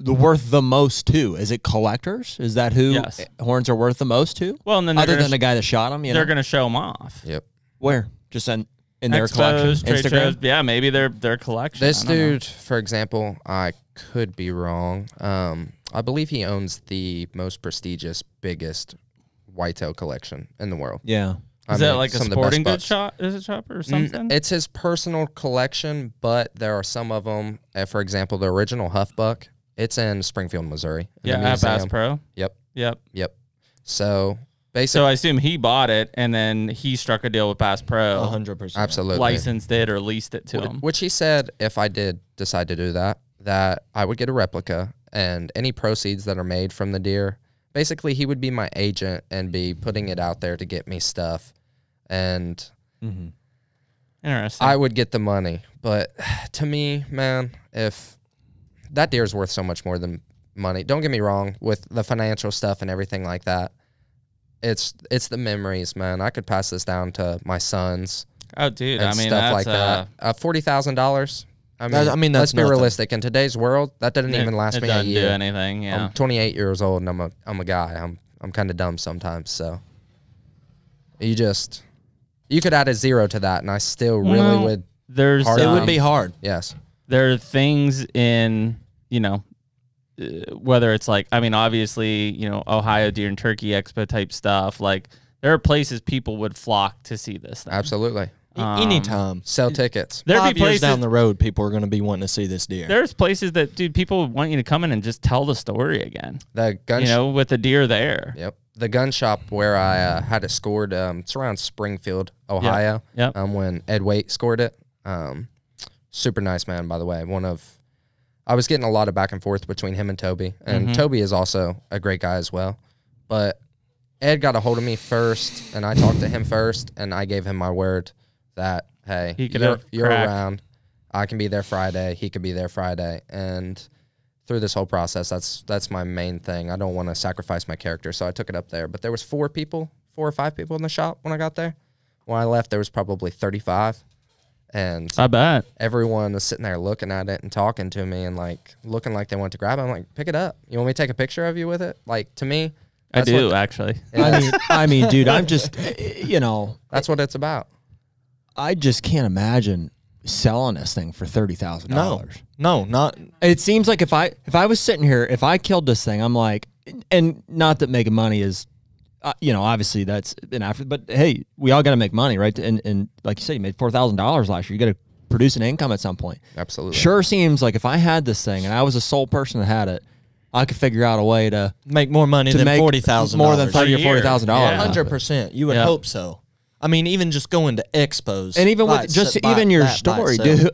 The worth the most to? Is it collectors? Is that who Yes. horns are worth the most to? Well, and then Other gonna than the guy that shot them, you they're know? going to show them off. yep. where? Just in, in their Expos, collection, trade Instagram. shows. Yeah, maybe their their collection. This I don't know. dude, for example, I could be wrong. Um, I believe he owns the most prestigious, biggest whitetail collection in the world. Yeah. I Is that like a some of the best sporting goods bucks. shop? Is it shop or N- something? It's his personal collection, but there are some of them. Uh, for example, the original Huff Buck. It's in Springfield, Missouri. in a yeah, at Bass museum. Pro. Yep, Yep. yep. So basically, So I assume he bought it and then he struck a deal with Bass Pro, hundred percent. absolutely. licensed it or leased it to Wh- him. Which he said, if I did decide to do that, that I would get a replica and any proceeds that are made from the deer, basically he would be my agent and be putting it out there to get me stuff, and mm-hmm. Interesting. I would get the money. But to me, man, if that deer is worth so much more than money, don't get me wrong with the financial stuff and everything like that. It's it's the memories, man. I could pass this down to my sons oh, dude. and I mean, stuff that's like uh, that. Uh, Forty thousand dollars. I mean, That- I mean, let's be nothing. realistic. In today's world, that didn't it- even last it me a doesn't do year. anything. Yeah. I'm 28 years old and I'm a I'm a guy. I'm I'm kind of dumb sometimes. So you just you could add a zero to that, and I still really Well, would. There's Hard It um, would be hard. Yes, there are things in you know uh, whether it's like I mean obviously you know Ohio Deer and Turkey Expo type stuff like there are places people would flock to see this thing. absolutely. Um, Anytime. Sell tickets. There'd Five be years places down the road, people are going to be wanting to see this deer. there's places that dude people want you to come in and just tell the story again. The gun. You sh- know with the deer there. Yep. The gun shop where I uh, had it scored. Um, it's around Springfield, Ohio. Yep. Um, when Ed Waite scored it. Um, super nice man, by the way. One of, I was getting a lot of back and forth between him and Toby, and Mhm. Toby is also a great guy as well. But Ed got a hold of me first, and I talked to him first, and I gave him my word that hey, He could you're, you're around. I can be there Friday. He could be there Friday, and through this whole process, that's that's my main thing. I don't want to sacrifice my character, so I took it up there. But there was four people, four or five people in the shop when I got there. When I left, there was probably thirty-five, and I bet. everyone was sitting there looking at it and talking to me and like looking like they wanted to grab it. I'm like, pick it up. You want me to take a picture of you with it? Like to me, I do What, actually. I mean, I mean, dude, I'm just, eh, eh, you know, that's what it's about. I just can't imagine selling this thing for thirty thousand No, dollars. no, not It seems like if I if I was sitting here, if I killed this thing, I'm like, and not that making money is, uh, you know, obviously that's an after, but hey, we all got to make money, right? And and like you said, you made four thousand dollars last year. You got to produce an income at some point. Absolutely. Sure seems like if I had this thing and I was the sole person that had it, I could figure out a way to make more money to than make forty thousand more than A thirty or forty thousand dollars. Yeah. Hundred percent. You would Yeah. hope so. I mean, even just going to expos, and even with just by even your story, dude,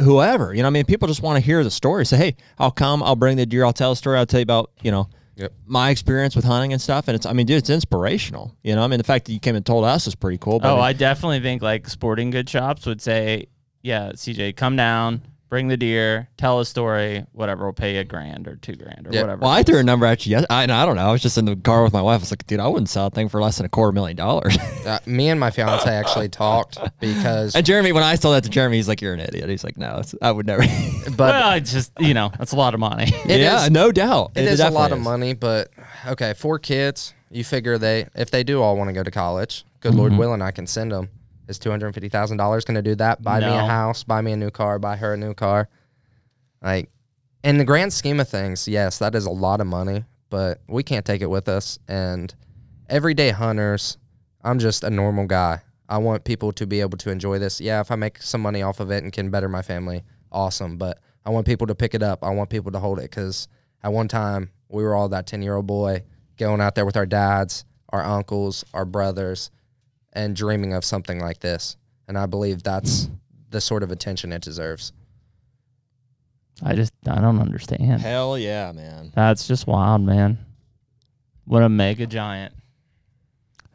whoever, you know, I mean, people just want to hear the story. Say, hey, I'll come, I'll bring the deer, I'll tell a story, I'll tell you about, you know, Yep. my experience with hunting and stuff. And it's, I mean, dude, it's inspirational. You know, I mean, the fact that you came and told us is pretty cool. But Oh, I mean, I definitely think like sporting goods shops would say, yeah, CJ, come down, bring the deer, tell a story, whatever. We'll pay you a grand or two grand or Yeah. whatever. well, I threw a number at you. Yes, I, I don't know. I was just in the car with my wife. I was like, dude, I wouldn't sell a thing for less than a quarter million dollars. Uh, me and my fiance actually talked because, and Jeremy, when I told that to Jeremy, he's like, you're an idiot. He's like, no, it's, I would never. but well, it's just you know, that's a lot of money. Yeah, is- no doubt. it is a lot definitely of is. money. But okay, four kids. You figure they if they do all want to go to college, good Lord willing, I can send them. Is two hundred fifty thousand dollars going to do that? Buy me a house, buy me a new car, buy her a new car. Like, in the grand scheme of things, yes, that is a lot of money, but we can't take it with us. And everyday hunters, I'm just a normal guy. I want people to be able to enjoy this. Yeah, if I make some money off of it and can better my family, awesome. But I want people to pick it up. I want people to hold it because at one time we were all that 10 year old boy going out there with our dads, our uncles, our brothers, and dreaming of something like this. And I believe that's the sort of attention it deserves. I just I don't understand. Hell yeah, man. That's just wild, man. What a mega giant.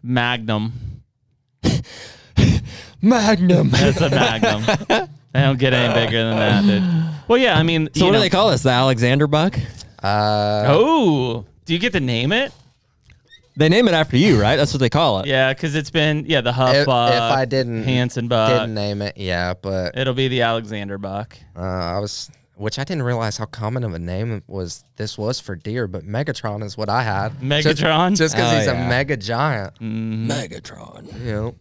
Magnum. Magnum. That's a magnum. they don't get any bigger than that, dude. Well, yeah, I mean, So what know- do they call this? The Alexander buck? Uh, Oh, do you get to name it? They name it after you, right? That's what they call it. Yeah, because it's been yeah the Huff if, buck. if I didn't Hanson buck. didn't name it, yeah, but It'll be the Alexander buck. uh, I was, which I didn't realize how common of a name was. This was for deer, but Megatron is what I had. Megatron? just because Oh, he's yeah. a mega giant. Megatron. You know,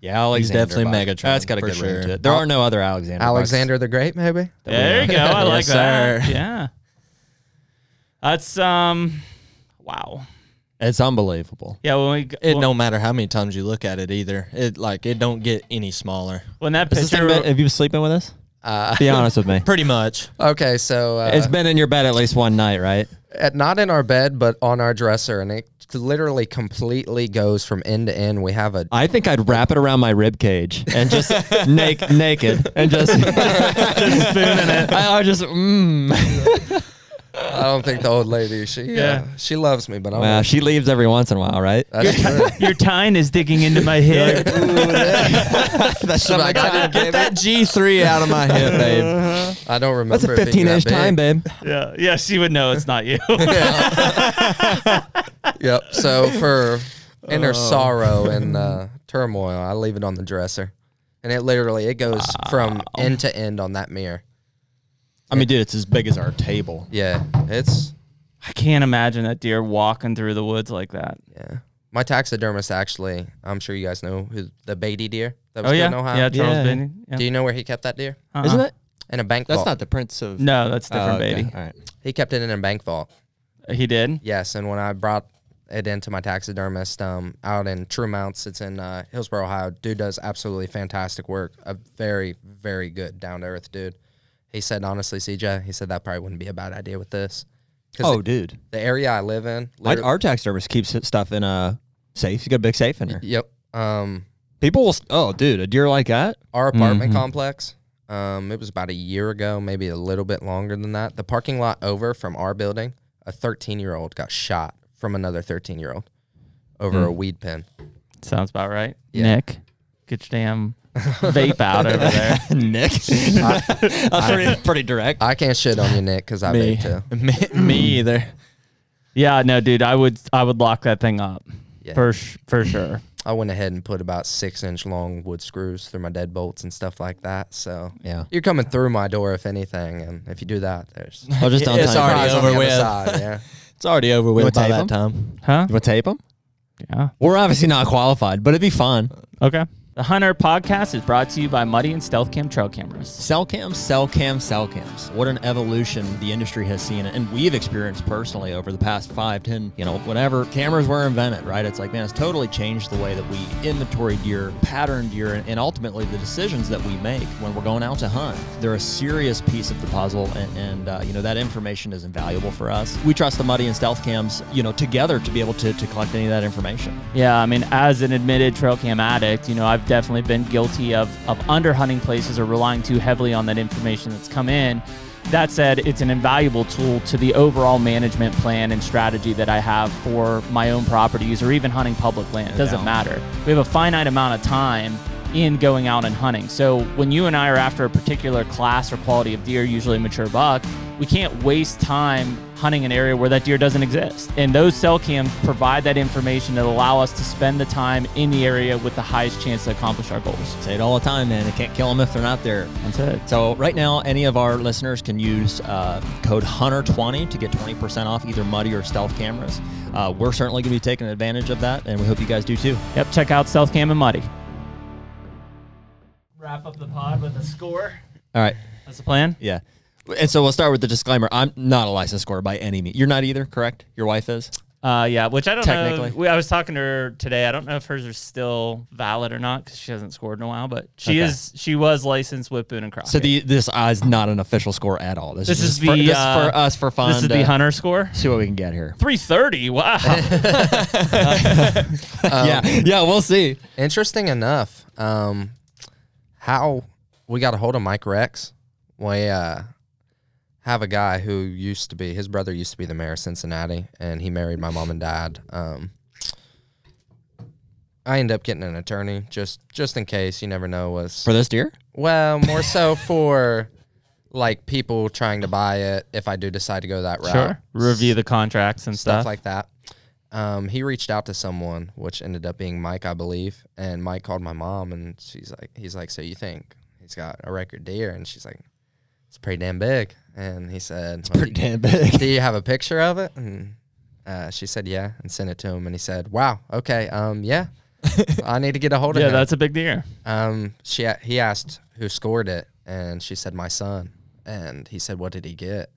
Yeah, Alexander. He's definitely buck. Megatron, That's got a for good ring to it. There are no other Alexander. bucks. Alexander the Great, maybe. There you go. I like Yes, that. sir. Yeah. That's um, wow. It's unbelievable. Yeah, when we It when, no matter how many times you look at it either. It like it don't get any smaller. when that Has this thing picture been- have you been sleeping with us? Uh, Be honest with me. Pretty much. okay, so uh, it's been in your bed at least one night, right? at, not in our bed, but on our dresser, and it literally completely goes from end to end. We have a I think I'd wrap it around my rib cage and just naked, naked, and just just spooning it. I, I just mm. I don't think the old lady. She yeah, Yeah. she loves me, but I Well, she leaves every once in a while, right? That's true. your tine is digging into my hip. That's like, I didn't Get that G three out of my hip, babe. I don't remember. That's a 15 inch that big. time, babe. yeah, yeah, she would know it's not you. Yep. So for Oh. inner sorrow and uh, turmoil, I leave it on the dresser, and it literally it goes from end to end on that mirror. I mean, dude, it's as big as our table. Yeah, it's I can't imagine that deer walking through the woods like that. yeah. My taxidermist actually, I'm sure you guys know who the Beatty deer that was Oh yeah, in Ohio. yeah, Charles Yeah. Benny. Yeah. Do you know where he kept that deer? Uh-uh. Isn't it? In a bank vault. That's vault. not the Prince of. No, that's different, Oh, okay. baby. All right. He kept it in a bank vault. He did. Yes, and when I brought it into my taxidermist um, out in True Mounts, it's in uh, Hillsboro, Ohio. Dude does absolutely fantastic work. A very, very good down to earth dude. He said, honestly, CJ, he said that probably wouldn't be a bad idea with this. Because Oh, the, dude. the area I live in, My, literally- our taxidermist keeps stuff in a safe. You got a big safe in there. yep, um, People will. st- Oh, dude, a deer like that. our apartment Mhm. complex. Um, it was about a year ago, maybe a little bit longer than that. The parking lot over from our building, a 13 year old got shot from another 13 year old over a weed pen. Sounds about right. Yeah. Nick, get your damn vape out over there. Nick. That's pretty, pretty direct. I can't shit on you, Nick, because I Me. vape too. me, me either. Yeah, no, dude, I would I would lock that thing up Yeah. for sh- for sure. I went ahead and put about six inch long wood screws through my deadbolts and stuff like that. So Yeah. you're coming through my door if anything, and if you do that, there's I'll just don't It's tell already surprise on over other with. side, yeah. It's already over with wanna by tape that 'em? time. Huh? You want to tape them? Yeah. We're obviously not qualified, but it'd be fun. Okay. The HUNTR podcast is brought to you by Muddy and Stealth Cam Trail Cameras. Cell cams, cell cams, cell cams. What an evolution the industry has seen, and we've experienced personally over the past five, ten, you know, whenever cameras were invented, right? It's like, man, it's totally changed the way that we inventory deer, pattern deer, and, and ultimately the decisions that we make when we're going out to hunt. They're a serious piece of the puzzle, and, and uh, you know, that information is invaluable for us. We trust the Muddy and Stealth cams, you know, together to be able to, to collect any of that information. Yeah, I mean, as an admitted trail cam addict, you know, I've definitely been guilty of, of underhunting places or relying too heavily on that information that's come in. That said, it's an invaluable tool to the overall management plan and strategy that I have for my own properties or even hunting public land. It doesn't matter. We have a finite amount of time in going out and hunting. So when you and I are after a particular class or quality of deer, usually mature buck, we can't waste time hunting an area where that deer doesn't exist. And those cell cams provide that information that allow us to spend the time in the area with the highest chance to accomplish our goals. Say it all the time, man. You can't kill them if they're not there. That's it. So right now, any of our listeners can use uh, code HUNTR20 to get 20% off either Muddy or Stealth cameras. Uh, we're certainly going to be taking advantage of that, and we hope you guys do too. Yep, check out Stealth Cam and Muddy. Wrap up the pod with a score. All right, That's the plan. yeah. And so we'll start with the disclaimer. I'm not a licensed scorer by any means. You're not either, correct? Your wife is. Uh, yeah, which I don't Technically. know. We, I was talking to her today. I don't know if hers are still valid or not because she hasn't scored in a while. But she Okay. is. She was licensed with Boone and Crockett. So the this uh, is not an official score at all. This, This is, is just for, the, this is uh, for us for fun. this is to the HUNTR score. See what we can get here. Three thirty. Wow. yeah, yeah, we'll see. Interesting enough, um, how we got a hold of Mike Rex. We uh, have a guy who used to be his brother used to be the mayor of Cincinnati, and he married my mom and dad. Um, I end up getting an attorney just just in case. You never know. Was For this deer? well more so for like people trying to buy it if I do decide to go that route. sure. Review the contracts and stuff stuff. like that. Um, he reached out to someone, which ended up being Mike, I believe. And Mike called my mom, and she's like, he's like, so you think he's got a record deer? And she's like, it's pretty damn big. And he said, "Well, Pretty damn big. do you have a picture of it? And uh, she said, yeah, and sent it to him. And he said, wow, okay, um, yeah, I need to get a hold of it. yeah, him. that's a big deer. Um, she he asked who scored it, and she said my son. And he said, what did he get?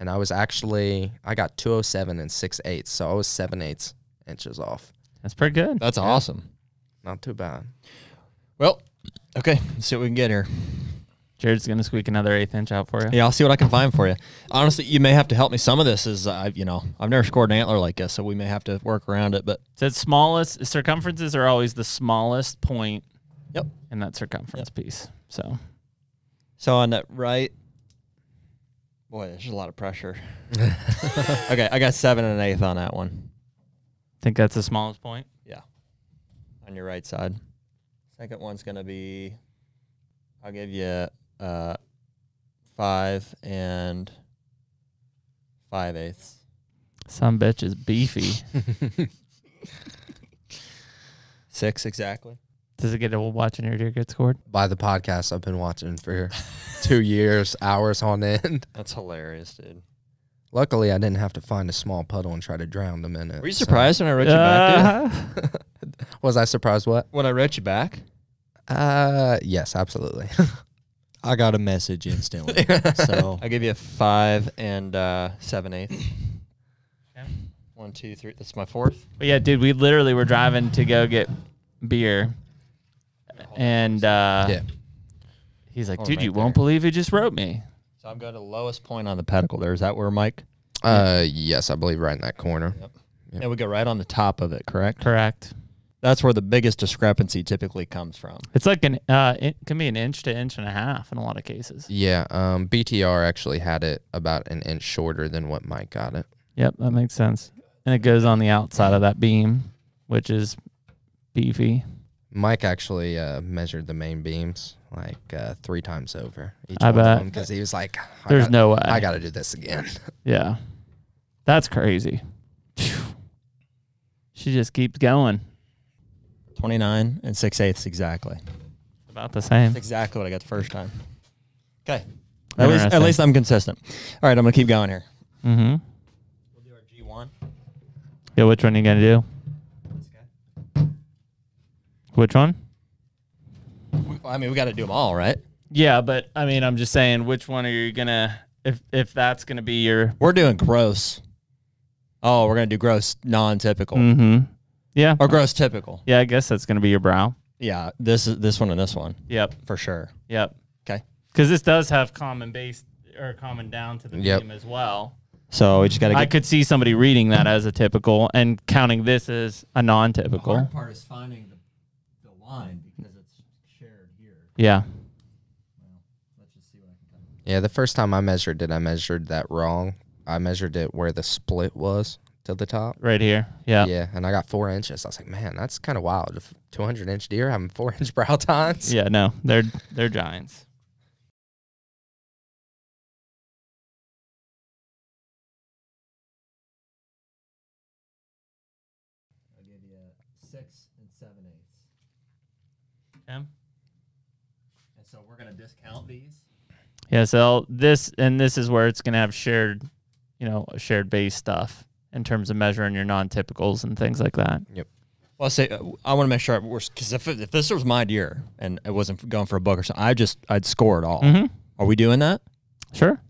And I was actually I got 207 and six eighths, so I was seven eighths inches off. That's pretty good. That's awesome. Not too bad. Well, okay, let's see what we can get here. Jared's gonna squeak another eighth inch out for you. Yeah, I'll see what I can find for you. Honestly, you may have to help me. Some of this is, uh, I've you know, I've never scored an antler like this, so we may have to work around it. But So it's smallest circumferences are always the smallest point Yep. in that circumference piece. So so on that right, boy, there's a lot of pressure. okay, I got seven and an eighth on that one. think that's the smallest point. Yeah, on your right side. Second one's gonna be, I'll give you uh, five and five eighths. Some bitch is beefy. Six exactly. Does it get old watching your deer get scored? By the podcast I've been watching for two years, hours on end. That's hilarious, dude. Luckily, I didn't have to find a small puddle and try to drown them in it. Were you so- surprised when I wrote you back? Dude? Uh, Was I surprised? What? When I wrote you back? Uh, yes, absolutely. I got a message instantly. so I give you a five and uh, seven eighths. Okay. One, two, three. That's my fourth. but yeah, dude, we literally were driving to go get beer, and uh, yeah. he's like, "Dude, right you won't believe who just wrote me." So I'm going to lowest point on the pedicle there. Is that where, Mike? Uh, yes, I believe right in that corner. Yep. And we go right on the top of it, correct? Correct. That's where the biggest discrepancy typically comes from. It's like an uh, it can be an inch to inch and a half in a lot of cases. Yeah. Um, BTR actually had it about an inch shorter than what Mike got it. Yep, that makes sense. And it goes on the outside of that beam, which is beefy. Mike actually uh, measured the main beams like uh, three times over each I one bet. because he was like, I There's got- no way. I got to do this again." Yeah. That's crazy. She just keeps going. 29 and 6 eighths exactly. About the same. Exactly what I got the first time. Okay. At least, at least I'm consistent. All right, I'm going to keep going here. Mm-hmm. We'll do our G1. Yeah, which one are you gonna do? Which one? I mean, we got to do them all, right? Yeah, but I mean, I'm just saying, which one are you gonna? If if that's gonna be your. We're doing gross. Oh, we're gonna do gross non-typical Mm-hmm. Yeah. or gross typical. Yeah, I guess that's gonna be your brow. Yeah, this is this one and this one Yep. for sure. Yep. Okay. Because this does have common base or common down to the Yep. medium as well. So we just got to I get. could see somebody reading that as a typical and counting this as a non-typical. part is finding the, the line because it's shared here. Yeah. Let's just see what I can Yeah, the first time I measured it, I measured that wrong. I measured it where the split was to the top. Right here. Yeah. Yeah, and I got four inches. I was like, man, that's kind of wild. If 200 inch deer having four inch brow tines. Yeah. No, they're they're giants. I'll give you uh, six and seven eighths. Okay. And so we're gonna discount these. Yeah. So this and this is where it's gonna have shared, you know, shared base stuff in terms of measuring your non-typicals and things like that. Yep. Well, I say uh, I want to make sure we're because if, if this was my deer and it wasn't going for a book or something, I just I'd score it all. Mm-hmm. Are we doing that? Sure.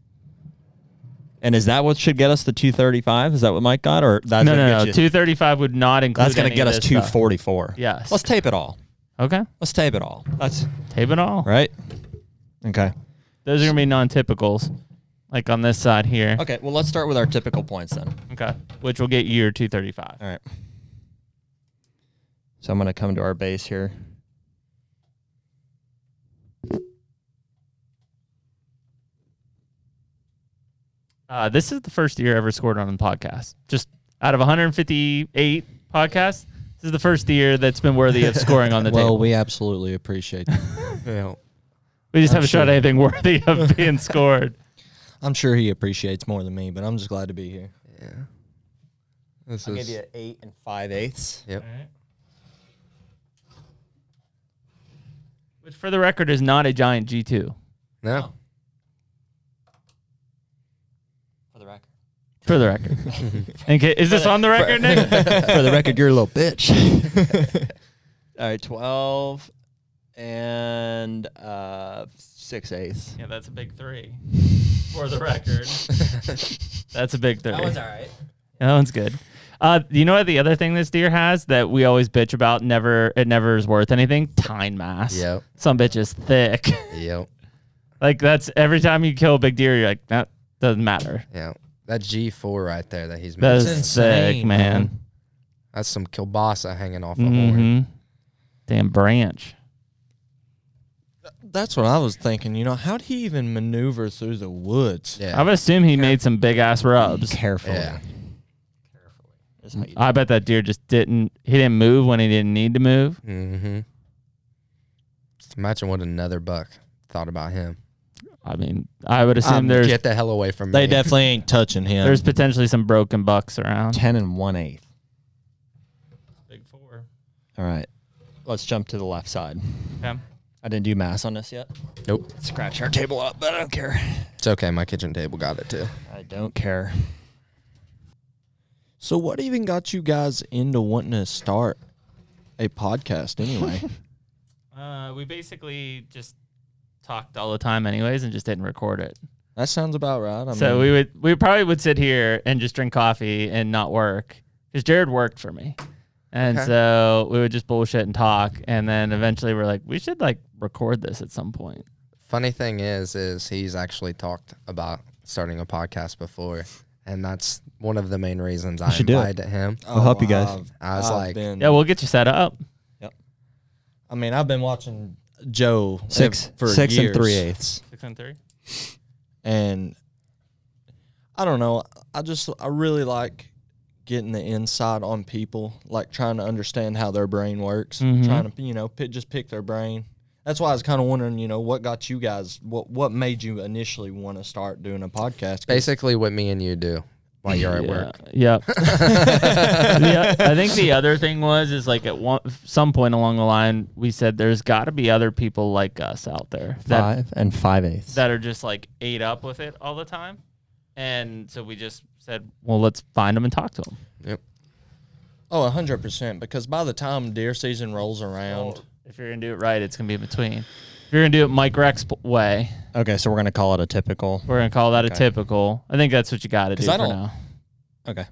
And is that what should get us to 235? Is that what Mike got, or that's no, gonna no, get no. Two thirty-five would not include. That's gonna get us this stuff. 244. Yes. Let's tape it all. okay. Let's tape it all. That's Tape it all. right. Okay. Those are gonna be non-typicals, like on this side here. Okay. Well, let's start with our typical points then. Okay. Which will get you your two thirty-five. All right. So I'm gonna come to our base here. Uh, this is the first year ever scored on the podcast. Just out of 158 podcasts, this is the first year that's been worthy of scoring on the well, table. we absolutely appreciate that. Yeah. We just I'm haven't shot anything worthy of being scored. I'm sure he appreciates more than me, but I'm just glad to be here. Yeah. This I'll is, give you eight and five eighths. Yep. Which, for the record, is not a giant G2. No. For the record. For the record. Okay, is this on the record, Nick? For the record, you're a little bitch. All right, twelve and uh, six eighths. yeah, that's a big three. For the record, that's a big three. That one's all right. That one's good. Uh, you know what the other thing this deer has that we always bitch about? Never, it never is worth anything. Tine mass. Yep. Some bitch is thick. Yep. like that's every time you kill a big deer, you're like that doesn't matter. Yeah. That G4 right there that he's That making. is insane, sick, man. man. That's some kielbasa hanging off the horn. hmm Damn branch. That's what I was thinking. You know, how'd he even maneuver through the woods? I would assume he made some big ass rubs. Carefully. Yeah. Carefully. Is how you I bet that deer just didn't. He didn't move when he didn't need to move. Mm-hmm. Imagine what another buck thought about him. I mean, I would assume Um, there's Get the hell away from They me. definitely ain't touching him. there's potentially some broken bucks around. ten and one eighth. Big four. All right. Let's jump to the left side. Okay. I didn't do mass on this yet. Nope. Scratch our table up, but I don't care. It's okay. My kitchen table got it too. I don't care. so, what even got you guys into wanting to start a podcast anyway? Uh, we basically just talked all the time, anyways, and just didn't record it. that sounds about right. I so mean, we would we probably would sit here and just drink coffee and not work because Jared worked for me, and Okay. so we would just bullshit and talk, and then eventually we're like, we should like record this at some point. Funny thing is, is he's actually talked about starting a podcast before, and that's one of the main reasons I should do it. invited him. I'll help you guys. I've- I was I've like- been- Yeah, we'll get you set up. Yep. I mean, I've been watching Joe Six, for six years, and three eighths. Six and three. and I don't know. I just I really like getting the insight on people, like trying to understand how their brain works, Mhm. trying to you know pick, just pick their brain. That's why I was kind of wondering, you know, what got you guys, what what made you initially want to start doing a podcast? Basically, what me and you do while you're at work. Yep. yeah, I think the other thing was is like at one some point along the line we said there's got to be other people like us out there that Five and five eighths. that are just like ate up with it all the time, and so we just said, well, let's find them and talk to them. Yep. Oh, 100%. Because by the time deer season rolls around, If you're gonna do it right, it's gonna be in between. If you're gonna do it Mike Rex way, Okay, so we're gonna call it a typical. we're gonna call that a typical. I think that's what you got to do 'Cause for I don't- now. Okay.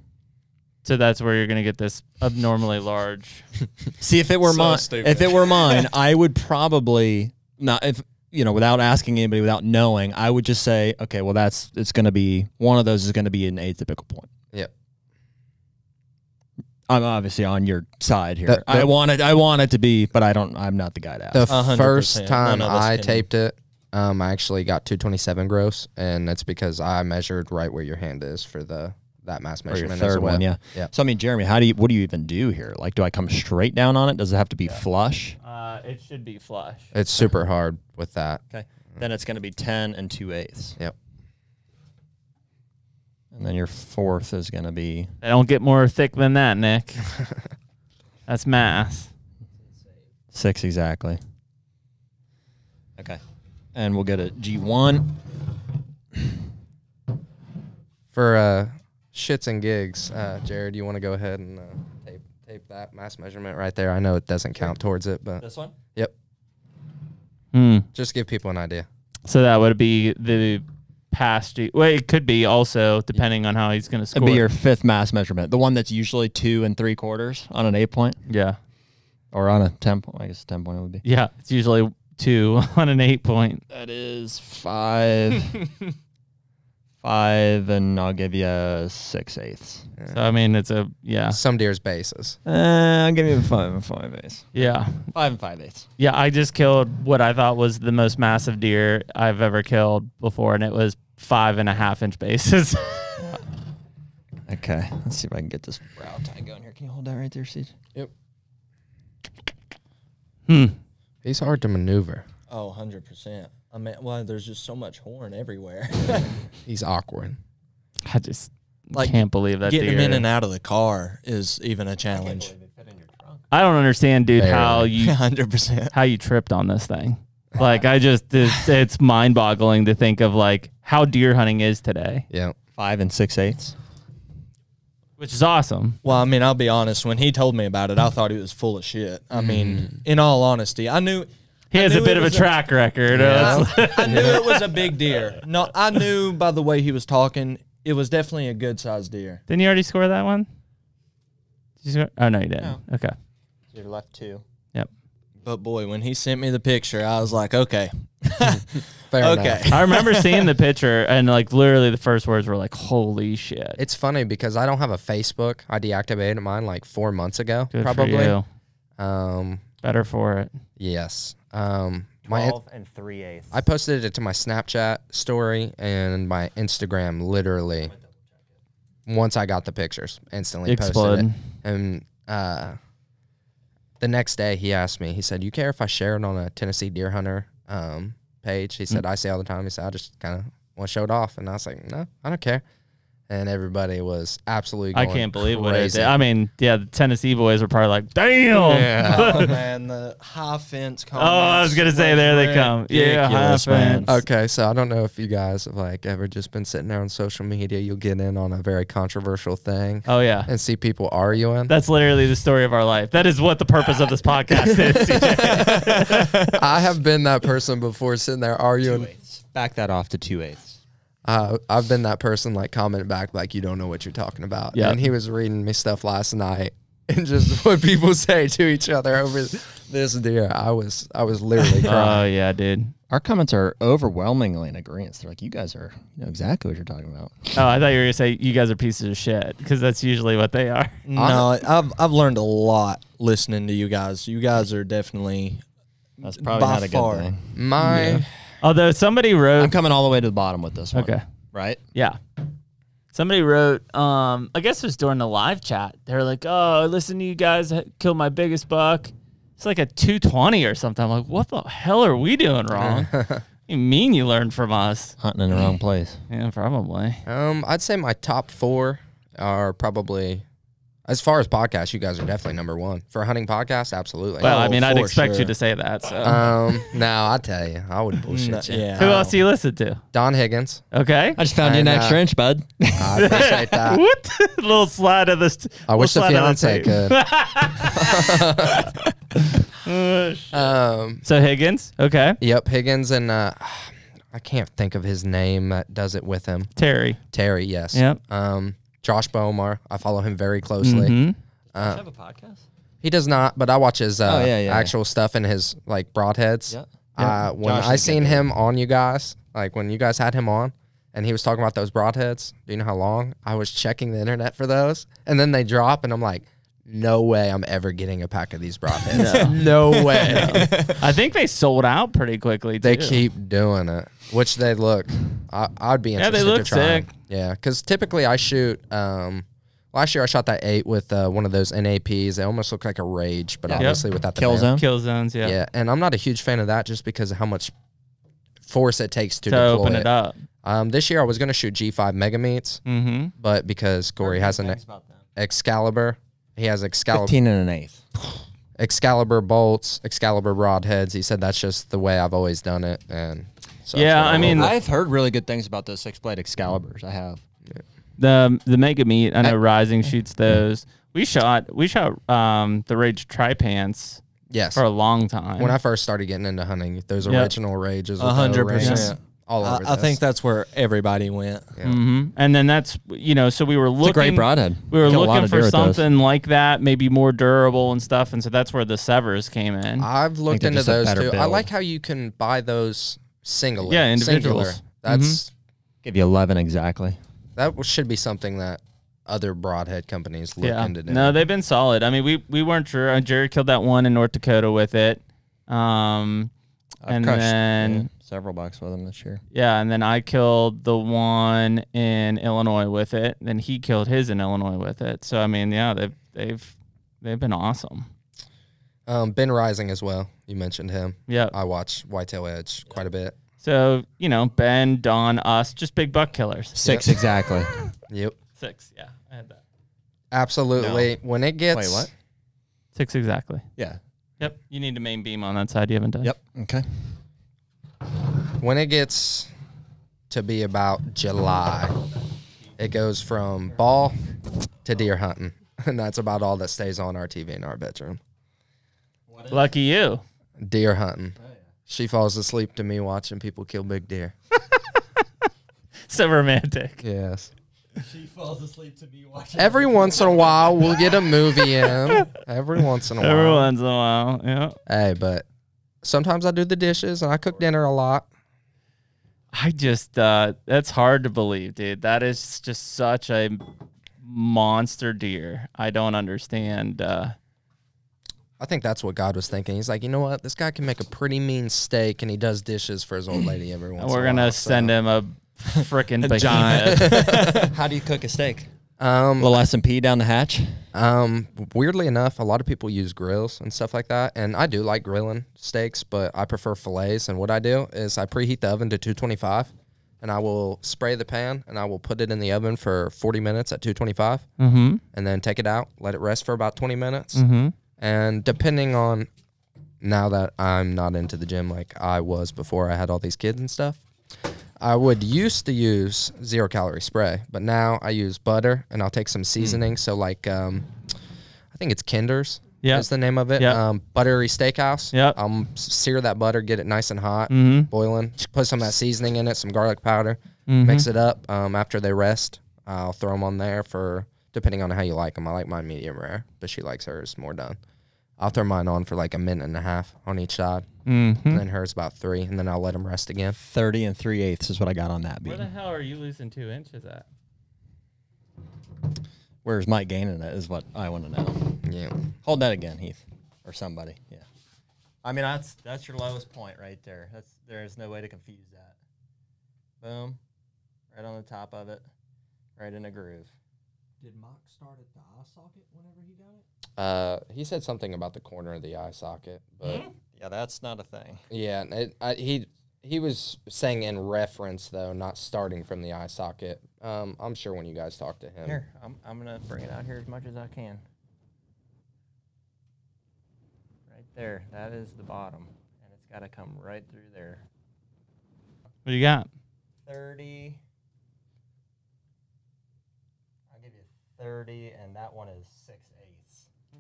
So that's where you're gonna get this abnormally large. See, if it were So mine, if it were mine, I would probably not. If you know, without asking anybody, without knowing, I would just say, okay, well, that's it's going to be one of those is going to be an atypical point. Yep. I'm obviously on your side here. The- I want it. I want it to be, but I don't. I'm not the guy to ask. The A hundred first percent. time None of I can- taped it, um, I actually got 227 gross, and that's because I measured right where your hand is for the that mass or your measurement. as third well. one, yeah. Yeah. So I mean, Jeremy, how do you? What do you even do here? Like, do I come straight down on it? Does it have to be flush? Uh, it should be flush. It's super hard with that. Okay. Then it's going to be ten and two eighths. Yep. And then your fourth is going to be They don't get more thick than that, Nick. that's mass. Six exactly. Okay. And we'll get a G1. For uh, shits and gigs, uh, Jared, you want to go ahead and uh, tape tape that mass measurement right there? I know it doesn't count towards it, but This one? yep, Hmm. just give people an idea. So that would be the past. G- Well, it could be also depending on how he's gonna score. It'd be your fifth mass measurement. The one that's usually two and three quarters on an eight point yeah, or on a 10 point. I guess 10 point it would be. yeah. It's usually two on an eight point. That is five. five, and I'll give you a six eighths. So I mean, it's a yeah, Some deer's bases. Uh, I'll give you a five and five eighths. yeah, Five and five eighths. yeah. I just killed what I thought was the most massive deer I've ever killed before, and it was five and a half inch bases. Okay. Let's see if I can get this brow tie going here. Can you hold that right there, Siege? Yep. hmm. He's hard to maneuver. Oh, 100%. I mean, well, there's just so much horn everywhere. He's awkward. I just Like, can't believe that Getting deer. him in and out of the car is even a challenge. I don't understand, dude, Barely. how you 100%. how you tripped on this thing. Like I just it's, it's mind-boggling to think of like how deer hunting is today, Yeah. Five and six eighths. which is awesome. Well, I mean, I'll be honest. When he told me about it, I thought he was full of shit. I mean, mm. in all honesty, I knew He has a bit of a was a- track record. Yeah. Uh, I knew it was a big deer. No, I knew by the way he was talking, it was definitely a good sized deer. Didn't you already score that one? Did you score? Oh no, you didn't. No. Okay. Your left two. Yep. But boy, when he sent me the picture, I was like, okay, Fair okay. enough. I remember seeing the picture and like literally the first words were like, "Holy shit!" It's funny because I don't have a Facebook. I deactivated mine like four months ago, Good probably. for you. Um, Better for it. yes. Um, my and three eighths. I posted it to my Snapchat story and my Instagram. Literally, once I got the pictures, instantly posted it. And uh, the next day, he asked me. He said, "You care if I share it on a Tennessee deer hunter um, page?" He said, "I say all the time." He said, "I just kind of want to show it off," and I was like, "No, I don't care." And everybody was absolutely. I can't believe what it did. I mean, yeah, the Tennessee boys were probably like, "Damn." Yeah. oh man, the high fence. Oh, I was gonna say, there they come. Yeah, high ridiculous, man. fence. Okay, so I don't know if you guys have like ever just been sitting there on social media. You'll get in on a very controversial thing Oh yeah. and see people arguing. That's literally the story of our life. That is what the purpose of this podcast is. CJ. I have been that person before, sitting there arguing. Back that off to two eighths. Uh, I've been that person like commenting back like you don't know what you're talking about. Yeah. And he was reading me stuff last night and just what people say to each other over this deer. I was I was literally crying. Oh crying. yeah, dude. Our comments are overwhelmingly in agreement. They're like, you guys are you know exactly what you're talking about. Oh, I thought you were gonna say you guys are pieces of shit because that's usually what they are. No, I've I've learned a lot listening to you guys. You guys are definitely That's probably By not a good far. thing. My Although somebody wrote, I'm coming all the way to the bottom with this one. okay, Right? yeah, somebody wrote. Um, I guess it was during the live chat. They were like, "Oh, I listened to you guys h- kill my biggest buck. It's like a 220 or something." I'm like, "What the hell are we doing wrong?" you mean you learned from us? Hunting in the wrong place. Yeah, probably. um I'd say my top four are probably as far as podcasts, you guys are definitely number one. For a hunting podcast, absolutely. Well, I Oh, mean, I'd for expect you to say that. So, um no, I tell you, I would bullshit you. yeah. who else do you listen to? Don Higgins. Okay. I just found you an And, uh, inch, bud. I appreciate that. what? little slide of this. St- I wish the little slide of fiance tape. could. Um, So Higgins, okay. yep, Higgins and uh, I can't think of his name that does it with him. Terry. Terry, yes. Yep. Um, Josh Bowmar, I follow him very closely. Mhm. Uh, have a podcast? he does not, but I watch his uh, Oh, yeah, yeah, actual stuff and his like broadheads. Yeah. Uh, when Josh I is a good seen him on you guys, like when you guys had him on, and he was talking about those broadheads. Do you know how long I was checking the internet for those? And then they drop, and I'm like, no way, I'm ever getting a pack of these broadheads. no. way. I think they sold out pretty quickly. They keep doing it, which they look. I, I'd be interested. Yeah, interested they look to try 'em. sick. Yeah, because typically I shoot. Um, last year I shot that eight with uh, one of those NAPs. They almost look like a Rage, but Yeah. obviously without the Kill barrel. zone? kill zones. Yeah. Yeah. and I'm not a huge fan of that just because of how much force it takes to, To deploy open it up. Um, this year I was gonna shoot G5 Mega Meats, Mm-hmm. but because Corey has an Excalibur, he has Excalibur, 15 and an eighth. Excalibur bolts, Excalibur broadheads. He said that's just the way I've always done it, and so Yeah, what I mean- with. I've heard really good things about those six blade Excaliburs. I have. The the mega meat. I know I- Rising shoots those. We shot we shot um the Rage Trypans yes. for a long time. When I first started getting into hunting, those Yep. original rages, with A the hundred O-rings percent. All I, over. I think that's where everybody went. hmm And then that's you know so we were looking It's a great broadhead. we were Got a lot looking for deer with those. something like that, maybe more durable and stuff, and so that's where the Sevrs came in. I've looked into those better too. I like how you can buy those singular. Yeah, individuals. Singular. That's Give you 11 exactly. that should be something that other broadhead companies look yeah, into. doing. no, they've been solid. I mean, we we weren't sure. Jerry killed that one in North Dakota with it, um, I've and crushed then yeah, several bucks with them this year. Yeah, and then I killed the one in Illinois with it. Then he killed his in Illinois with it. So I mean, yeah, they've they've they've been awesome. Um, ben Rising as well. You mentioned him. Yeah. I watch Whitetail Edge quite a bit. So you know, Ben, Don, us, just big buck killers. Six exactly. Yep. Six. Yeah, I had that. Absolutely. When it gets Wait, what? Six exactly. Yeah. Yep. You need a main beam on that side. You haven't done. Yep. Okay. when it gets to be about July, it goes from ball to deer hunting, and that's about all that stays on our TV in our bedroom. Lucky you. Deer hunting. She falls asleep to me watching people kill big deer. So romantic. Yes. She falls asleep to me watching. Every once in a while, we'll get a movie in. Every once in a while. Every once in a while. Yeah. Hey, but sometimes I do the dishes and I cook dinner a lot. I just uh that's hard to believe, dude. That is just such a monster deer. I don't understand uh I think that's what God was thinking. He's like, you know what? This guy can make a pretty mean steak, and he does dishes for his old lady every once. In a while. We're gonna while, send so. him a freaking behemoth. giant. How do you cook a steak? Um, little S and P down the hatch. um, weirdly enough, a lot of people use grills and stuff like that, and I do like grilling steaks, but I prefer fillets. And what I do is I preheat the oven to 225, and I will spray the pan, and I will put it in the oven for 40 minutes at 225, Mm-hmm. and then take it out, let it rest for about 20 minutes, Mm-hmm. and depending on now that I'm not into the gym like I was before I had all these kids and stuff, I would used to use zero calorie spray, but now I use butter and I'll take some seasoning. So like, um, I think it's Kinder's. Yeah. is the name of it. Yeah. Um, buttery steakhouse. Yep. I'll sear that butter, get it nice and hot, Mm-hmm. boiling. Put some of that seasoning in it, some garlic powder. Mhm. Mix it up. Um, after they rest, I'll throw them on there for depending on how you like them. I like mine medium rare, but she likes hers more done. I'll throw mine on for like a minute and a half on each side, Mm-hmm. and then hers about three, and then I'll let them rest again. Thirty and three eighths is what I got on that beat. Where the hell are you losing two inches at? Where's Mike gaining it? Is what I want to know. Yeah. Hold that again, Heath, or somebody. Yeah. I mean, that's that's your lowest point right there. That's there's no way to confuse that. Boom, right on the top of it, right in a groove. Did Mock start at the eye socket whenever he got it? Uh, he said something about the corner of the eye socket, but Yeah, that's not a thing. yeah, it, I, he he was saying in reference though, not starting from the eye socket. Um, I'm sure when you guys talk to him, Here, I'm I'm gonna bring it out here as much as I can. Right there, that is the bottom, and it's got to come right through there. What do you got? Thirty. I'll give you thirty, and that one is six eighths.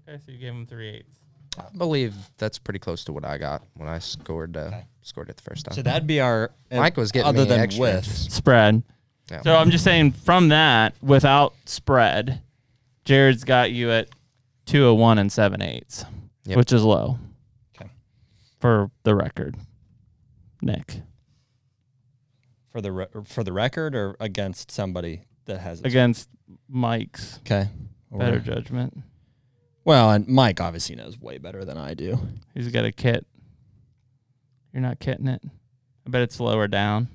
Okay, so you gave him three eighths. I believe that's pretty close to what I got when I scored uh, scored it the first time. So that'd be our Mike was getting other me than extra width. inches. Spread. Yeah. So I'm just saying from that, without spread, Jared's got you at 201 and 7 eighths, Yep. which is low. Okay. For the record, Nick. for the re- for the record or against somebody that has it. Against Mike's Okay. better judgment. Well, and Mike obviously knows way better than I do. He's got a kit. You're not kitting it. I bet it's lower down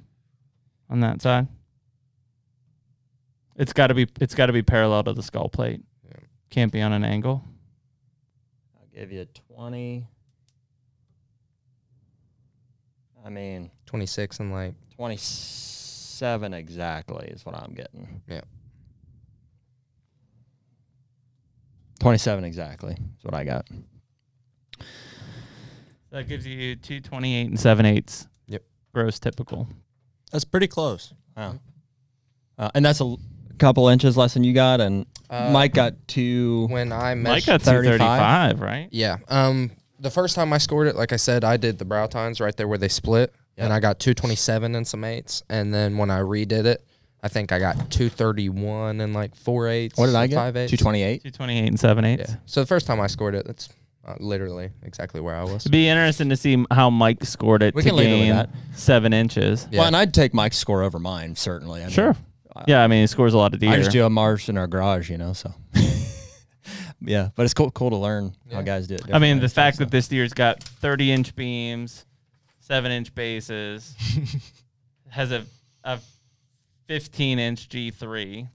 on that side. It's got to be. It's got to be parallel to the skull plate. Yeah. Can't be on an angle. I'll give you 20. I mean, 26 and like 27 exactly is what I'm getting. Yeah. 27 exactly is what I got. That gives you two twenty eight and seven eighths. Yep. Gross typical. That's pretty close. Wow. Uh, and that's a l- couple inches less than you got, and Uh, Mike got two. when I met Mike measured. got two 35? right? Yeah. Um, the first time I scored it, like I said, I did the brow tines right there where they split, and I got 227 and some eights. And then when I redid it, I think I got 231 and like four eighths. What did I get? Five eighths. 228. Two twenty eight and seven eighths. Yeah. So the first time I scored it, that's uh, literally exactly where I was. It'd be interesting to see how Mike scored it We to can leave it with gain that. seven inches. Yeah. Well, and I'd take Mike's score over mine, certainly. I mean, Sure. Yeah, I mean he scores a lot of deer. I just do a march in our garage, you know, so. yeah, but it's cool, cool to learn how Yeah. guys do it. I mean, the fact stuff, that this deer's got 30 inch beams, seven inch bases, has a, a 15 inch G3,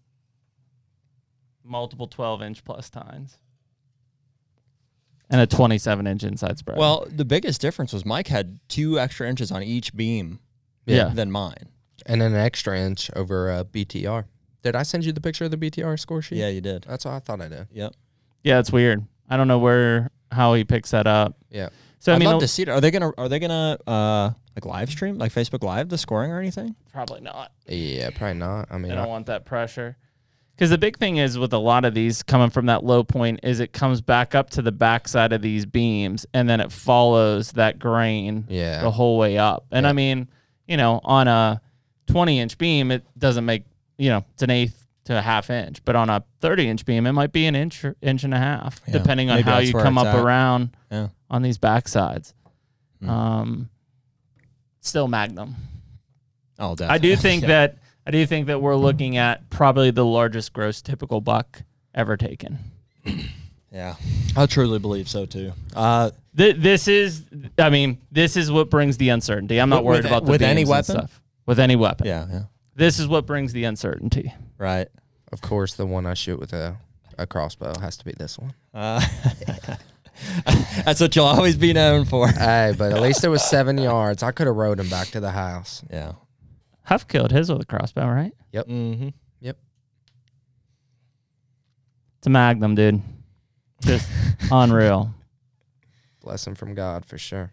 multiple 12 inch plus tines, and a 27 inch inside spread. Well, the biggest difference was Mike had two extra inches on each beam yeah. than mine. And an extra inch over a BTR. Did I send you the picture of the BTR score sheet? Yeah, you did. That's what I thought I did. Yep. Yeah, it's weird. I don't know where, how he picks that up. Yeah. So, I I'd mean, love to see it. Are they gonna Are they gonna uh like live stream like Facebook Live the scoring or anything? probably not. Yeah, probably not. I mean, I don't I, want that pressure. Because the big thing is with a lot of these coming from that low point is it comes back up to the backside of these beams and then it follows that grain yeah. the whole way up. And I mean, you know, on a 20 inch beam, it doesn't make, you know, it's an eighth to a half inch. But on a 30 inch beam, it might be an inch, or inch and a half, Yeah. depending on Maybe how you come up at. around Yeah. on these backsides. Hmm. Um, still Magnum. Oh, definitely. I do think Yeah. that I do think that we're looking at probably the largest gross typical buck ever taken. Yeah. I truly believe so too. Uh, Th- this is, I mean, this is what brings the uncertainty. I'm not worried with- about the with any weapon? stuff. With any weapon, Yeah. Yeah. this is what brings the uncertainty. Right. Of course, the one I shoot with a, a crossbow has to be this one. Uh, that's what you'll always be known for. hey, but at least it was seven yards. I could have rode him back to the house. Yeah. Huff killed his with a crossbow, right? mm-hmm. It's a Magnum, dude. Just unreal. Blessing from God for sure.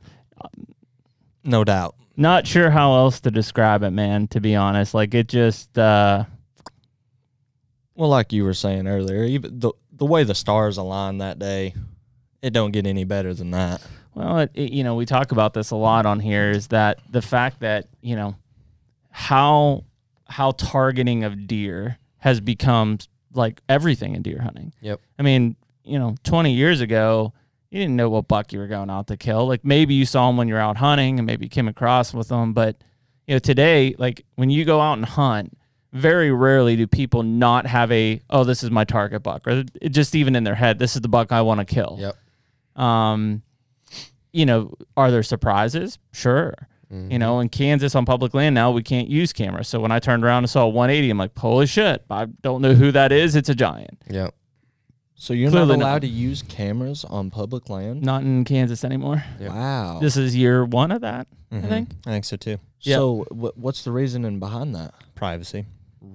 No doubt. Not sure how else to describe it, man. To be honest, like it just. uh Well, like you were saying earlier, even the the way the stars aligned that day, it don't get any better than that. Well, it, it- you know, we talk about this a lot on here is that the fact that, you know, how how targeting of deer has become like everything in deer hunting. Yep. I mean, you know, 20 years ago, you didn't know what buck you were going out to kill. Like maybe you saw them when you're out hunting and maybe you came across with them, but you know, today, like when you go out and hunt, very rarely do people not have a, oh, this is my target buck, or it just even in their head, this is the buck I want to kill. Yep. Um, you know, are there surprises? Sure. Mm-hmm. You know, in Kansas on public land now, we can't use cameras. So when I turned around and saw a 180, I'm like, holy shit, I don't know who that is. It's a giant. Yep. So you're Clearly not not. allowed to use cameras on public land. Not in Kansas anymore. Yep. Wow. This is year one of that, Mhm. I think. I think so too. Yeah. So wh- what's the reasoning behind that? Privacy.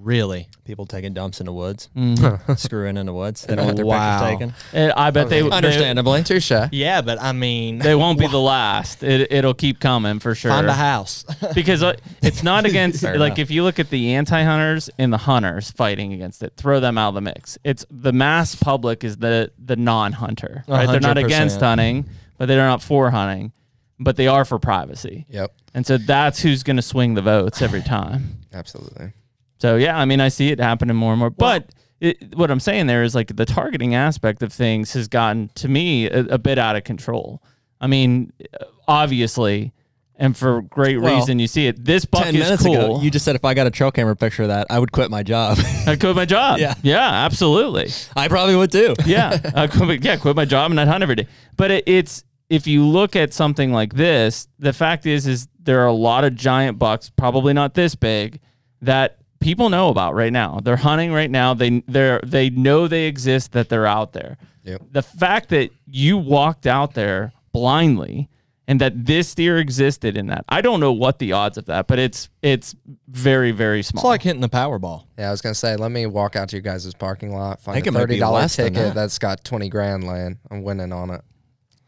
Really? People taking dumps in the woods, Mhm. screwing in the woods. They don't want their Wow. pictures taken. And I bet they, they Understandably. Touche. Yeah, but I mean, they won't be the last. It, it'll keep coming for sure. find a house. because uh, it's not against like enough. if you look at the anti-hunters and the hunters fighting against it, throw them out of the mix. It's the mass public is the the non-hunter, A right? They're not against hunting, but they're not for hunting, but they are for privacy. Yep. And so that's who's going to swing the votes every time. Absolutely. So yeah, I mean, I see it happening more and more. but it, what I'm saying there is like the targeting aspect of things has gotten to me a, a bit out of control. I mean, obviously, and for great Well, reason, you see it. This buck is cool. ago, you just said if I got a trail camera picture of that, I would quit my job. I quit my job. Yeah. yeah, absolutely. I probably would too. Yeah, I quit, my- yeah, quit my job and I'd hunt every day. But it, it's if you look at something like this, the fact is, is there are a lot of giant bucks, probably not this big, that people know about right now. They're hunting right now. They they they know they exist. That they're out there. Yep. The fact that you walked out there blindly and that this deer existed in that, I don't know what the odds of that, but it's it's very very small. It's like hitting the Powerball. Yeah, I was gonna say, let me walk out to you guys' parking lot, find think a it might be thirty dollar less than ticket that. that's got twenty grand laying. I'm winning on it.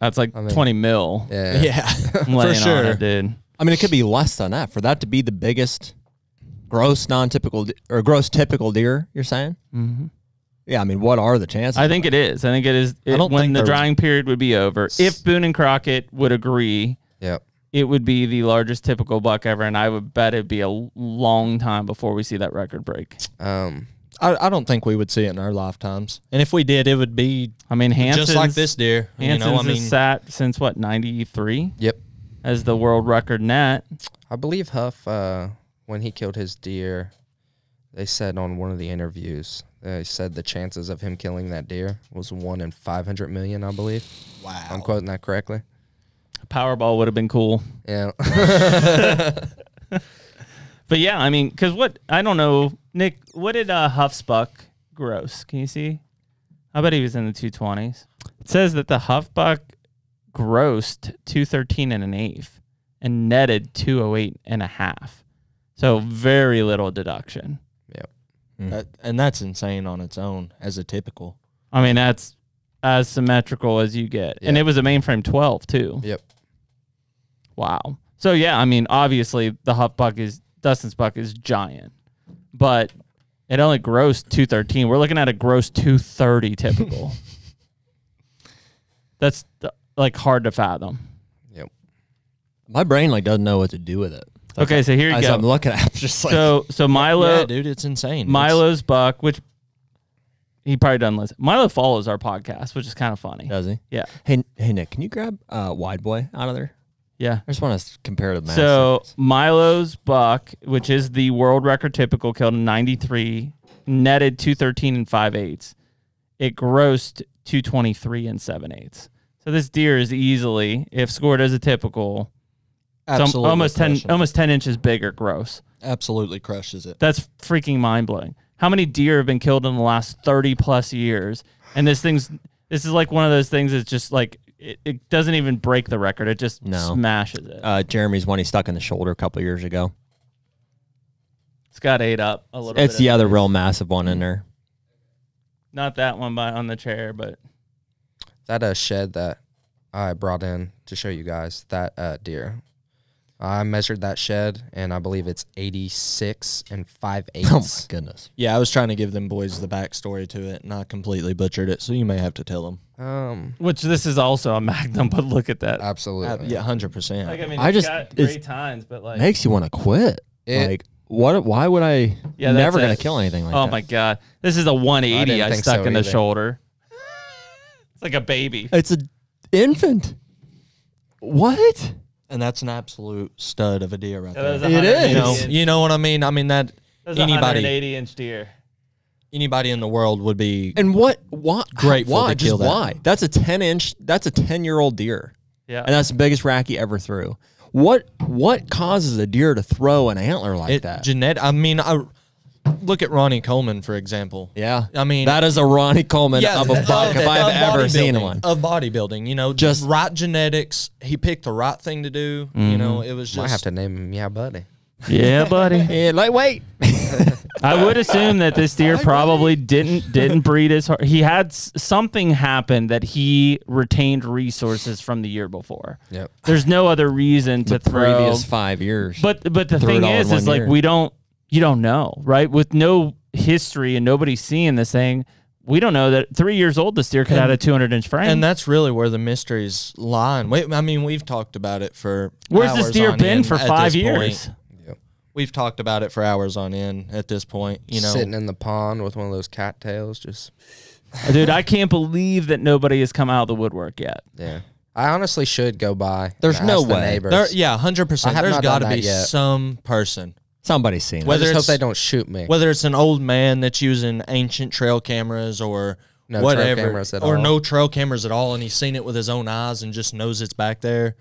That's like mean- twenty mil. Yeah. Yeah, I'm for laying on sure. it, dude. I mean, it could be less than that for that to be the biggest gross non-typical de- or gross typical deer. You're saying? Mm-hmm. Yeah. I mean, what are the chances? I think it is. I think it is. It, don't when think the there's- drying period would be over, if Boone and Crockett would agree, Yep. it would be the largest typical buck ever, and I would bet it'd be a long time before we see that record break. Um. I, I don't think we would see it in our lifetimes. And if we did, it would be I mean, Hanson's, just like this deer. You Hanson's know, I mean, has sat since what ninety three Yep. as the world record net. I believe Huff, uh, when he killed his deer, they said on one of the interviews, they said the chances of him killing that deer was one in 500 million, I believe. wow. I'm quoting that correctly. Powerball would have been cool, Yeah. but yeah, I mean, because what I don't know, Nick, what did uh, Huff's buck gross? Can you see? I bet he was in the two twenties. It says that the Huff buck grossed two thirteen and an eighth and netted two oh eight and a half. So very little deduction. Hmm. That, and that's insane on its own as a typical. I mean, that's as symmetrical as you get, and it was a mainframe twelve too. yep. Wow. So yeah, I mean, obviously the Huff buck is Dustin's buck is giant, but it only grossed two thirteen. We're looking at a gross two thirty typical. That's th- like hard to fathom. Yep. My brain like doesn't know what to do with it. Okay, so here you As I'm looking at, just like So so Milo yeah, dude, it's insane. Milo's buck, which he probably doesn't listen. Milo follows our podcast, which is kind of funny. does he? Yeah, Hey, hey, Nick, can you grab uh, Wide Boy out of there? yeah. I just want to compare the math. So Milo's buck, which is the world record typical, killed in '93, netted 213 and five eighths. It grossed 223 and seven eighths. So this deer is easily, if scored as a typical, some, absolutely almost 10 crushing it. almost 10 inches bigger gross. absolutely crushes it. That's freaking mind blowing. How many deer have been killed in the last 30 plus years? And this thing's this is like one of those things that's just like it, it doesn't even break the record. It just No. smashes it. uh, Jeremy's one he stuck in the shoulder a couple years ago. it's got ate up a little It's bit the other real massive one in there. Not that one by on the chair, but That uh, shed that I brought in to show you guys, that uh, deer. I measured that shed, and I believe it's 86 and 5 eighths. Oh my goodness. Yeah, I was trying to give them boys the backstory to it, and I completely butchered it. So you may have to tell them. um, which this is also a Magnum. But look at that. absolutely. yeah, hundred percent. Like I mean, I it's just- got great times, but like Makes you want to quit. It- like what? Why would I? Yeah, never gonna kill anything like oh that. Oh, my god, this is a 180 didn't I, stuck so in the shoulder. It's like a baby. It's a infant. What? And that's an absolute stud of a deer right that there. It is. You know, you know what I mean. I mean that that anybody 180 inch deer. anybody in the world would be. And what? Why? Grateful Why? to kill Just that. why? That's a ten inch. That's a ten year old deer, Yeah. and that's the biggest rack he ever threw. What? What causes a deer to throw an antler like it, that? Jeanette, I mean, I look at Ronnie Coleman for example. yeah. I mean, that is a Ronnie Coleman of a buck if I've ever seen bodybuilding- one. of bodybuilding. You know, Just- just right genetics. He picked the right thing to do. You mm-hmm. know, it was Might just have to name him, yeah, buddy. yeah, buddy. Yeah, lightweight. I would assume that this deer probably didn't didn't breed as hard. He had s- something happen that he retained resources from the year before. Yep. There's no other reason to the throw. previous five years. But but the thing is, is one like year. we don't you don't know, right? With no history and nobody seeing this thing, we don't know that three years old this deer could have had a 200 inch frame. And that's really where the mysteries lie. Wait, I mean, we've talked about it for Where's this deer on been for five this point. years? We've talked about it for hours on end at this point. You know, sitting in the pond with one of those cattails, just Dude, I can't believe that nobody has come out of the woodwork yet. yeah. I honestly should go by. There's and no ask the way. there, yeah, hundred percent. have There's not got to be yet. some person, Somebody's seen it. I whether just hope they don't shoot me. whether it's an old man that's using ancient trail cameras or No trail whatever, cameras at or all. no trail cameras at all, and he's seen it with his own eyes and just knows it's back there.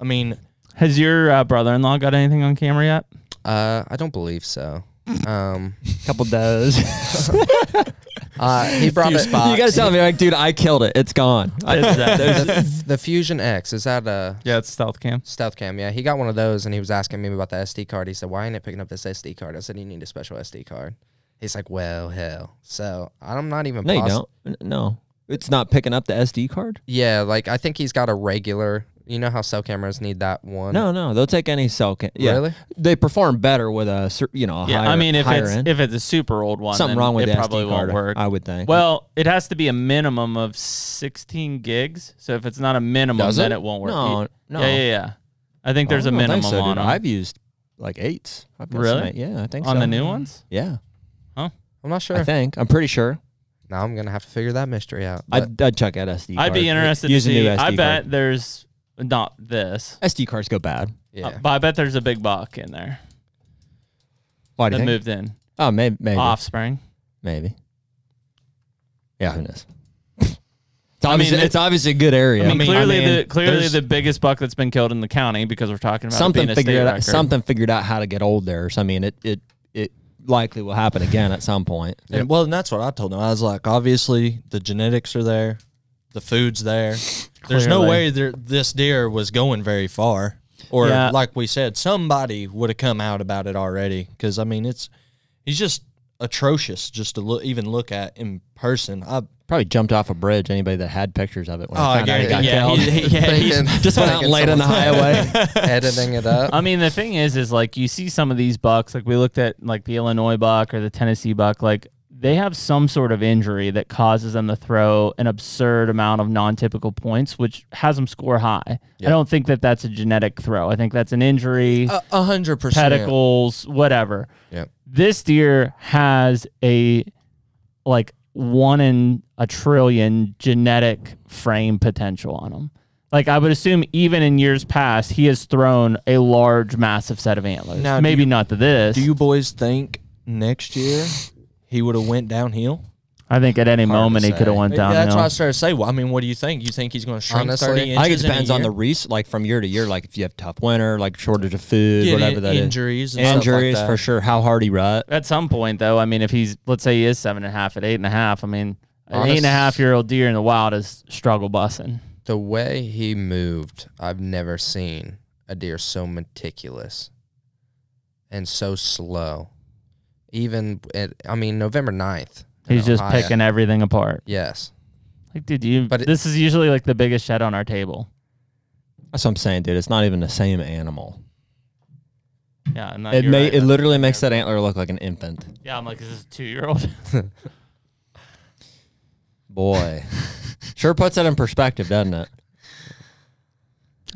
I mean, Has your uh, brother in law got anything on camera yet? Uh, I don't believe so. Um, couple does. uh, he brought Few it. spots. you guys tell me like, dude, I killed it. It's gone. I, Is that- the, the Fusion X is that a yeah, it's stealth cam. stealth cam? Yeah, he got one of those, and he was asking me about the SD card. He said, "Why ain't it picking up this SD card?" I said, "You need a special SD card." He's like, "Well, hell." So I'm not even. no, you don't. No, it's not picking up the SD card. Yeah, like I think he's got a regular. You know how cell cameras need that one. No, no, they'll take any cell cam. Yeah, Really? they perform better with a cer- you know. A Yeah, higher, I mean, if higher it's end. if it's a super old one, something wrong with it the probably SD won't card, work. I would think. Well, it has to be a minimum of 16 gigs. So if it's not a minimum, Does then it? it won't work. No, Y- no. Yeah, yeah, yeah. I think there's oh, I a don't think minimum so, on dude. them. I've used like eights. I've got some Really? eight- Yeah, I think on so. the new ones. Yeah, Huh? I'm not sure. I think. I'm pretty sure. now I'm gonna have to figure that mystery out. I'd, I'd check out SD. I'd be interested to Use a see. new SD I card. bet there's not this, SD cards go bad. yeah. uh, but I bet there's a big buck in there Why do that you think? moved in. Oh, maybe, maybe, Offspring. maybe. Yeah, who knows? It's I mean, obviously, it- it's obviously a good area. I mean, clearly I mean, the clearly there's the biggest buck that's been killed in the county because we're talking about it something being a figured state out. record. Something figured out how to get old there. So I mean, it it it likely will happen again at some point. And, well, and that's what I told him. I was like, obviously, the genetics are there, the food's there. There's no Clearly. way there, this deer was going very far, or Yeah. like we said, somebody would have come out about it already. Because I mean, it's he's just atrocious just to look, even look at in person. I, Probably jumped off a bridge. Anybody that had pictures of it when Oh, I I found out he got guarantee- yeah, he- he- yeah, he's- Thinking- just went out thinking late on the someone's highway. editing it up. I mean, the thing is, is like you see some of these bucks, like we looked at like the Illinois buck or the Tennessee buck, like they have some sort of injury that causes them to throw an absurd amount of non-typical points, which has them score high. I don't think that that's a genetic throw. I think that's an injury, a hundred percent. pedicles, whatever. Yep. This deer has a like one in a trillion genetic frame potential on him. Like I would assume, even in years past, he has thrown a large, massive set of antlers. Now, Maybe you- not to this. Do you boys think next year he would have went downhill? I think at any Hard to moment he could say. have went Yeah, That's downhill. what I started to say. Well, I mean, what do you think? You think he's going to shrink Honestly, thirty I inches? I think it in a depends on year? the res like from year to year. Like if you have tough winter, like shortage of food, Get whatever in- that is. injuries, and stuff like injuries that. for sure. How hard he rut. At some point, though, I mean, if he's let's say he is seven and a half at eight and a half, I mean, an eight and a half year old deer in the wild is struggle bussing. the way he moved, I've never seen a deer so meticulous and so slow. Even at, I mean, November 9th. in He's just Ohio. picking everything apart. Yes. Like, dude, you. But it- this is usually like the biggest shed on our table. That's what I'm saying, dude. It's not even the same animal. Yeah, and It may it literally makes that antler look like an infant. Yeah, I'm like, is this a two year old? Boy, sure puts that in perspective, doesn't it?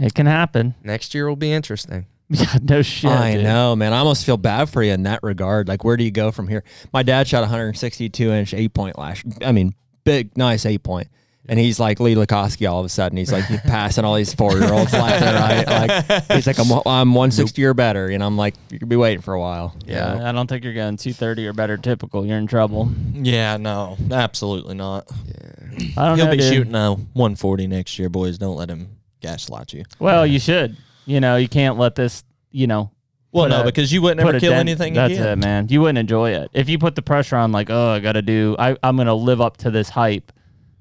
it can happen. Next year will be interesting. Yeah, no shit. I dude. know, man. I almost feel bad for you in that regard. Like, where do you go from here? My dad shot 162 inch eight point last. I mean, big, nice eight point. And he's like Lee Lakosky all of a sudden. He's like he's passing all these four year olds left and right. Like he's like I'm, I'm 160 or better. You know, I'm like you could be waiting for a while. Yeah, I don't think you're going 230 or better typical. You're in trouble. Yeah, no, absolutely not. Yeah, I don't He'll know. be dude. shooting a 140 next year, boys. Don't let him gaslight you. Well, you should. You know, you can't let this, you know, Well, no, a- because you wouldn't ever kill dent- anything That's again. it, man. You wouldn't enjoy it. If you put the pressure on, like, oh, I got to do, I, I'm going to live up to this hype,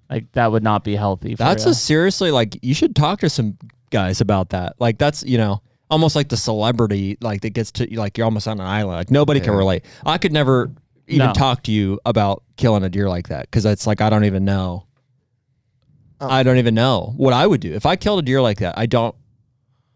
like, that would not be healthy. For That's ya. a seriously like you should talk to some guys about that. Like that's you know almost like the celebrity like that gets to like you're almost on an island. Like nobody can relate. I could never even No. talk to you about killing a deer like that because it's like I don't even know. Oh. I don't even know what I would do if I killed a deer like that. I don't.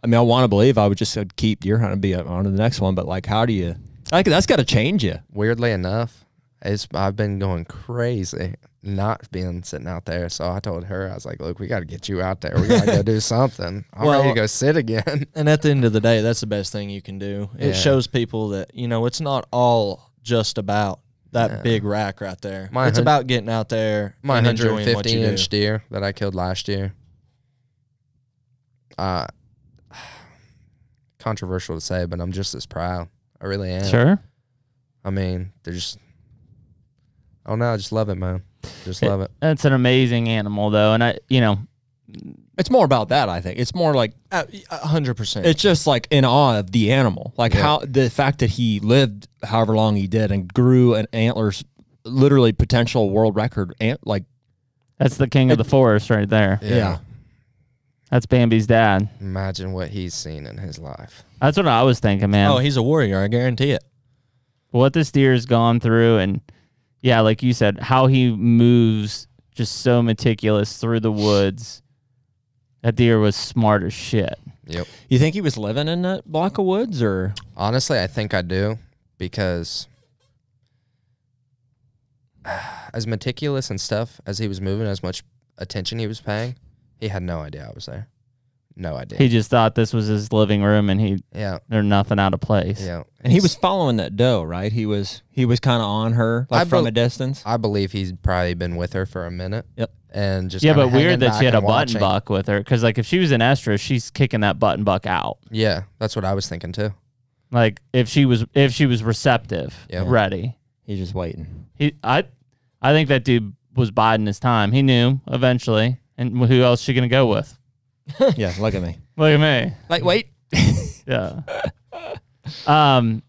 I mean, I want to believe I would just uh, keep deer hunting, be on to the next one. But like, how do you? Like, that's got to change you. Weirdly enough, it's I've been going crazy not being sitting out there. So I told her, I was like, look, we got to get you out there. We got to go do something. I'm ready Well- to go sit again. And at the end of the day, that's the best thing you can do. It Yeah. shows people that, you know, it's not all just about that Yeah. big rack right there. My it's about getting out there My and enjoying what 150 you do. inch deer that I killed last year. Uh, controversial to say, but I'm just as proud. I really am. Sure. I mean, they're just. Oh no, I just love it, man. Just love it. That's an amazing animal, though, and I, you know, It's more about that. I think it's more like Uh, A hundred percent. it's just like in awe of the animal, like Yeah. how the fact that he lived however long he did and grew an antlers, literally potential world record ant like that's the king of the forest right there. yeah. That's Bambi's dad. Imagine what he's seen in his life. That's what I was thinking, man. Oh, he's a warrior. I guarantee it. what this deer's gone through, and yeah, like you said, how he moves just so meticulous through the woods. That deer was smart as shit. Yep. You think he was living in that block of woods or Honestly, I think I do because as meticulous and stuff as he was moving, as much attention he was paying, he had no idea I was there. No idea. He just thought this was his living room, and he yeah. there's nothing out of place. Yeah. and he was following that doe, right? He was he was kind of on her like I from bel- a distance. I believe he's probably been with her for a minute. Yep. And just yeah, kinda but weird hanging that she had a and button watching. buck with her, because like if she was an estrus, she's kicking that button buck out. Yeah, that's what I was thinking too. Like if she was if she was receptive, Yep. ready. He's just waiting. He I I think that dude was biding his time. He knew eventually, and who else she gonna go with? yeah, look at me. Look at me. Like wait. Yeah. um,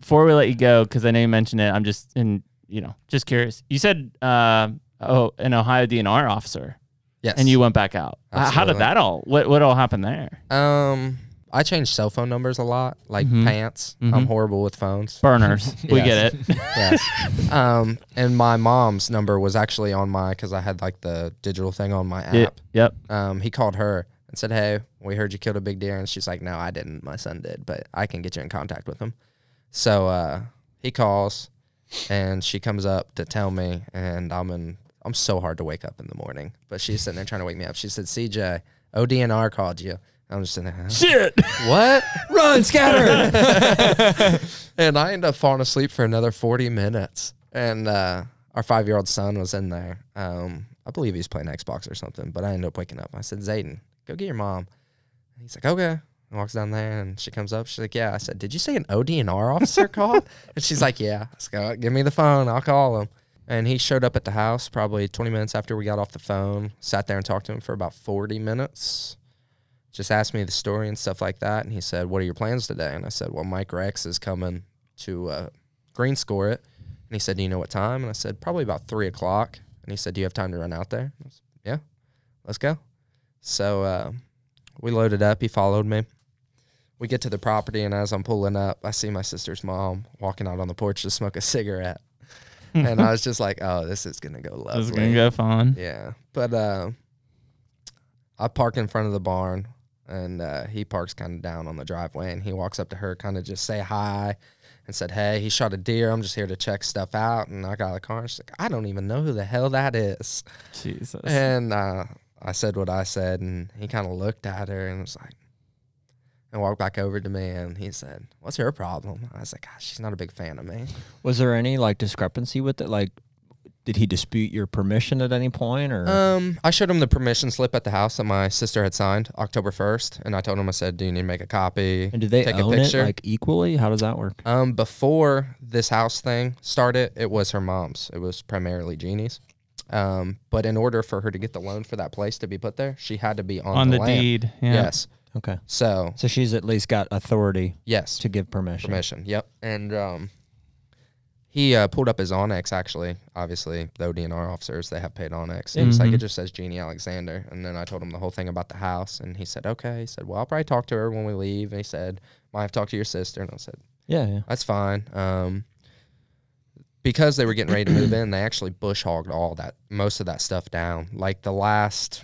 before we let you go, because I know you mentioned it, I'm just in, you know, just curious. You said, uh, oh, an Ohio DNR officer, Yes. and you went back out. H- How did that all? What what all happened there? Um, I change cell phone numbers a lot, like Mhm. pants. Mhm. I'm horrible with phones. Burners. we get it. yes. Um, and my mom's number was actually on my because I had like the digital thing on my app. Yep. Yep. Um, he called her and said, "Hey, we heard you killed a big deer," and she's like, "No, I didn't. My son did, but I can get you in contact with him." So uh, he calls, and she comes up to tell me, and I'm in. I'm so hard to wake up in the morning, but she's sitting there trying to wake me up. She said, "CJ, ODNR called you." I'm just sitting there. "Huh? Shit. What? Run, scatter. and I end up falling asleep for another 40 minutes. And uh, our five year old son was in there. Um, I believe he's playing Xbox or something, but I ended up waking up. I said, Zayden, go get your mom. And he's like, okay. And walks down there and she comes up. She's like, yeah. I said, did you say an ODNR officer called? And she's like, yeah. I said, "Oh, give me the phone. I'll call him. And he showed up at the house probably 20 minutes after we got off the phone, sat there and talked to him for about 40 minutes just asked me the story and stuff like that. And he said, "What are your plans today?" And I said, "Well, Mike Rex is coming to uh, green score it." And he said, "Do you know what time?" And I said, "Probably about three o'clock." And he said, "Do you have time to run out there?" I said, yeah, let's go. So uh, we loaded up. He followed me. We get to the property, and as I'm pulling up, I see my sister's mom walking out on the porch to smoke a cigarette. and I was just like, "Oh, this is gonna go lovely." This is gonna go fun. Yeah, but uh, I park in front of the barn, and uh, he parks kind of down on the driveway, and he walks up to her, kind of just say hi, and said, "Hey, he shot a deer. I'm just here to check stuff out." And I got out of the car, and she's like, "I don't even know who the hell that is." Jesus. And uh, I said what I said, and he kind of looked at her and was like, and walked back over to me, and he said, "What's her problem?" I was like, "Gosh, she's not a big fan of me." was there any like discrepancy with it? Like, did he dispute your permission at any point, or Um, I showed him the permission slip at the house that my sister had signed October first, and I told him I said, "Do you need to make a copy?" and did they take own a it picture? like equally? How does that work? um, before this house thing started, it was her mom's. It was primarily Jeannie's. Um, but in order for her to get the loan for that place to be put there, she had to be on, on the, land. deed. Yeah. Yes. Okay, So so she's at least got authority yes, to give permission. permission. Yep. And um, he uh, pulled up his onX. Actually, obviously, the ODNR officers they have paid onX. It was like it just says Jeannie Alexander. And then I told him the whole thing about the house, and he said, "Okay." He said, "Well, I'll probably talk to her when we leave." And he said, "Might have to talk to your sister." And I said, Yeah, yeah. "That's fine." Um, because they were getting ready to move in, they actually bush hogged all that most of that stuff down. Like the last,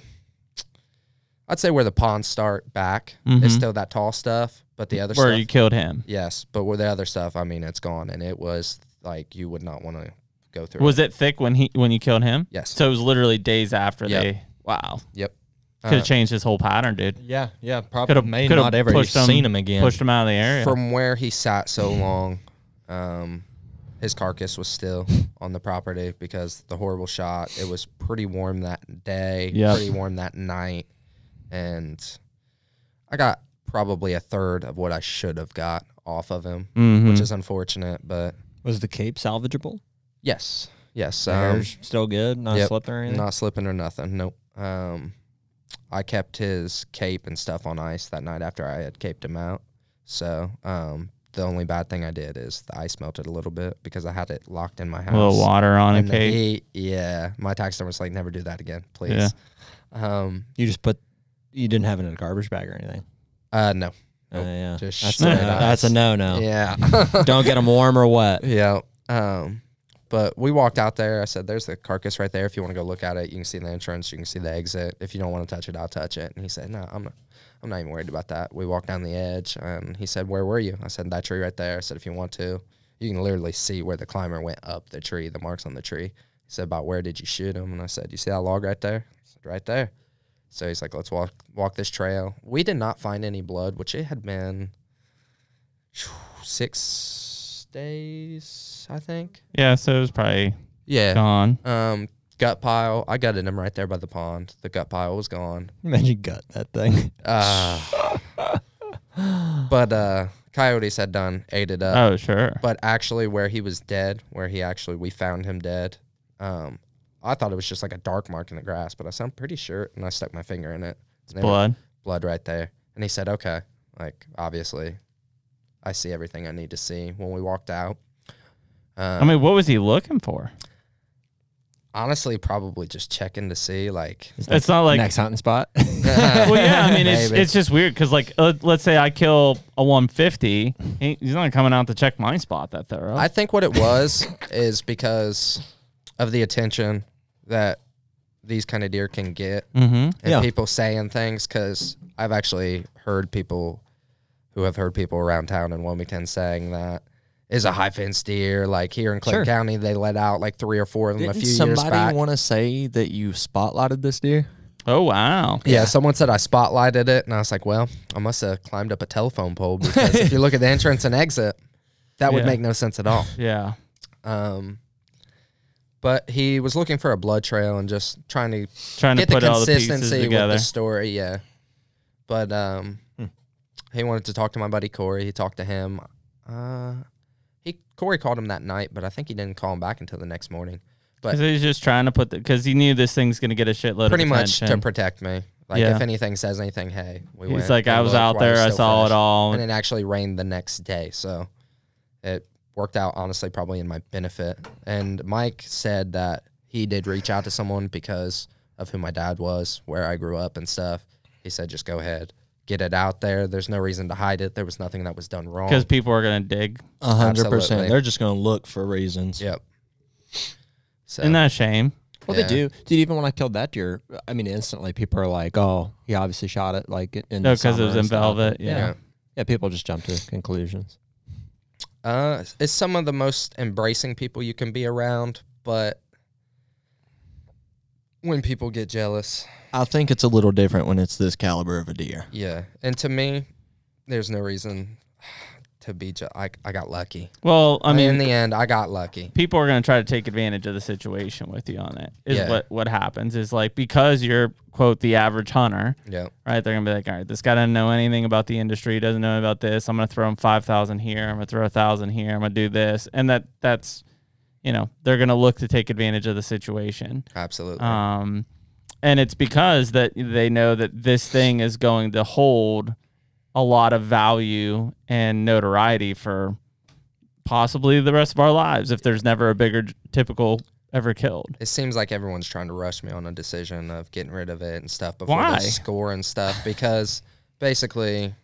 I'd say where the ponds start back Mhm. is still that tall stuff, but the other Where stuff, you killed him. yes, but where the other stuff, I mean, it's gone, and it was like you would not want to go through. Was it thick when he when you killed him? Yes. So it was literally days after Yep. they. Wow. Yep. Could have Uh, changed his whole pattern, dude. Yeah, yeah, probably Could have may could not ever pushed him, seen him again. Pushed him out of the area. from where he sat so long, um, his carcass was still on the property because the horrible shot. It was pretty warm that day, Yep. pretty warm that night, and I got probably a third of what I should have got off of him, Mhm. which is unfortunate. But Was the cape salvageable? yes, yes, The um, hair's still good, not yep, slipping or anything. not slipping or nothing. Nope. Um, I kept his cape and stuff on ice that night after I had caped him out. So um, the only bad thing I did is the ice melted a little bit because I had it locked in my house. a little water on a And the cake. heat- yeah, my taxidermist was like, never do that again, please. Um, You just put, you didn't have it in a garbage bag or anything. uh, no. Uh, yeah, Just that's, a, that's a no no. Yeah. Don't get them warm or wet. Yeah. Um, but we walked out there. I said, "There's the carcass right there. If you want to go look at it, you can see the entrance. You can see the exit. If you don't want to touch it, I'll touch it." And he said, "No, I'm not. I'm not even worried about that." We walked down the edge, and he said, "Where were you?" I said, "That tree right there." I said, "If you want to, you can literally see where the climber went up the tree, the marks on the tree." He said, "About where did you shoot him?" And I said, "You see that log right there?" I said, "Right there." So he's like, "Let's walk walk this trail." We did not find any blood, which it had been six days, I think. Yeah, so it was probably Yeah. gone. Um, gut pile. I gutted him right there by the pond. The gut pile was gone. Imagine gut that thing. Uh, but uh, coyotes had done ate it up. Oh, sure. But actually, where he was dead, where he actually we found him dead. Um, I thought it was just like a dark mark in the grass, but I said, I'm pretty sure, and I stuck my finger in it. It's Blood. blood right there. And he said, okay. Like, obviously, I see everything I need to see when we walked out. Um, I mean, what was he looking for? honestly, probably just checking to see, like, It's not like Next hunting spot. well, yeah. I mean, it's Maybe. it's just weird because like uh, let's say I kill a 150, he, he's not coming out to check my spot that thorough. I think what it was is because of the attention that these kind of deer can get mm-hmm. and Yeah. people saying things because I've actually heard people who have heard people around town in Wilmington saying that is a high fence deer. Like here in Clinton Sure. County, they let out like three or four of them a Didn't few years somebody want to say that you spotlighted this deer? Oh wow. yeah, someone said I spotlighted it, and I was like, "Well, I must have climbed up a telephone pole because if you look at the entrance and exit, that would Yeah. make no sense at all." Yeah. Um, but he was looking for a blood trail and just trying to Trying to get the put all the consistency with the story. Yeah, but um, Hmm. he wanted to talk to my buddy Corey. He talked to him. Uh, he Corey called him that night, but I think he didn't call him back until the next morning. But he's just trying to put the because he knew this thing's gonna get a shitload pretty of much to protect me. Like Yeah. if anything says anything, hey, we He's went, like, we I was out there, I saw fresh." it all. and it actually rained the next day, so it worked out honestly probably in my benefit. And Mike said that he did reach out to someone because of who my dad was, where I grew up and stuff. He said, just go ahead, get it out there. There's no reason to hide it. There was nothing that was done wrong. Because people are gonna dig. A hundred Absolutely. percent. They're just gonna look for reasons. Yep. So Isn't that a shame? Well, Yeah. they do. Dude, even when I killed that deer, I mean, instantly people are like, "Oh, he obviously shot it like in No, because it was in stuff." velvet. Yeah. Yeah. yeah, People just jump to conclusions. Uh, it's some of the most embracing people you can be around, but when people get jealous, I think it's a little different when it's this caliber of a deer. yeah. And to me, there's no reason to be. Je- I I got lucky. Well, I mean, in the end, I got lucky. people are going to try to take advantage of the situation with you on it. Is Yeah. what what happens is like because you're quote the average hunter, Yeah, right? They're gonna be like, all right, this guy doesn't know anything about the industry, doesn't know about this. I'm gonna throw him five thousand here. I'm gonna throw a thousand here. I'm gonna do this, and that that's, you know, they're gonna look to take advantage of the situation. absolutely. Um, and it's because that they know that this thing is going to hold a lot of value and notoriety for possibly the rest of our lives if there's never a bigger typical ever killed. it seems like everyone's trying to rush me on a decision of getting rid of it and stuff before Why? the score and stuff because basically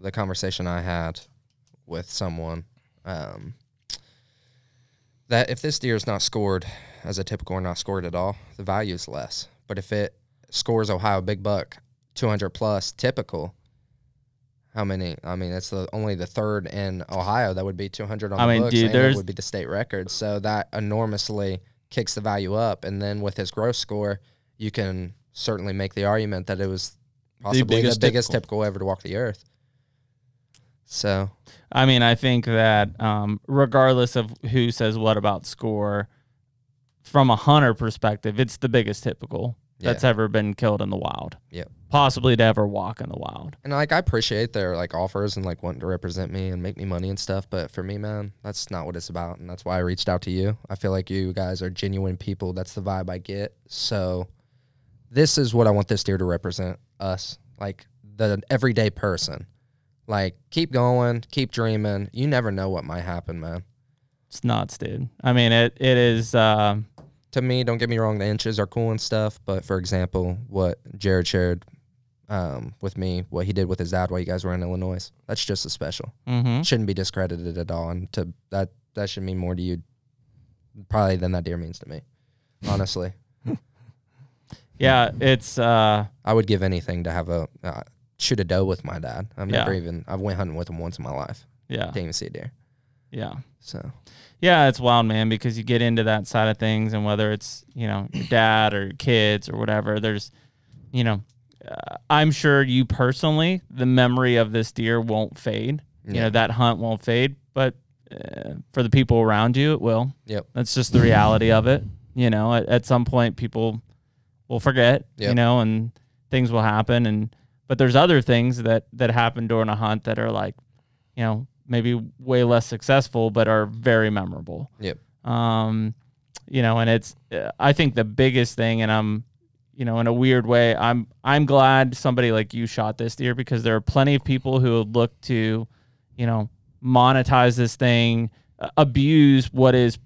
the conversation I had with someone, um, that if this deer is not scored as a typical or not scored at all, the value is less. But if it scores Ohio big buck 200 plus typical, how many? I mean, that's the only the third in Ohio that would be 200 on I the mean, books, dude, and would be the state record. So that enormously kicks the value up. And then with his gross score, you can certainly make the argument that it was possibly the biggest, biggest typical. ever to walk the earth. So I mean, I think that um, regardless of who says what about score, from a hunter perspective, it's the biggest typical that's Yeah. ever been killed in the wild. Yep. Possibly to ever walk in the wild. And like I appreciate their like offers and like wanting to represent me and make me money and stuff, but for me, man, that's not what it's about, and that's why I reached out to you. I feel like you guys are genuine people. That's the vibe I get. So, this is what I want this deer to represent us, like the everyday person. Like keep going, keep dreaming. You never know what might happen, man. It's nuts, dude. I mean, it it is. um To me, don't get me wrong, the inches are cool and stuff, but for example, what Jared shared um, with me, what he did with his dad while you guys were in Illinois, that's just as special. mhm. shouldn't be discredited at all, and to that that should mean more to you probably than that deer means to me. Honestly, Yeah, it's. uh I would give anything to have a uh, shoot a doe with my dad. I've Yeah. never even I've went hunting with him once in my life. Yeah, Didn't even see a deer. yeah. So Yeah, it's wild, man, because you get into that side of things, and whether it's you know your dad or your kids or whatever, there's, you know, uh, I'm sure you personally, the memory of this deer won't fade. You know that hunt won't fade, but uh, for the people around you, it will. Yep. That's just the reality of it. You know, at, at some point, people will forget. You know, and things will happen, and but there's other things that that happen during a hunt that are like, you know, maybe way less successful, but are very memorable yep. um you know and it's uh, i think the biggest thing and i'm you know in a weird way i'm i'm glad somebody like you shot this deer because there are plenty of people who would look to you know monetize this thing uh, abuse what is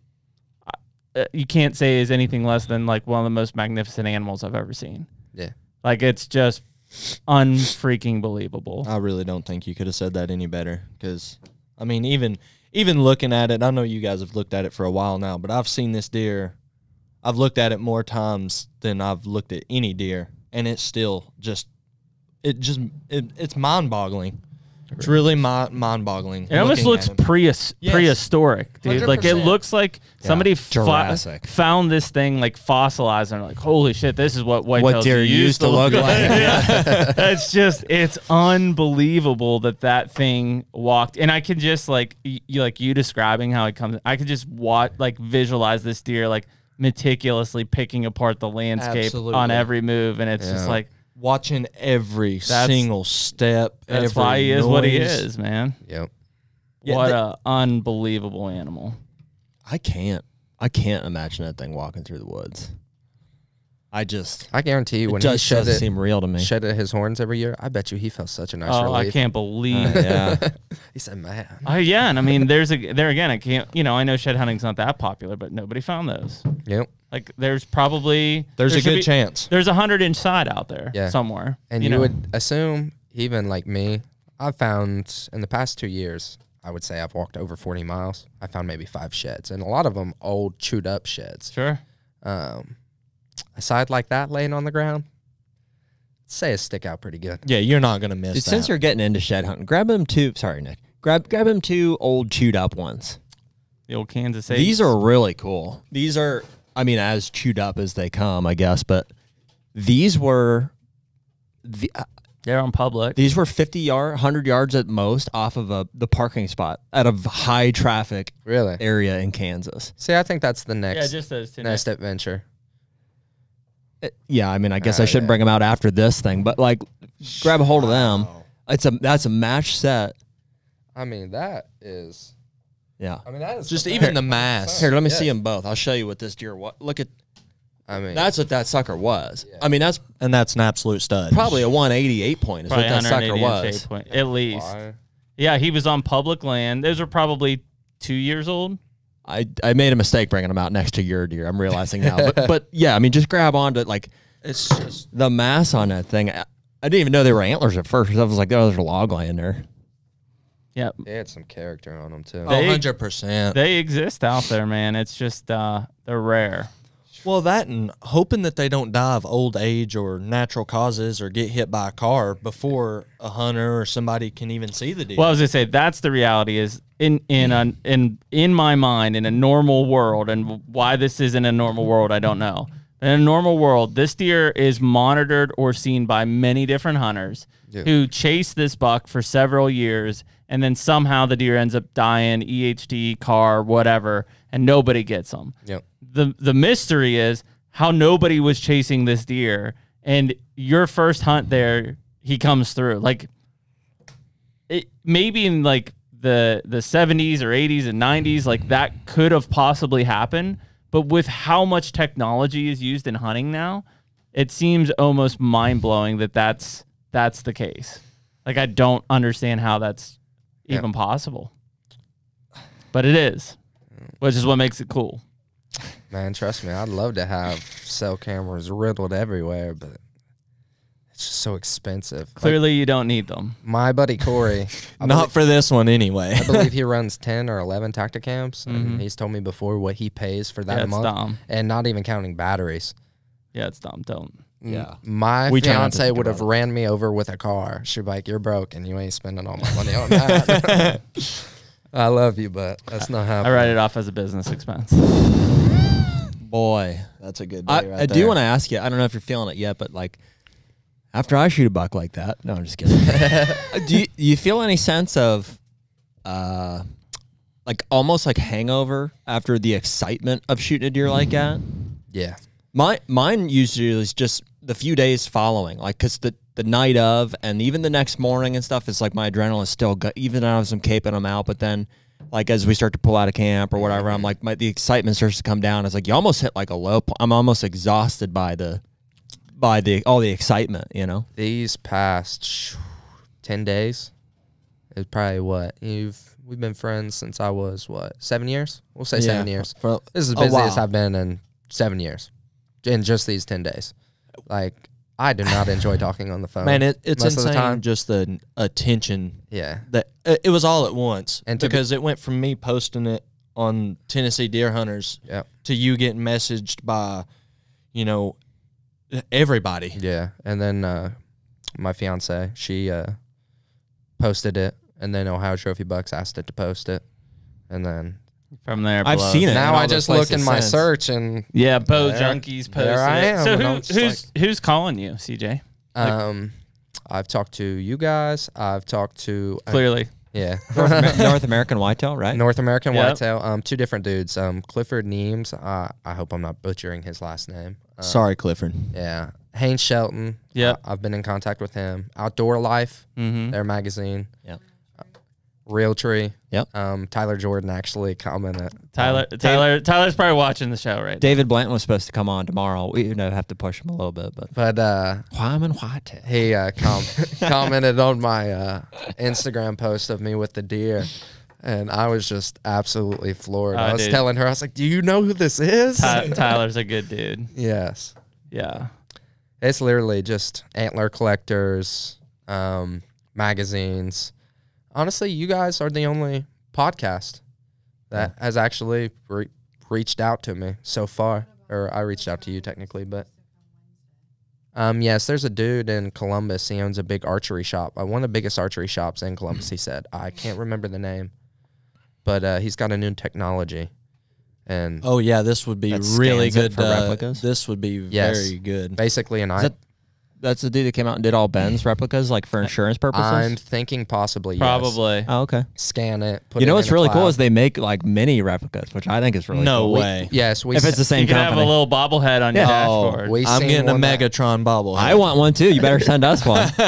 uh, you can't say is anything less than like one of the most magnificent animals i've ever seen Yeah. like it's just unfreaking believable I really don't think you could have said that any better. Because, I mean, even even looking at it, I know you guys have looked at it for a while now, but I've seen this deer. I've looked at it more times than I've looked at any deer, and it's still just, it just, it, it's mind boggling. It's really mi- mind boggling. It almost looks pre Yes. prehistoric, dude. Like it looks like somebody fa- found this thing like fossilized and like, holy shit, this is what white What deer used to look like. yeah. it's just it's unbelievable that that thing walked. And I can just like you like you describing how it comes. I could just watch like visualize this deer like meticulously picking apart the landscape on every move, and it's just like watching every That's- single step. that's every why he is what he noise. is, man. Yep. Yeah, what the- a unbelievable animal. I can't. I can't imagine that thing walking through the woods. I just I guarantee you when he just shed doesn't it, seem real to me. shedded his horns every year, I bet you he felt such a nice Oh, I can't believe. Uh, yeah. He said, "Man, Oh yeah, and I mean, there's a there again. I can't. You know, I know shed hunting's not that popular, but nobody found those. yep." Like, there's probably There's there a good be- chance. There's a hundred inch side out there Yeah. somewhere, And you, know. would assume, even like me, I've found in the past two years, I would say I've walked over 40 miles. I found maybe five sheds, and a lot of them old, chewed up sheds. sure. Um, a side like that laying on the ground, say it stick out pretty good. Yeah, you're not gonna miss Dude, that. since you're getting into shed hunting, grab him two. Sorry, Nick. Grab grab him two old chewed up ones. The old Kansas City. These are really cool. These are, I mean, as chewed up as they come, I guess. But these were, the, uh, they're on public. these were 50 yard, 100 yards at most off of a the parking spot at a high traffic Really? area in Kansas. See, I think that's the next yeah, next just those two. next adventure. Uh, Yeah, I mean, I guess Oh, I shouldn't yeah. bring them out after this thing, but like, grab a hold of them. It's a that's a match set. I mean, that is. Yeah. I mean, that is Just even the mass. Here, let me Yes. see them both. I'll show you what this deer. What look at I mean, that's what that sucker was. I mean, that's and that's an absolute stud. probably a 188 point is probably what that sucker was. point, at least. why? Yeah, he was on public land. Those are probably two years old. I, I made a mistake bringing them out next to your deer. I'm realizing now, but but yeah, I mean, just grab onto like It's just the mass on that thing. I, I didn't even know they were antlers at first. I was like, oh, there's a log laying there. Yeah, They had some character on them too. Oh, They- 100%. they exist out there, man. It's just uh, they're rare. Well, that and hoping that they don't die of old age or natural causes or get hit by a car before a hunter or somebody can even see the deer. Well, I was gonna say that's the reality. Is in in a, in in my mind in a normal world, and why this isn't a normal world, I don't know. In a normal world, this deer is monitored or seen by many different hunters Yeah. who chase this buck for several years, and then somehow the deer ends up dying, EHD, car, whatever, and nobody gets them. Yep. the the mystery is how nobody was chasing this deer and your first hunt there he comes through like it maybe in like the the 70s or 80s and 90s like that could have possibly happened but with how much technology is used in hunting now it seems almost mind-blowing that that's that's the case like i don't understand how that's Yeah. even possible but it is which is what makes it cool Man, trust me, I'd love to have cell cameras riddled everywhere, but it's just so expensive. Like, Clearly, you don't need them. my buddy Corey, Not believe, for this one anyway. I believe he runs ten or eleven Tactacams, Mhm. and he's told me before what he pays for that yeah, a it's month, dumb. and not even counting batteries. Yeah, it's dumb. Don't. Mm, Yeah. my We try not to fiance would have ran me over with a car. She'd be like, "You're broke, and you ain't spending all my money on that." I love you, but that's not happening. I write it off as a business expense. Boy, that's a good day I, right I do want to ask you. I don't know if you're feeling it yet, but like after I shoot a buck like that, no, I'm just kidding. do you, you feel any sense of, uh, like almost like hangover after the excitement of shooting a deer like that? Yeah, My mine usually is just the few days following, like because the the night of and even the next morning and stuff is like my adrenaline is still good. Even though I'm caping them out, but then like as we start to pull out of camp or whatever, I'm like my the excitement starts to come down. It's like you almost hit like a low. po- I'm almost exhausted by the by the all the excitement, you know. these past 10 days is probably what you've we've been friends since i was what seven years we'll say seven years for- this is the busiest i've been in seven years in just these 10 days. Like i do not enjoy talking on the phone Man, it, it's insane the time. just the attention yeah. that it, it was all at once And to be- because it went from me posting it on Tennessee Deer Hunters yeah to you getting messaged by, you know, everybody. yeah and then uh my fiance she uh posted it and then ohio trophy bucks asked it to post it and then From there, I've below. seen it. now i just look in my since. search and Yeah, Bo There- Junkies posted there I am, So who, I'm just who's who's calling you, CJ? Um, I've talked to you guys. I've talked to uh, Clearly, yeah, North, Amer- North American whitetail, right? North American Yep. Whitetail. Um, two different dudes. Um, Clifford Neems. Uh, I hope I'm not butchering his last name. Uh, Sorry, Clifford. Yeah, Haynes Shelton. Yep. Uh, I've been in contact with him. Outdoor Life, mm-hmm. their magazine. Yep. Uh, Realtree. Yep. Um, Tyler Jordan actually commented. Tyler, Um, Tyler, Tyler's probably watching the show right David Blanton was supposed to come on tomorrow. We you know have to push him a little bit, but but uh, Wyman Whitetail. he uh, com- commented on my uh, Instagram post of me with the deer. And I was just absolutely floored. Oh, I was dude. telling her, I was like, "Do you know who this is?" Ty- Tyler's a good dude. yes, Yeah. it's literally just antler collectors, um, magazines. Honestly, you guys are the only podcast that has actually re- reached out to me so far, or I reached out to you technically, but um, yes, there's a dude in Columbus. He owns a big archery shop, uh, one of the biggest archery shops in Columbus. He said, I can't remember the name, but uh, he's got a new technology, and Oh yeah, this would be really good. for uh, replicas? this would be Yes. very good. basically, an I. that- That's the dude that came out and did all Ben's replicas, like for insurance purposes. I'm thinking possibly yes. Probably. oh, okay. scan it. Put you it know in what's a really cool is they make like mini replicas, which I think is really no cool. way. yes, we If it's the s- same you could have a little bobblehead on your Yeah. dashboard. we I'm getting a one that- Megatron bobblehead. I want one too. You better send us one.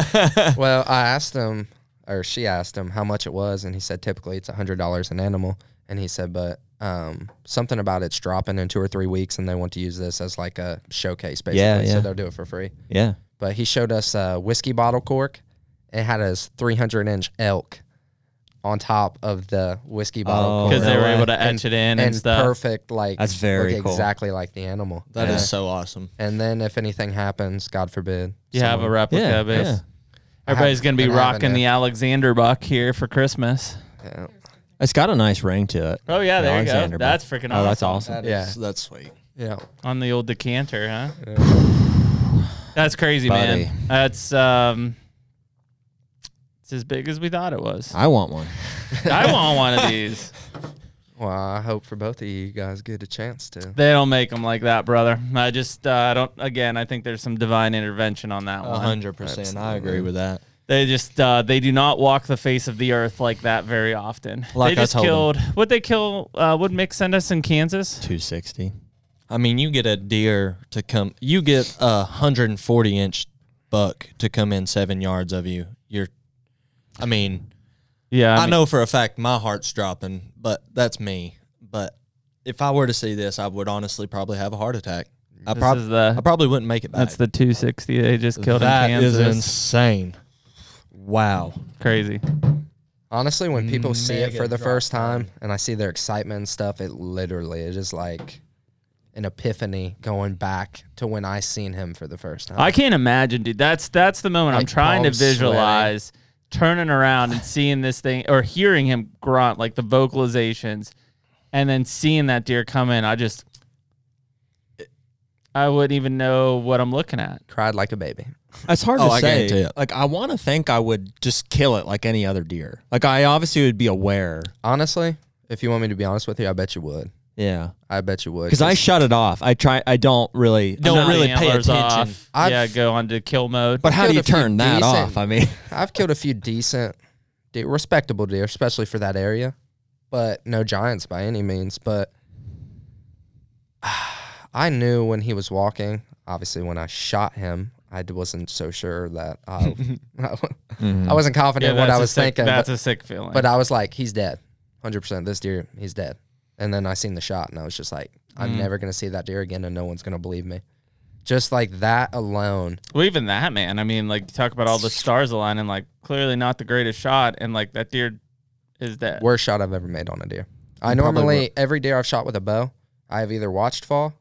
well, I asked him, or she asked him how much it was, and he said typically it's a hundred dollars an animal, and he said, but um, something about it's dropping in two or three weeks, and they want to use this as like a showcase, basically. Yeah, yeah. So they'll do it for free. yeah. But he showed us a whiskey bottle cork. It had his 300 inch elk on top of the whiskey bottle Oh, cork. because they were able to etch it in and, stuff. perfect, like That's very cool. exactly like the animal. That is Yeah. so awesome. And then if anything happens, God forbid, You have a replica Yeah, base. yeah. Everybody's gonna be rocking the Alexander buck here for Christmas. Yeah. It's got a nice ring to it. Oh yeah, The there you Alexander go. buck. That's freaking awesome. Oh, that's awesome. That Yeah. is- that's sweet. yeah. On the old decanter, huh? That's crazy, Buddy. man. That's um, it's as big as we thought it was. I want one. I want one of these. Well, I hope for both of you, you guys get a chance to. They don't make them like that, brother. I just uh, I don't. Again, I think there's some divine intervention on that A one. hundred percent. I agree with that. They just uh, they do not walk the face of the earth like that very often. Like they I just told 'em. killed. Would they kill? Uh, would Mick send us in Kansas? 260. I mean, you get a deer to come. You get a hundred and forty inch buck to come in seven yards of you. You're. I mean, Yeah, I, mean- know for a fact my heart's dropping, but that's me. But if I were to see this, I would honestly probably have a heart attack. I This probably, the- I probably wouldn't make it back. That's the 260 they just killed That in is Kansas. insane. Wow. Crazy. Honestly, when people see it for the first time and I see their excitement and stuff, it literally is just like an epiphany going back to when I seen him for the first time. I can't imagine, dude. That's that's the moment I'm trying to palms sweating. visualize turning around and seeing this thing or hearing him grunt like the vocalizations and then seeing that deer come in. I just I wouldn't even know what I'm looking at. cried like a baby. That's hard Oh, to I say. guarantee. Like I want to think I would just kill it like any other deer. Like I obviously would be aware. Honestly, if you want me to be honest with you, I bet you would. Yeah. I bet you would. Because I shut it off. I try. I don't really. Don't Shut the really pay antlers attention. Off. I've- yeah, go on to kill mode. But how do killed you a few turn that decent- off? I mean, I've killed a few decent, deer, respectable deer, especially for that area, but no giants by any means. But I knew when he was walking. Obviously, when I shot him, I d- wasn't so sure that I, I wasn't confident yeah, in what that's I a was sick- thinking. That's but, a sick feeling. but I was like, he's dead, hundred percent. This deer, he's dead. And then I seen the shot, and I was just like, I'm Mm. never gonna see that deer again, and no one's gonna believe me. Just like that alone, Well, even that, man. I mean, like, you talk about all the stars aligning, like, clearly not the greatest shot, and, like, that deer is dead. worst shot I've ever made on a deer. I You probably normally every deer I've shot with a bow, I have either watched fall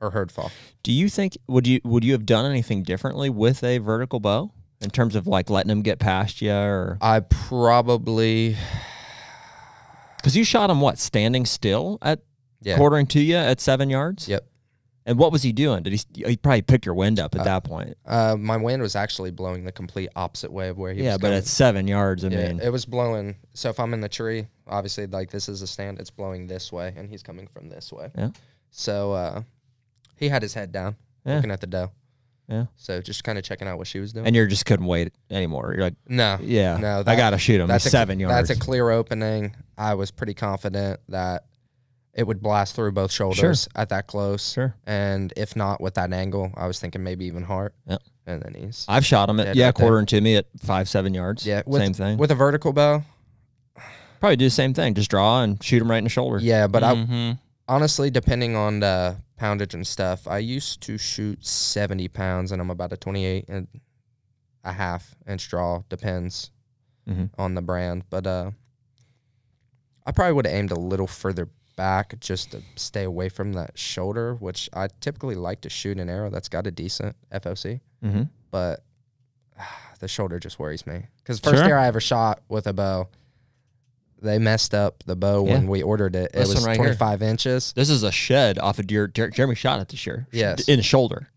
or heard fall. do you think would you would you have done anything differently with a vertical bow in terms of like letting them get past you or I probably because you shot him what standing still at yeah. quartering to you at seven yards? Yep. And what was he doing? Did he? He probably picked your wind up at that point. Uh, my wind was actually blowing the complete opposite way of where he was. Yeah, was but at seven yards, I yeah, mean, it was blowing. So if I'm in the tree, obviously like this is a stand, it's blowing this way, and he's coming from this way. Yeah. So uh, he had his head down, Yeah. looking at the doe. Yeah. So just kind of checking out what she was doing. and you're just couldn't wait anymore. You're like, no, yeah, no, I gotta shoot him. A, seven yards. That's a clear opening. I was pretty confident that it would blast through both shoulders at that close. Sure. And if not with that angle, I was thinking maybe even heart. Yep. And then he's I've shot him at yeah, there. quartering to me at five, seven yards. yeah, with, same thing. with a vertical bow. Probably do the same thing. Just draw and shoot him right in the shoulder. Yeah, but I Mhm. Honestly, depending on the poundage and stuff, I used to shoot seventy pounds, and I'm about a twenty-eight and a half inch draw. Depends Mhm. on the brand, but uh, I probably would have aimed a little further back just to stay away from that shoulder, which I typically like to shoot an arrow that's got a decent FOC, Mm-hmm. but the shoulder just worries me. Because first Sure. deer I ever shot with a bow, they messed up the bow when we ordered it. This it was right here. 25 inches. This is a shed off of deer. Jer- Jeremy shot it this year. Yes. in the shoulder.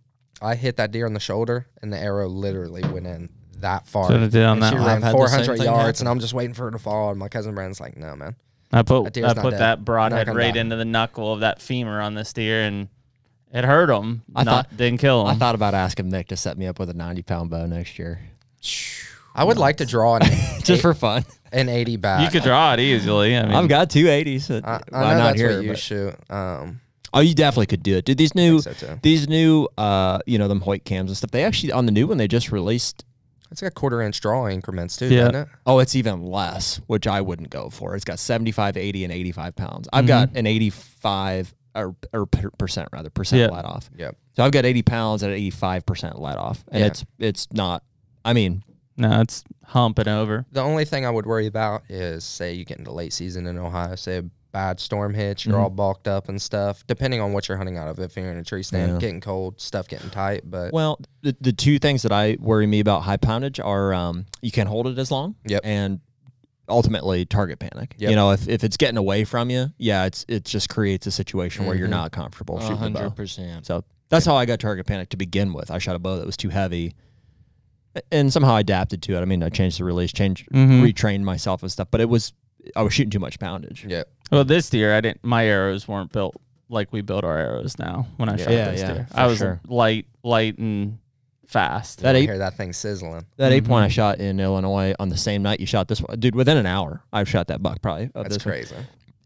I hit that deer in the shoulder, and the arrow literally went in that far. Should've did on and that she ran I've had the same 400 yards, happen. and I'm just waiting for her to fall. And my cousin Brandon's like, "No, man." I put That I put dead. that broadhead right die. into the knuckle of that femur on this deer, and it hurt him. I not, thought- didn't kill him. I thought about asking Nick to set me up with a ninety pound bow next year, I would like to draw an, just for fun. An 80 back. you could draw it easily. I mean, I've got two eighties. I, I Why know not that's here? what you but- shoot. Um, Oh, you definitely could do it, dude. These new, so too. these new, uh, you know, them Hoyt cams and stuff. They actually on the new one they just released. it's got quarter inch draw increments too, Yeah. doesn't it? Oh, it's even less, which I wouldn't go for. It's got 75, 80, and 85 pounds. I've got an 85 or, or per- percent rather percent Yeah. let off. Yep. So I've got 80 pounds at 85 percent let off, and Yeah. it's it's not. I mean, no, it's humping over. The only thing I would worry about is say you get into late season in Ohio, say a bad storm hits, you're all Mm-hmm. bulked up and stuff. Depending on what you're hunting out of, if you're in a tree stand, Yeah. getting cold, stuff getting tight. But Well, the, the two things that I worry me about high poundage are um, you can't hold it as long. Yep. And ultimately target panic. Yep. You know, if, if it's getting away from you, yeah, it's it just creates a situation where you're Mhm. not comfortable shooting the bow. hundred percent. So that's how I got target panic to begin with. I shot a bow that was too heavy. A- And somehow I adapted to it. I mean, I changed the release, changed, Mhm. retrained myself and stuff. But it was, I was shooting too much poundage. yeah, Well, this deer, I didn't. My arrows weren't built like we build our arrows now. When I shot Yeah, this yeah, deer, I was sure. light, light and fast. That I eight, hear that thing sizzling. that eight Mhm. point I shot in Illinois on the same night you shot this one, dude. Within an hour, I've shot that buck probably. That's this one. crazy.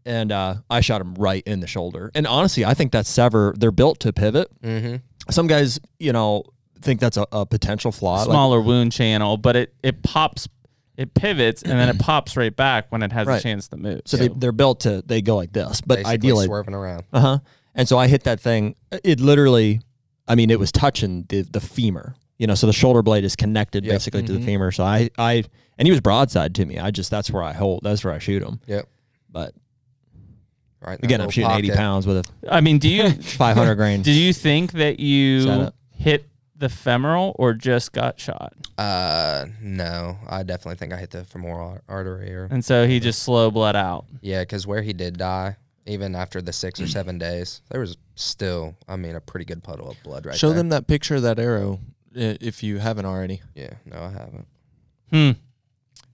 and uh, I shot him right in the shoulder. And honestly, I think that's sever. They're built to pivot. Mm-hmm. Some guys, you know, think that's a, a potential flaw. Like, smaller wound channel, but it it pops, it pivots, and then it pops right back when it has Right. a chance to move. so they, they're built to they go like this. But Basically ideally, swerving around. uh huh. And so I hit that thing. It literally, I mean, it was touching the the femur. You know, so the shoulder blade is connected Yep. basically to the Mhm. femur. So I I and he was broadside to me. I just that's where I hold. That's where I shoot him. Yep. But Right. again, I'm little shooting 80 pounds with a I mean, do you 500 grain. do you think that you hit the femoral or just got shot? Uh, no, I definitely think I hit the femoral artery or And so he just slow bled out. yeah, because where he did die, even after the six or seven days, there was still, I mean, a pretty good puddle of blood right there. Show there. them that picture of that arrow i- if you haven't already, Yeah, no, I haven't. Hmm.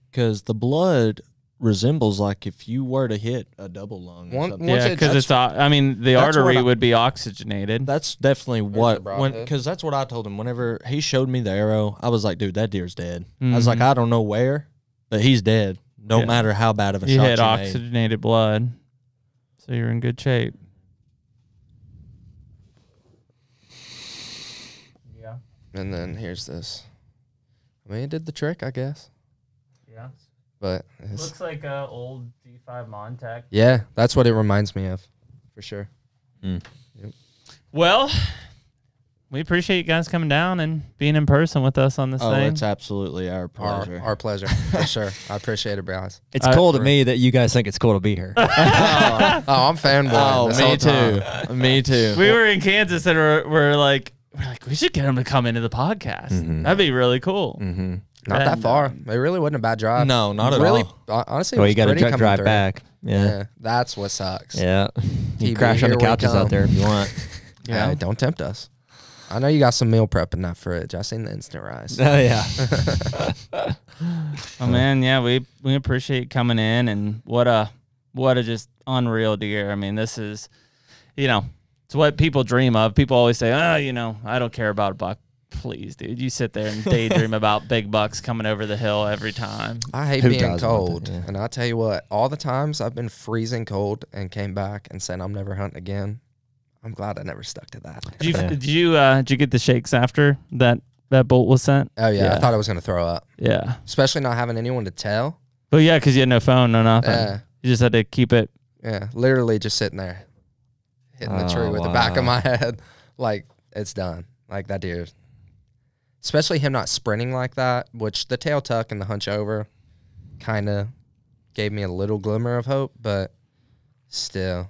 because the blood resembles like if you were to hit a double lung. One- something. Once Yeah, it- because it's. I mean, the artery I- would be oxygenated. That's definitely what when because that's what I told him. Whenever he showed me the arrow, I was like, "Dude, that deer's dead." I was like, Mhm. "I don't know where, but he's dead. No Yeah. matter how bad of a you shot hit you made." oxygenated blood, so you're in good shape. Yeah. And then here's this. I mean, it did the trick, I guess. Yeah. But it's, Looks like a old G5 Montec. yeah, that's what it reminds me of, for sure. Well, we appreciate you guys coming down and being in person with us on this Oh, thing. it's absolutely our pleasure. Our, our pleasure, for sure. I appreciate it, guys. It's Uh, cool to me that you guys think it's cool to be here. Oh, I'm fanboy. oh, me too. me too. we were in Kansas and we're, we're like, we're like, we should get him to come into the podcast. Mhm. That'd be really cool. mm-hmm. Not that far. um, It really wasn't a bad drive. No, not at really, all. hon- Honestly, it Well, was you got to pretty drive through. back. Yeah. Yeah. that's what sucks. Yeah. You TB, crash on the couches out there if you want. Yeah. Hey, don't tempt us. I know you got some meal prep in that fridge. I seen the instant rice. Oh, yeah. Oh man, yeah, we we appreciate you coming in and what a what a just unreal deer. I mean, this is you know, it's what people dream of. People always say, "Oh, you know, I don't care about a buck." Please, dude, you sit there and daydream about big bucks coming over the hill every time. I hate Who being doesn't cold. Yeah. And I tell you what, all the times I've been freezing cold and came back and said I'm never hunting again. I'm glad I never stuck to that. Did you Yeah. did you uh did you get the shakes after that that bolt was sent? Oh yeah, Yeah. I thought I was gonna throw up, Yeah. especially not having anyone to tell. Well, yeah, because you had no phone, no nothing. Yeah, You just had to keep it. yeah, literally just sitting there, hitting the tree Oh, with the back of my head, like it's done. Like that deer, especially him not sprinting like that, which the tail tuck and the hunch over, kind of gave me a little glimmer of hope, but still,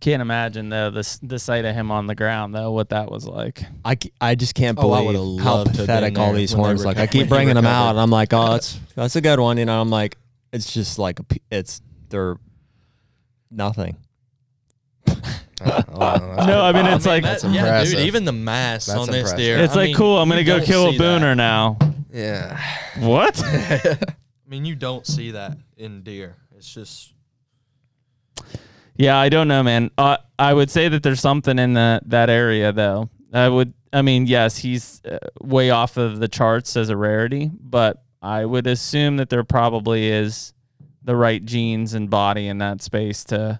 Can't imagine though the the sight of him on the ground though, what that was like. I, I just can't Oh, believe would've how loved to have pathetic all these horns look. I keep bringing them out, and I'm like, oh, that's that's a good one. You know, I'm like, it's just like a, p- it's they're nothing. Uh, oh, No, I mean it's like That's yeah, impressive. dude. Even the mass That's on this deer. it's I like mean, cool. I'm gonna go kill a see that. booner now. yeah. What? I mean, you don't see that in deer. It's just Yeah, I don't know, man. Uh, I would say that there's something in that that area, though. I would. I mean, yes, he's uh, way off of the charts as a rarity, but I would assume that there probably is the right genes and body in that space to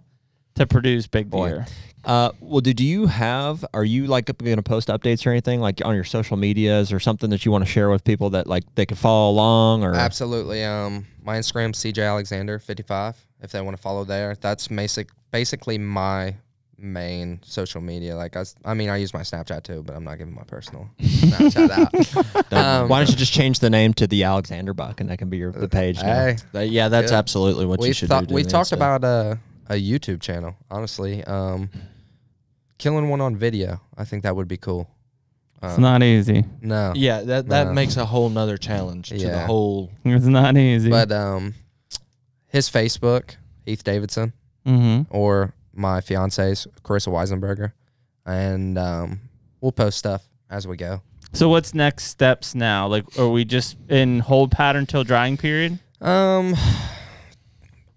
to produce big Boy. deer. Uh, well, do, do you have? Are you like going to post updates or anything like on your social medias or something that you want to share with people that like they can follow along or? Absolutely. Um, my Instagram CJ Alexander fifty five. If they want to follow there, that's basic basically my main social media. Like I, I mean, I use my Snapchat too, but I'm not giving my personal Snapchat out. Um, Why don't you just change the name to the Alexander Buck and that can be your the page? now. Hey, that, yeah. That's Good. absolutely what you should thought do. we to talked Insta. about uh a YouTube channel. Honestly, um, killing one on video. I think that would be cool. It's Um, not easy. no, Yeah, that that No. makes a whole nother challenge to the whole. It's not easy. but um, his Facebook, Heath Davidson, mm-hmm. or my fiance's Carissa Weisenberger, and um, we'll post stuff as we go. So what's next steps now? Like, are we just in hold pattern till drying period? Um,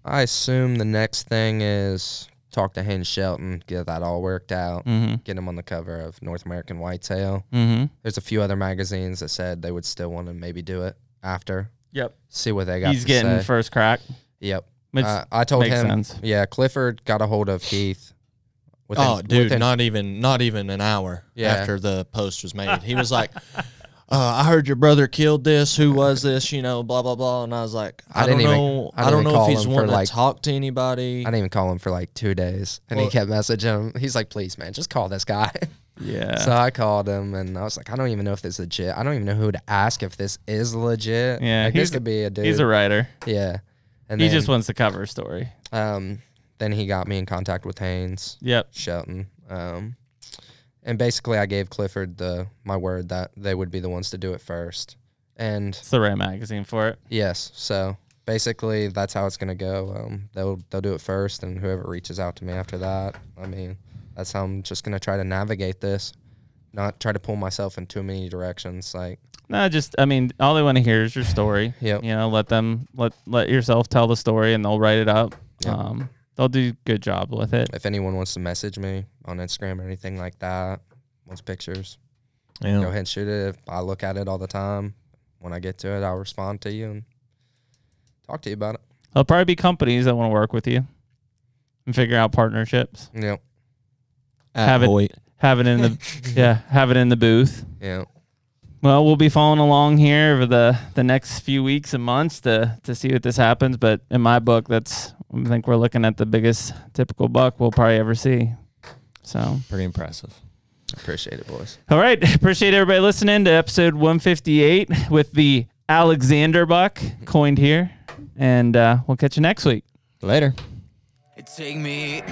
I assume the next thing is talk to Haynes Shelton, get that all worked out, Mm-hmm. get him on the cover of North American Whitetail. Mm-hmm. There's a few other magazines that said they would still want to maybe do it after. Yep. See what they got. He's to getting say. first crack. Yep. Uh, I told makes him. sense. Yeah, Clifford got a hold of Heath. Within, oh, dude, within- not even not even an hour Yeah. after the post was made, he was like, uh, "I heard your brother killed this. Who was this? You know, blah blah blah." And I was like, I "I, don't didn't even- know. I I, didn't don't know if he's him wanting like- to talk to anybody." I didn't even call him for like two days, and he kept messaging him. He's like, "Please, man, just call this guy." Yeah. so I called him, and I was like, "I don't even know if this is legit. I don't even know who to ask if this is legit. Yeah, like, this could be a dude. He's a writer. yeah." And he then, just wants the cover story. um, then he got me in contact with Haynes Yep. Shelton, um, and basically I gave Clifford the my word that they would be the ones to do it first, and It's the right magazine for it. Yes. So basically, that's how it's gonna go. Um, they'll they'll do it first, and whoever reaches out to me after that. I mean, that's how I'm just gonna try to navigate this, not try to pull myself in too many directions. Like, No, just I mean, all they want to hear is your story. Yep. You know, let them let let yourself tell the story, and they'll write it up. Yep. Um, they'll do a good job with it. if anyone wants to message me on Instagram or anything like that, wants pictures, Yeah. go ahead and shoot it. If I look at it all the time, when I get to it, I'll respond to you and talk to you about it. There'll probably be companies that want to work with you and figure out partnerships. Yep. At have it- Have it in the yeah, have it in the booth. Yeah. Well, we'll be following along here over the the next few weeks and months to to see what this happens. But in my book, that's I think we're looking at the biggest typical buck we'll probably ever see. So, Pretty impressive. Appreciate it, boys. all right, appreciate everybody listening to episode 158 with the Alexander buck coined here, and uh, we'll catch you next week. Later. Take me